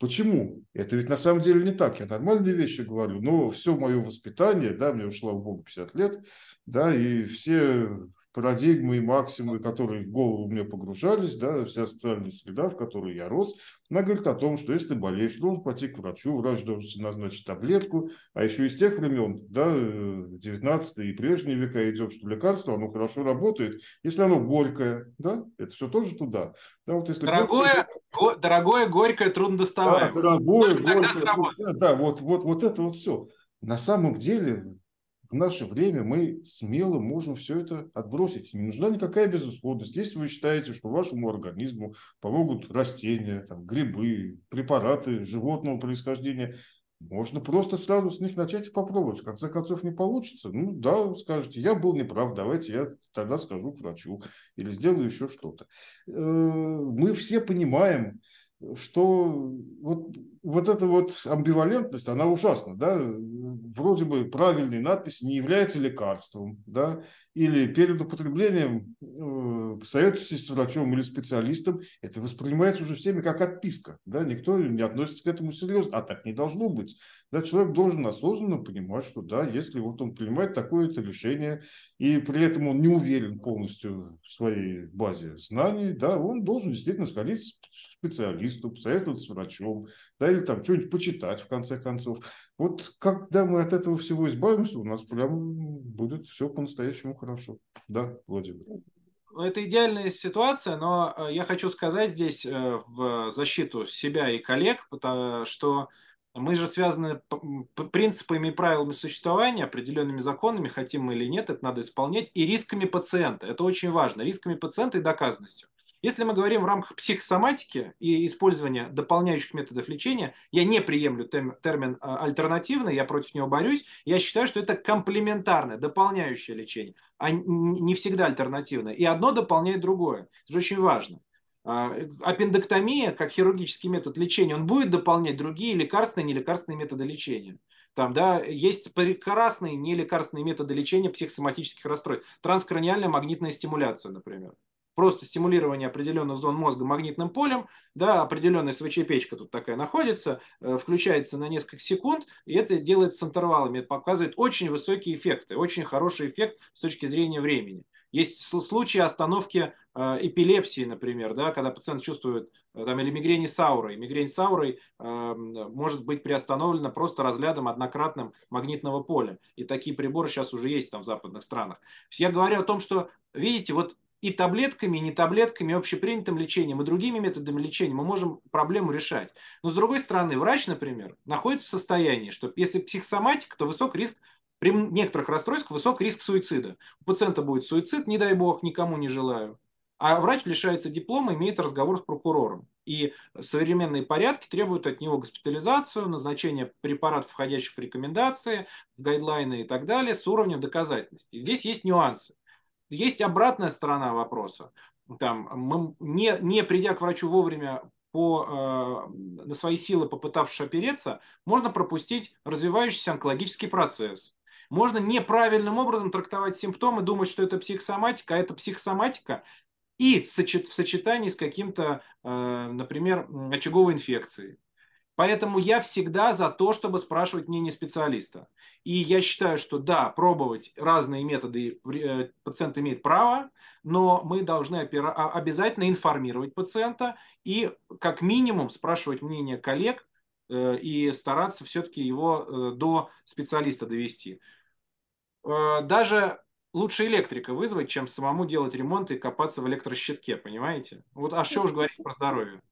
Почему? Это ведь на самом деле не так. Я нормальные вещи говорю, но все мое воспитание, да, мне ушло в Богу 50 лет, да, и все парадигмы и максимы, которые в голову мне погружались, да, вся социальная среда, в которой я рос, она говорит о том, что если ты болеешь, должен пойти к врачу, врач должен назначить таблетку, а еще из тех времен, да, 19 и прежние века идет, что лекарство, оно хорошо работает, если оно горькое, да, это все тоже туда. Да, вот если дорогое, горькое, го, дорогое, горькое, трудно доставать. Да, дорогое, горькое, да, вот, вот, вот это вот все. На самом деле в наше время мы смело можем все это отбросить. Не нужна никакая безысходность. Если вы считаете, что вашему организму помогут растения, там, грибы, препараты животного происхождения, можно просто сразу с них начать и попробовать. В конце концов, не получится. Ну да, скажете, я был неправ, давайте я тогда скажу к врачу или сделаю еще что-то. Э, мы все понимаем, что вот, вот эта вот амбивалентность, она ужасна, да, вроде бы правильные надписи не является лекарством, да, или перед употреблением э, советуйтесь с врачом или специалистом, это воспринимается уже всеми как отписка, да, никто не относится к этому серьезно, а так не должно быть. Да, человек должен осознанно понимать, что да, если вот он принимает такое-то решение, и при этом он не уверен полностью в своей базе знаний, да, он должен действительно сходить к специалисту, посоветоваться с врачом, да, или там что-нибудь почитать в конце концов. Вот когда мы от этого всего избавимся, у нас прям будет все по-настоящему хорошо. Да, Владимир? Это идеальная ситуация, но э, я хочу сказать здесь э, в защиту себя и коллег, потому что мы же связаны принципами и правилами существования, определенными законами, хотим мы или нет, это надо исполнять, и рисками пациента. Это очень важно. Рисками пациента и доказанностью. Если мы говорим в рамках психосоматики и использования дополняющих методов лечения, я не приемлю термин а, альтернативный, я против него борюсь. Я считаю, что это комплементарное, дополняющее лечение, а не всегда альтернативное. И одно дополняет другое. Это же очень важно. А, аппендэктомия, как хирургический метод лечения, он будет дополнять другие лекарственные и нелекарственные методы лечения. Там, да, есть прекрасные нелекарственные методы лечения психосоматических расстройств. Транскраниальная магнитная стимуляция, например просто стимулирование определенных зон мозга магнитным полем, да, определенная СВЧ-печка тут такая находится, э, включается на несколько секунд, и это делается с интервалами, показывает очень высокие эффекты, очень хороший эффект с точки зрения времени. Есть случаи остановки э, эпилепсии, например, да, когда пациент чувствует, э, там, или мигрени с аурой. Мигрень с аурой э, может быть приостановлена просто разрядом однократным магнитного поля. И такие приборы сейчас уже есть там в западных странах. Я говорю о том, что, видите, вот и таблетками, и не таблетками, и общепринятым лечением, и другими методами лечения мы можем проблему решать. Но с другой стороны, врач, например, находится в состоянии, что если психосоматика, то высок риск при некоторых расстройствах высок риск суицида. У пациента будет суицид, не дай бог, никому не желаю. А врач лишается диплома, имеет разговор с прокурором. И современные порядки требуют от него госпитализацию, назначение препаратов, входящих в рекомендации, в гайдлайны и так далее, с уровнем доказательности. Здесь есть нюансы. Есть обратная сторона вопроса. Там, мы, не, не придя к врачу вовремя по, э, на свои силы попытавшись опереться, можно пропустить развивающийся онкологический процесс. Можно неправильным образом трактовать симптомы, думать, что это психосоматика, а это психосоматика и в сочетании с каким-то, э, например, очаговой инфекцией. Поэтому я всегда за то, чтобы спрашивать мнение специалиста. И я считаю, что да, пробовать разные методы э, пациент имеет право, но мы должны а, обязательно информировать пациента и как минимум спрашивать мнение коллег э, и стараться все-таки его э, до специалиста довести. Даже лучше электрика вызвать, чем самому делать ремонт и копаться в электрощитке, понимаете? Вот, а что уж говорить про здоровье.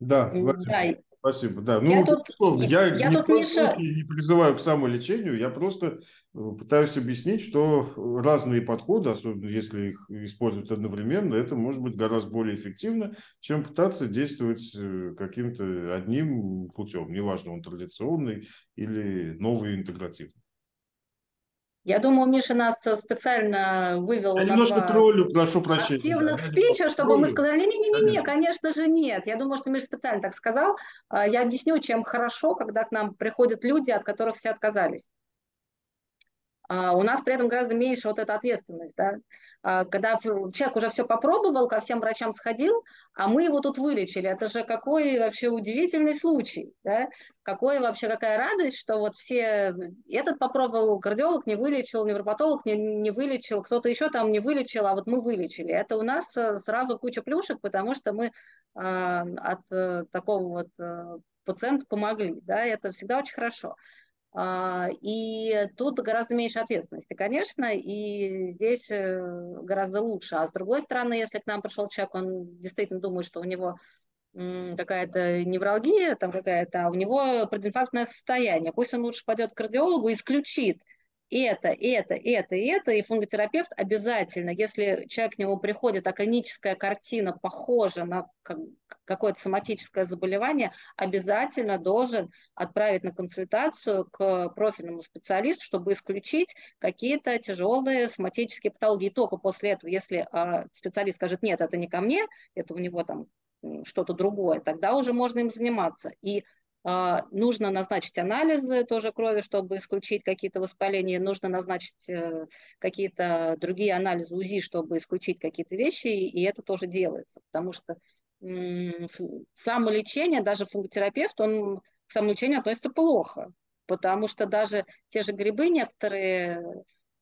Да, да. спасибо. Да. Ну, я тут, я, я ни тут, Миша... не призываю к самолечению, я просто э, пытаюсь объяснить, что разные подходы, особенно если их использовать одновременно, это может быть гораздо более эффективно, чем пытаться действовать э, каким-то одним путем, неважно, он традиционный или новый интегративный. Я думаю, Миша нас э, специально вывел я на немножко троллю, прошу прощения. активных спичей, чтобы троллю. мы сказали, не-не-не, конечно же нет. Я думаю, что Миша специально так сказал. А, я объясню, чем хорошо, когда к нам приходят люди, от которых все отказались. А у нас при этом гораздо меньше вот эта ответственность, да. А когда человек уже все попробовал, ко всем врачам сходил, а мы его тут вылечили. Это же какой вообще удивительный случай, да. Какой вообще, какая радость, что вот все, этот попробовал, кардиолог не вылечил, невропатолог не, не вылечил, кто-то еще там не вылечил, а вот мы вылечили. Это у нас э, сразу куча плюшек, потому что мы э, от э, такого вот э, пациенту помогли, да, это всегда очень хорошо. А, и тут гораздо меньше ответственности, конечно, и здесь э, гораздо лучше. А с другой стороны, если к нам пришел человек, он действительно думает, что у него какая-то невралгия, там какая-то, а у него прединфарктное состояние. Пусть он лучше пойдет к кардиологу исключит это, это, это, это, и фунготерапевт обязательно, если человек к нему приходит, а клиническая картина похожа на какое-то соматическое заболевание, обязательно должен отправить на консультацию к профильному специалисту, чтобы исключить какие-то тяжелые соматические патологии. И только после этого, если э, специалист скажет, нет, это не ко мне, это у него там что-то другое, тогда уже можно им заниматься. И а, нужно назначить анализы тоже крови, чтобы исключить какие-то воспаления. Нужно назначить э, какие-то другие анализы УЗИ, чтобы исключить какие-то вещи. И это тоже делается. Потому что самолечение, даже фунготерапевт, он к самолечению относится плохо. Потому что даже те же грибы некоторые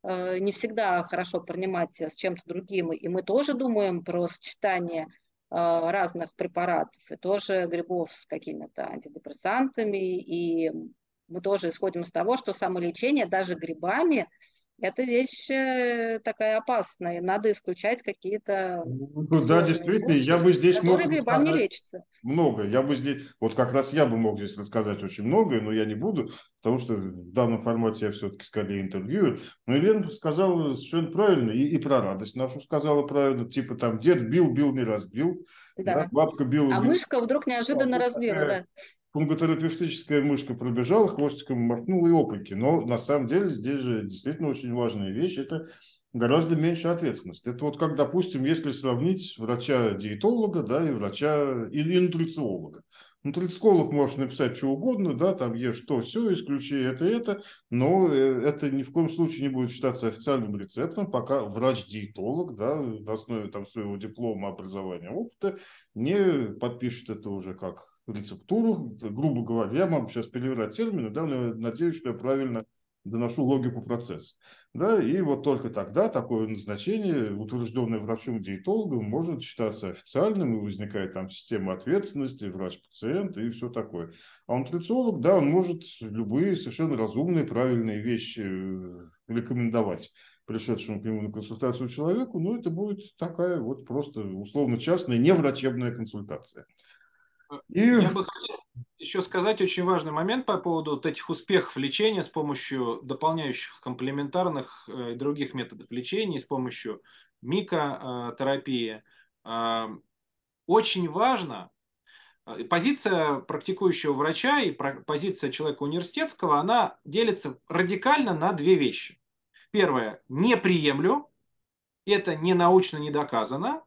э, не всегда хорошо принимать с чем-то другим. И мы тоже думаем про сочетание а, разных препаратов, и тоже грибов с какими-то антидепрессантами, и мы тоже исходим из того, что самолечение даже грибами это вещь э, такая опасная, надо исключать какие-то... Ну, да, действительно, случаи, я бы здесь мог грибами не лечатся. много. Я бы здесь, вот как раз я бы мог здесь рассказать очень многое, но я не буду, потому что в данном формате я все-таки скорее интервью. Но Елена сказала совершенно правильно, и, и про радость нашу сказала правильно, типа там дед бил, бил, не разбил, да. Да, бабка била. А бил. мышка вдруг неожиданно а, разбила, да фунготерапевтическая мышка пробежала, хвостиком моркнула и опаньки. Но на самом деле здесь же действительно очень важная вещь – это гораздо меньше ответственность. Это вот как, допустим, если сравнить врача-диетолога да, и врача или нутрициолога. Нутрициолог может написать что угодно, да, там ешь то, все, исключи это, это, но э, это ни в коем случае не будет считаться официальным рецептом, пока врач-диетолог, да, на основе там своего диплома, образования, опыта не подпишет это уже как рецептуру, грубо говоря. Я могу сейчас перевирать термины, да, но надеюсь, что я правильно доношу логику процесса. Да, и вот только тогда такое назначение, утвержденное врачом-диетологом, может считаться официальным, и возникает там система ответственности, врач-пациент и все такое. А нутрициолог, да, он может любые совершенно разумные, правильные вещи э, рекомендовать пришедшему к нему на консультацию человеку, но это будет такая вот просто условно частная, неврачебная консультация. И... Я бы хотел еще сказать очень важный момент по поводу вот этих успехов лечения с помощью дополняющих комплементарных э, и других методов лечения, с помощью микотерапии. Э, очень важно, э, позиция практикующего врача и позиция человека университетского, она делится радикально на две вещи. Первое, не приемлю, это не научно не доказано.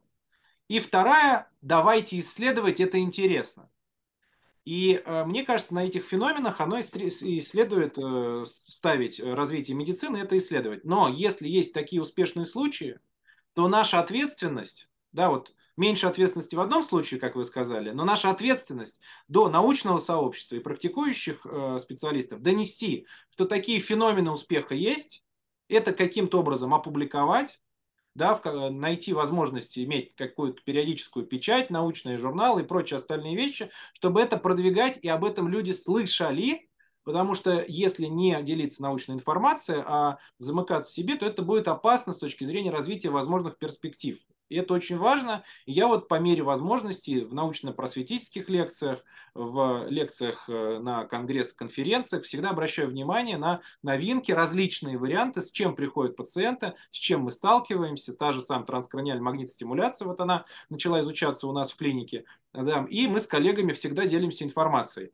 И вторая, давайте исследовать, это интересно. И э, мне кажется, на этих феноменах оно и следует э, ставить развитие медицины, это исследовать. Но если есть такие успешные случаи, то наша ответственность, да, вот меньше ответственности в одном случае, как вы сказали, но наша ответственность до научного сообщества и практикующих э, специалистов донести, что такие феномены успеха есть, это каким-то образом опубликовать, да, в, найти возможности иметь какую-то периодическую печать, научные журналы и прочие остальные вещи, чтобы это продвигать, и об этом люди слышали, потому что если не делиться научной информацией, а замыкаться в себе, то это будет опасно с точки зрения развития возможных перспектив. И это очень важно. я вот по мере возможности в научно-просветительских лекциях, в лекциях э, на конгресс конференциях всегда обращаю внимание на новинки, различные варианты, с чем приходят пациенты, с чем мы сталкиваемся. Та же самая транскраниальная магнитостимуляция, вот она начала изучаться у нас в клинике. И мы с коллегами всегда делимся информацией.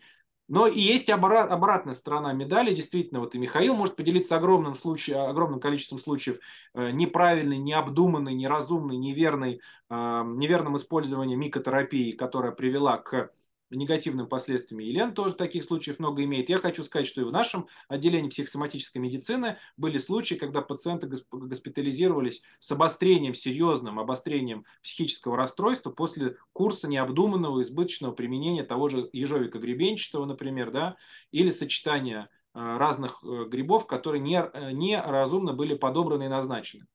Но и есть обрат, обратная сторона медали. Действительно, вот и Михаил может поделиться огромным, случай, огромным количеством случаев э, неправильной, необдуманной, неразумной, неверной, э, неверным использованием микотерапии, которая привела к негативными последствиями. Елена тоже таких случаев много имеет. Я хочу сказать, что и в нашем отделении психосоматической медицины были случаи, когда пациенты госпитализировались с обострением, серьезным обострением психического расстройства после курса необдуманного избыточного применения того же ежовика гребенчатого, например, да, или сочетания э, разных э, грибов, которые не, э, неразумно были подобраны и назначены.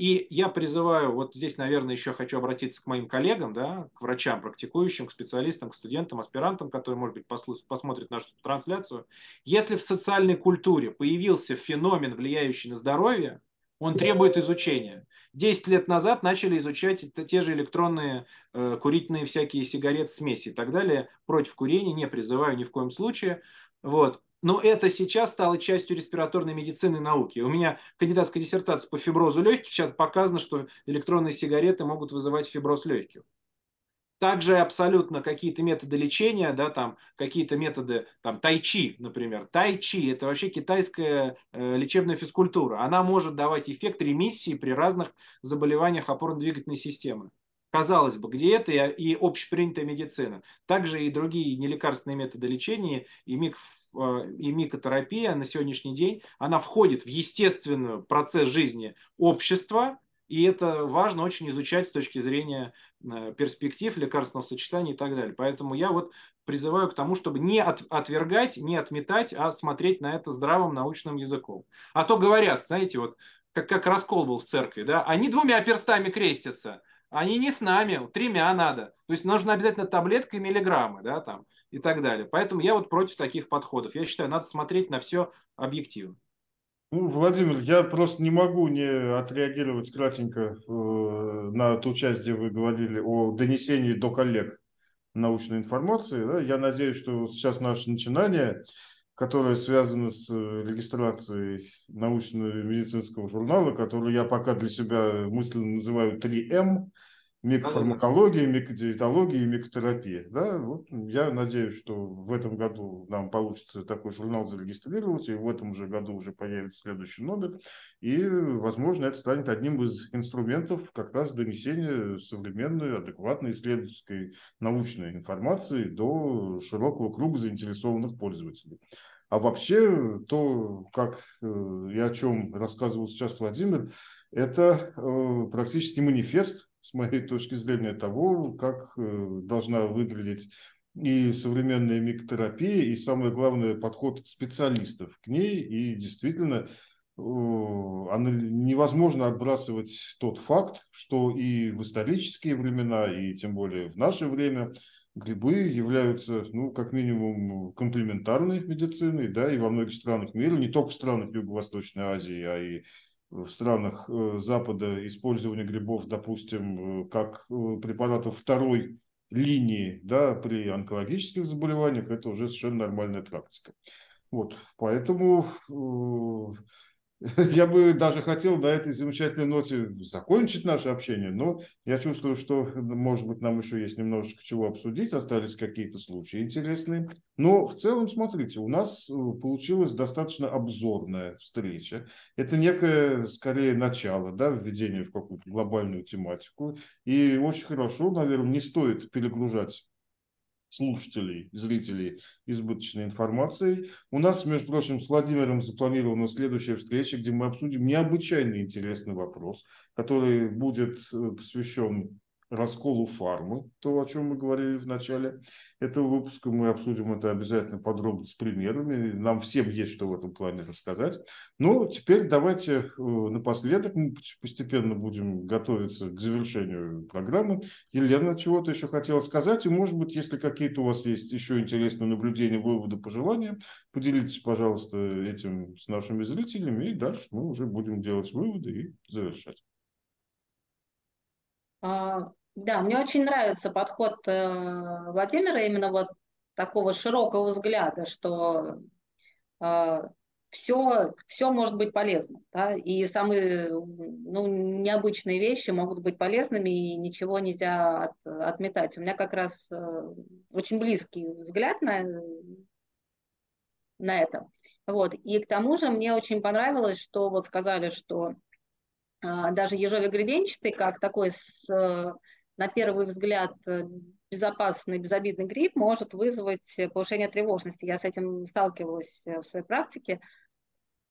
И я призываю, вот здесь, наверное, еще хочу обратиться к моим коллегам, да, к врачам, практикующим, к специалистам, к студентам, аспирантам, которые, может быть, посмотрят нашу трансляцию. Если в социальной культуре появился феномен, влияющий на здоровье, он требует изучения. Десять лет назад начали изучать те же электронные э, курительные всякие сигареты, смеси и так далее. Против курения не призываю ни в коем случае. Вот. Но это сейчас стало частью респираторной медицины и науки. У меня кандидатская диссертация по фиброзу легких. Сейчас показано, что электронные сигареты могут вызывать фиброз легких. Также абсолютно какие-то методы лечения, да, там какие-то методы, там тайчи, например. Тайчи – это вообще китайская э, лечебная физкультура. Она может давать эффект ремиссии при разных заболеваниях опорно-двигательной системы. Казалось бы, где это и, и общепринятая медицина. Также и другие нелекарственные методы лечения, и Э, и микотерапия на сегодняшний день, она входит в естественный процесс жизни общества, и это важно очень изучать с точки зрения э, перспектив, лекарственного сочетания и так далее. Поэтому я вот призываю к тому, чтобы не от, отвергать, не отметать, а смотреть на это здравым научным языком. А то говорят, знаете, вот как, как раскол был в церкви, да, они двумя перстами крестятся, они не с нами, тремя надо. То есть нужно обязательно таблетка и миллиграммы, да, там, и так далее. Поэтому я вот против таких подходов. Я считаю, надо смотреть на все объективно. Ну, Владимир, я просто не могу не отреагировать кратенько э, на ту часть, где вы говорили о донесении до коллег научной информации. Да? Я надеюсь, что сейчас наше начинание, которое связано с э, регистрацией научно-медицинского журнала, который я пока для себя мысленно называю 3М, микрофармакология, микодиетология и микотерапия. Да? Вот я надеюсь, что в этом году нам получится такой журнал зарегистрировать, и в этом же году уже появится следующий номер. И, возможно, это станет одним из инструментов как раз донесения современной, адекватной исследовательской научной информации до широкого круга заинтересованных пользователей. А вообще, то, как э, и о чем рассказывал сейчас Владимир, это э, практически манифест с моей точки зрения, того, как э, должна выглядеть и современная микротерапия, и самое главное, подход специалистов к ней. И действительно, невозможно отбрасывать тот факт, что и в исторические времена, и тем более в наше время грибы являются, ну, как минимум, комплементарной медициной, да, и во многих странах мира, не только в странах Юго-Восточной Азии, а и в странах э, Запада использование грибов, допустим, э, как э, препаратов второй линии да, при онкологических заболеваниях, это уже совершенно нормальная практика. Вот, поэтому [LAUGHS] Я бы даже хотел на этой замечательной ноте закончить наше общение, но я чувствую, что, может быть, нам еще есть немножечко чего обсудить, остались какие-то случаи интересные. Но в целом, смотрите, у нас э, получилась достаточно обзорная встреча. Это некое, скорее, начало, да, введение в какую-то глобальную тематику. И очень хорошо, наверное, не стоит перегружать слушателей, зрителей избыточной информацией. У нас, между прочим, с Владимиром запланирована следующая встреча, где мы обсудим необычайно интересный вопрос, который будет э, посвящен расколу фармы, то, о чем мы говорили в начале этого выпуска. Мы обсудим это обязательно подробно с примерами. Нам всем есть что в этом плане рассказать. Но теперь давайте э, напоследок мы постепенно будем готовиться к завершению программы. Елена чего-то еще хотела сказать. И, может быть, если какие-то у вас есть еще интересные наблюдения, выводы, пожелания, поделитесь, пожалуйста, этим с нашими зрителями. И дальше мы уже будем делать выводы и завершать. А, да, мне очень нравится подход э, Владимира, именно вот такого широкого взгляда, что э, все, все может быть полезно, да, и самые ну, необычные вещи могут быть полезными, и ничего нельзя от, отметать. У меня как раз э, очень близкий взгляд на, на это. Вот. И к тому же мне очень понравилось, что вот сказали, что э, даже ежовик гребенчатый, как такой с, на первый взгляд, э, безопасный, безобидный грипп может вызвать повышение тревожности. Я с этим сталкивалась в своей практике.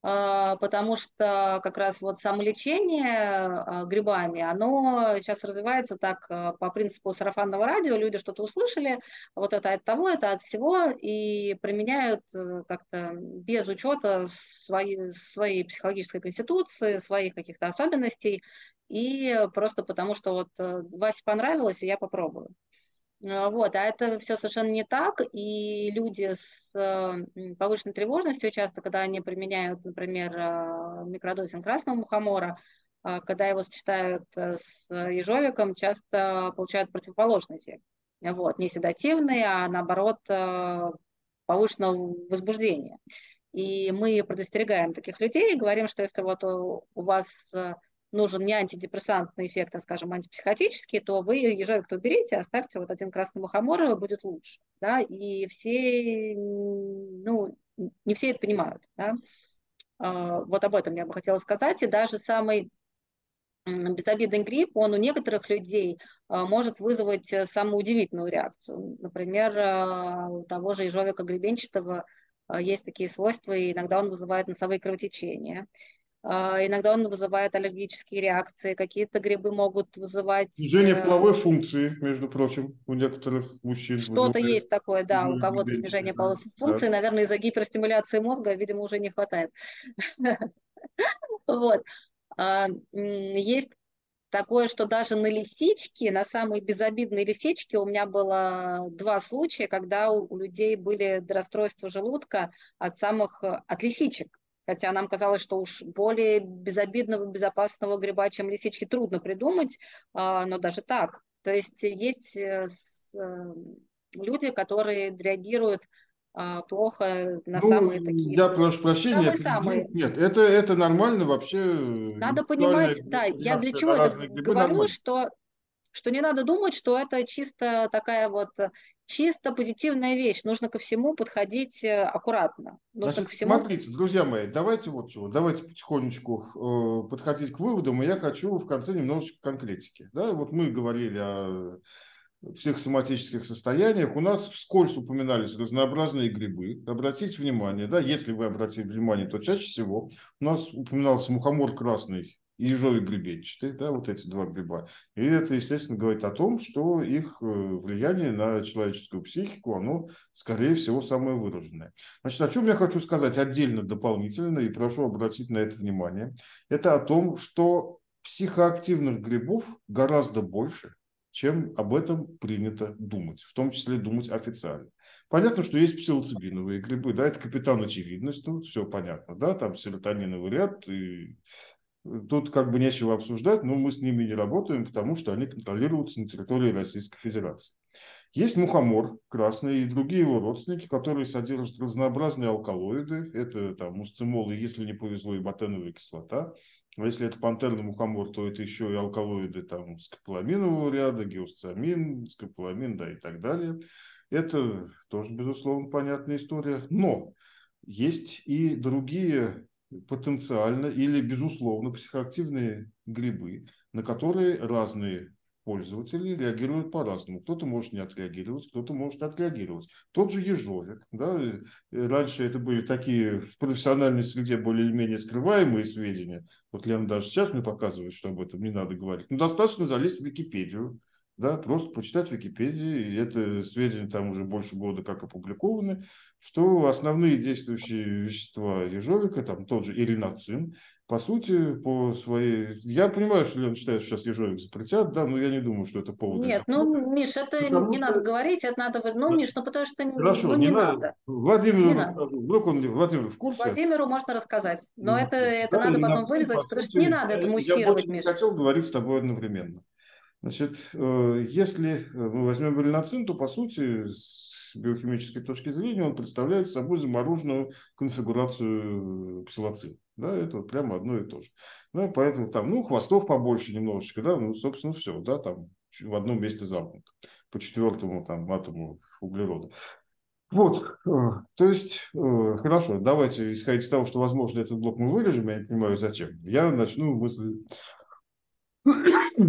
А, потому что как раз вот самолечение а, грибами, оно сейчас развивается так а, по принципу сарафанного радио, люди что-то услышали, вот это от того, это от всего, и применяют э, как-то без учета своей, своей психологической конституции, своих каких-то особенностей, и просто потому что вот э, Васе понравилось, и я попробую. А, вот, а это все совершенно не так, и люди с э, повышенной тревожностью часто, когда они применяют, например, э, микродозинг красного мухомора, когда его сочетают э, с ежовиком, часто получают противоположный эффект. Вот, не седативный, а наоборот повышенного возбуждения. И мы предостерегаем таких людей говорим, что если вот у вас нужен не антидепрессантный эффект, а, скажем, антипсихотический, то вы ежевик уберите, оставьте вот один красный мухомор, будет лучше. Да? И все, ну, не все это понимают. Да? А, вот об этом я бы хотела сказать. И даже самый безобидный грипп, он у некоторых людей а, может вызвать э, самую удивительную реакцию. Например, а, у того же ежовика гребенчатого есть такие свойства, и иногда он вызывает носовые кровотечения. А, иногда он вызывает аллергические реакции. Какие-то грибы могут вызывать... Снижение э, половой функции, между прочим, у некоторых мужчин. Что-то есть такое, да, у кого-то снижение половой функции. Да. Наверное, из-за гиперстимуляции мозга, видимо, уже не хватает. [LAUGHS] Вот. А, есть такое, что даже на лисичке, на самой безобидной лисичке у меня было два случая, когда у людей были расстройства желудка от самых, от лисичек хотя нам казалось, что уж более безобидного, безопасного гриба, чем лисички, трудно придумать, а, но даже так. То есть есть э, э, люди, которые реагируют а, плохо на ну, самые такие. Я прошу прощения. Самые, самые. Нет, это, это нормально вообще. Надо понимать, да, я для чего это говорю, нормально. что что не надо думать, что это чисто такая вот чисто позитивная вещь. Нужно ко всему подходить э, аккуратно. Нужно Значит, ко всему... Смотрите, друзья мои, давайте вот чего. Давайте потихонечку э, подходить к выводам, и я хочу в конце немножечко конкретики. Да, вот мы говорили о психосоматических состояниях. У нас вскользь упоминались разнообразные грибы. Обратите внимание, да, если вы обратили внимание, то чаще всего у нас упоминался мухомор красный ежовик гребенчатый, да, вот эти два гриба. И это, естественно, говорит о том, что их э, влияние на человеческую психику, оно, скорее всего, самое выраженное. Значит, о чем я хочу сказать отдельно, дополнительно, и прошу обратить на это внимание, это о том, что психоактивных грибов гораздо больше, чем об этом принято думать, в том числе думать официально. Понятно, что есть псилоцибиновые грибы, да, это капитан очевидность, тут все понятно, да, там серотониновый ряд и Тут как бы нечего обсуждать, но мы с ними не работаем, потому что они контролируются на территории Российской Федерации. Есть мухомор красный и другие его родственники, которые содержат разнообразные алкалоиды. Это там мусцимол и, если не повезло, и ботеновая кислота. А если это пантерный мухомор, то это еще и алкалоиды там скополаминового ряда, геосциамин, скополамин, да и так далее. Это тоже, безусловно, понятная история. Но есть и другие потенциально или безусловно психоактивные грибы, на которые разные пользователи реагируют по-разному. Кто-то может не отреагировать, кто-то может отреагировать. Тот же ежовик. Да, раньше это были такие в профессиональной среде более или менее скрываемые сведения. Вот Лена даже сейчас мне показывает, что об этом не надо говорить. Но достаточно залезть в Википедию, да, просто почитать в Википедии, и это сведения там уже больше года как опубликованы, что основные действующие вещества ежовика, там тот же ириноцин, по сути, по своей... Я понимаю, что Лена считает, что сейчас ежовик запретят, да, но я не думаю, что это повод. Нет, ну, Миш, это потому не что... надо говорить, это надо... Ну, Миш, ну, потому что Хорошо, ну, не, не надо. надо. Владимиру не расскажу. Надо. Вдруг он, Владимир в курсе? Владимиру можно рассказать, но ну, это, это да, надо потом вырезать, по потому сути, что не надо это муссировать, Миш. Я хотел говорить с тобой одновременно. Значит, э, если мы возьмем валиноцин, то, по сути, с биохимической точки зрения он представляет собой замороженную конфигурацию псилоцин. Да, это вот прямо одно и то же. Да, поэтому там, ну, хвостов побольше немножечко, да, ну, собственно, все, да, там в одном месте замкнуто по четвертому там атому углерода. Вот, э, то есть, э, хорошо, давайте, исходить из того, что, возможно, этот блок мы вырежем, я не понимаю, зачем. Я начну мысль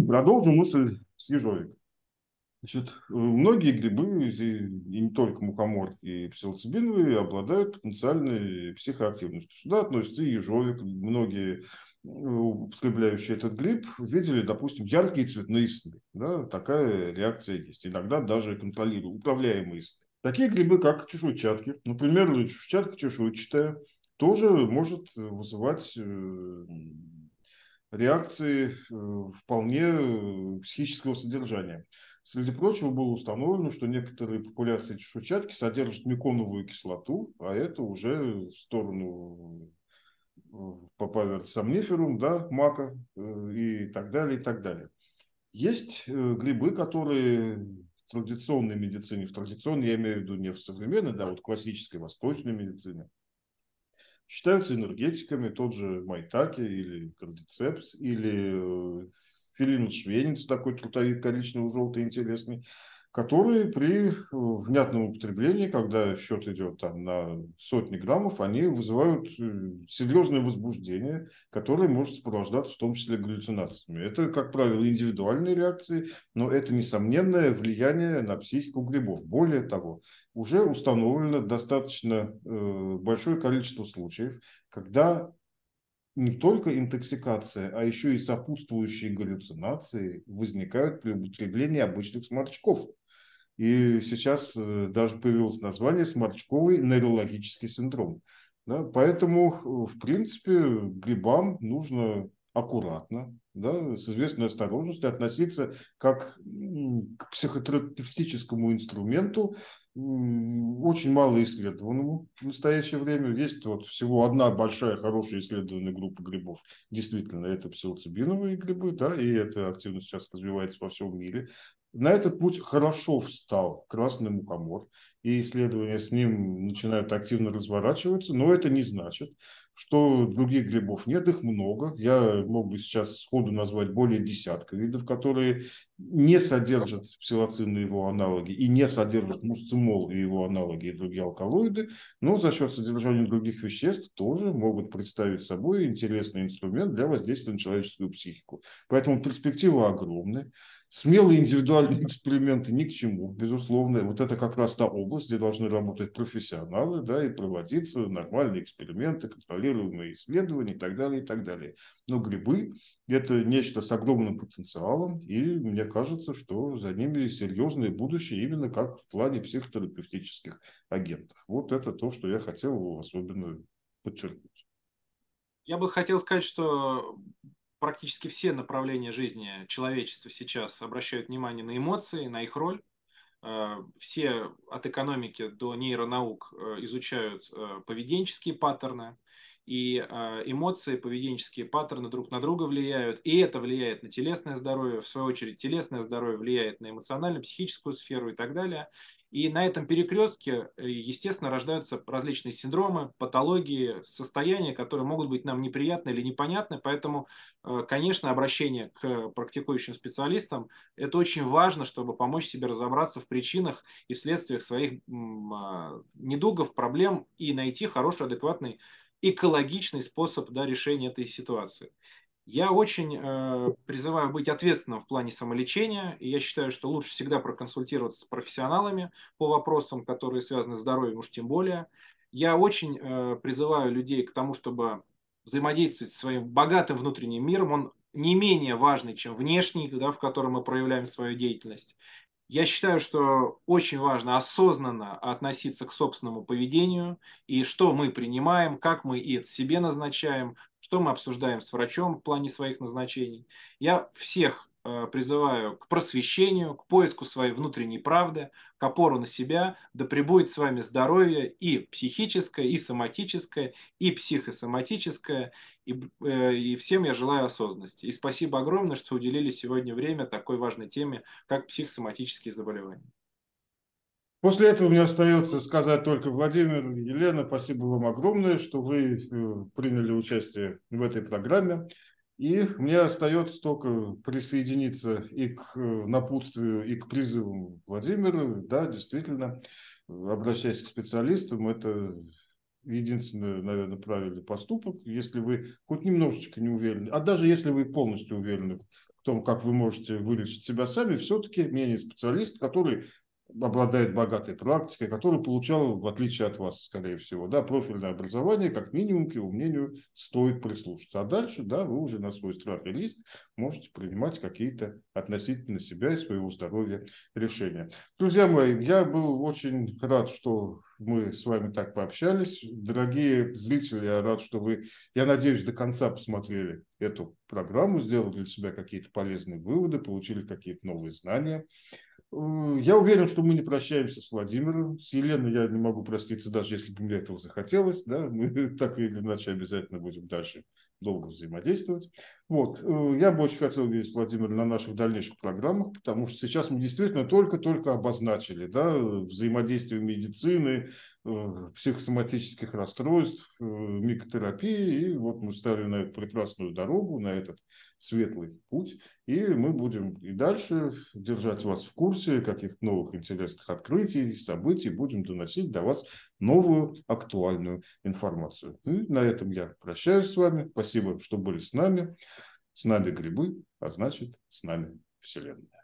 Продолжим мысль с ежовик. Значит, многие грибы, и не только мухомор и псилоцибиновые, обладают потенциальной психоактивностью. Сюда относятся и ежовик. Многие употребляющие этот гриб видели, допустим, яркие цветные сны. Да, такая реакция есть. Иногда даже контролируемые, управляемые сны. Такие грибы, как чешуйчатки, например, чешуйчатка чешуйчатая, тоже может вызывать э, реакции э, вполне э, психического содержания. Среди прочего было установлено, что некоторые популяции чешуйчатки содержат меконовую кислоту, а это уже в сторону попадает сомниферум, да, мака и так далее, и так далее. Есть грибы, которые традиционной медицине, в традиционной, я имею в виду не в современной, да, вот классической восточной медицине, считаются энергетиками, тот же Майтаки или Кардицепс, или э, Филинус швейниц, такой трутовик коричнево-желтый интересный, которые при э, внятном употреблении, когда счет идет там на сотни граммов, они вызывают э, серьезное возбуждение, которое может сопровождаться в том числе галлюцинациями. Это, как правило, индивидуальные реакции, но это несомненное влияние на психику грибов. Более того, уже установлено достаточно э, большое количество случаев, когда не только интоксикация, а еще и сопутствующие галлюцинации возникают при употреблении обычных сморчков. И сейчас э, даже появилось название сморчковый нейрологический синдром. Да, поэтому, э, в принципе, грибам нужно аккуратно, да, с известной осторожностью относиться как к психотерапевтическому инструменту, очень мало исследованному в настоящее время. Есть вот всего одна большая хорошая исследованная группа грибов. Действительно, это псилоцибиновые грибы, да, и эта активность сейчас развивается во всем мире. На этот путь хорошо встал красный мухомор, и исследования с ним начинают активно разворачиваться, но это не значит, что других грибов нет, их много. Я мог бы сейчас сходу назвать более десятка видов, которые не содержат псилоцин и его аналоги, и не содержат мусцимол и его аналоги, и другие алкалоиды, но за счет содержания других веществ тоже могут представить собой интересный инструмент для воздействия на человеческую психику. Поэтому перспектива огромная. Смелые индивидуальные [LAUGHS] эксперименты ни к чему, безусловно. Вот это как раз та область, где должны работать профессионалы, да, и проводиться нормальные эксперименты, контролируемые исследования и так далее, и так далее. Но грибы – это нечто с огромным потенциалом, и мне кажется, что за ними серьезное будущее именно как в плане психотерапевтических агентов. Вот это то, что я хотел особенно подчеркнуть. Я бы хотел сказать, что практически все направления жизни человечества сейчас обращают внимание на эмоции, на их роль. Э, все от экономики до нейронаук э, изучают э, поведенческие паттерны, и эмоции, поведенческие паттерны друг на друга влияют, и это влияет на телесное здоровье, в свою очередь телесное здоровье влияет на эмоционально-психическую сферу и так далее. И на этом перекрестке, э, естественно, рождаются различные синдромы, патологии, состояния, которые могут быть нам неприятны или непонятны. Поэтому, э, конечно, обращение к практикующим специалистам – это очень важно, чтобы помочь себе разобраться в причинах и следствиях своих а, недугов, проблем и найти хороший, адекватный экологичный способ да, решения этой ситуации. Я очень э, призываю быть ответственным в плане самолечения, и я считаю, что лучше всегда проконсультироваться с профессионалами по вопросам, которые связаны с здоровьем, уж тем более. Я очень э, призываю людей к тому, чтобы взаимодействовать со своим богатым внутренним миром. Он не менее важный, чем внешний, да, в котором мы проявляем свою деятельность. Я считаю, что очень важно осознанно относиться к собственному поведению и что мы принимаем, как мы и это себе назначаем, что мы обсуждаем с врачом в плане своих назначений. Я всех призываю к просвещению, к поиску своей внутренней правды, к опору на себя, да пребудет с вами здоровье и психическое, и соматическое, и психосоматическое, и, э, и всем я желаю осознанности. И спасибо огромное, что уделили сегодня время такой важной теме, как психосоматические заболевания. После этого мне остается сказать только Владимир, Елена, спасибо вам огромное, что вы э, приняли участие в этой программе. И мне остается только присоединиться и к э, напутствию, и к призыву Владимира. Да, действительно, обращаясь к специалистам, это единственный, наверное, правильный поступок. Если вы хоть немножечко не уверены, а даже если вы полностью уверены в том, как вы можете вылечить себя сами, все-таки менее специалист, который обладает богатой практикой, который получал, в отличие от вас, скорее всего, да, профильное образование, как минимум, к его мнению, стоит прислушаться. А дальше, да, вы уже на свой страх и лист можете принимать какие-то относительно себя и своего здоровья решения. Друзья мои, я был очень рад, что мы с вами так пообщались. Дорогие зрители, я рад, что вы, я надеюсь, до конца посмотрели эту программу, сделали для себя какие-то полезные выводы, получили какие-то новые знания. Я уверен, что мы не прощаемся с Владимиром. С Еленой я не могу проститься, даже если бы мне этого захотелось. Да? Мы [LAUGHS] так или иначе обязательно будем дальше долго взаимодействовать. Вот. Э, я бы очень хотел видеть Владимира на наших дальнейших программах, потому что сейчас мы действительно только-только обозначили да, взаимодействие медицины, э, психосоматических расстройств, микотерапии. И вот мы стали на эту прекрасную дорогу, на этот светлый путь. И мы будем и дальше держать вас в курсе каких-то новых интересных открытий, событий, будем доносить до вас новую актуальную информацию. И на этом я прощаюсь с вами. Спасибо, что были с нами. С нами грибы, а значит, с нами Вселенная.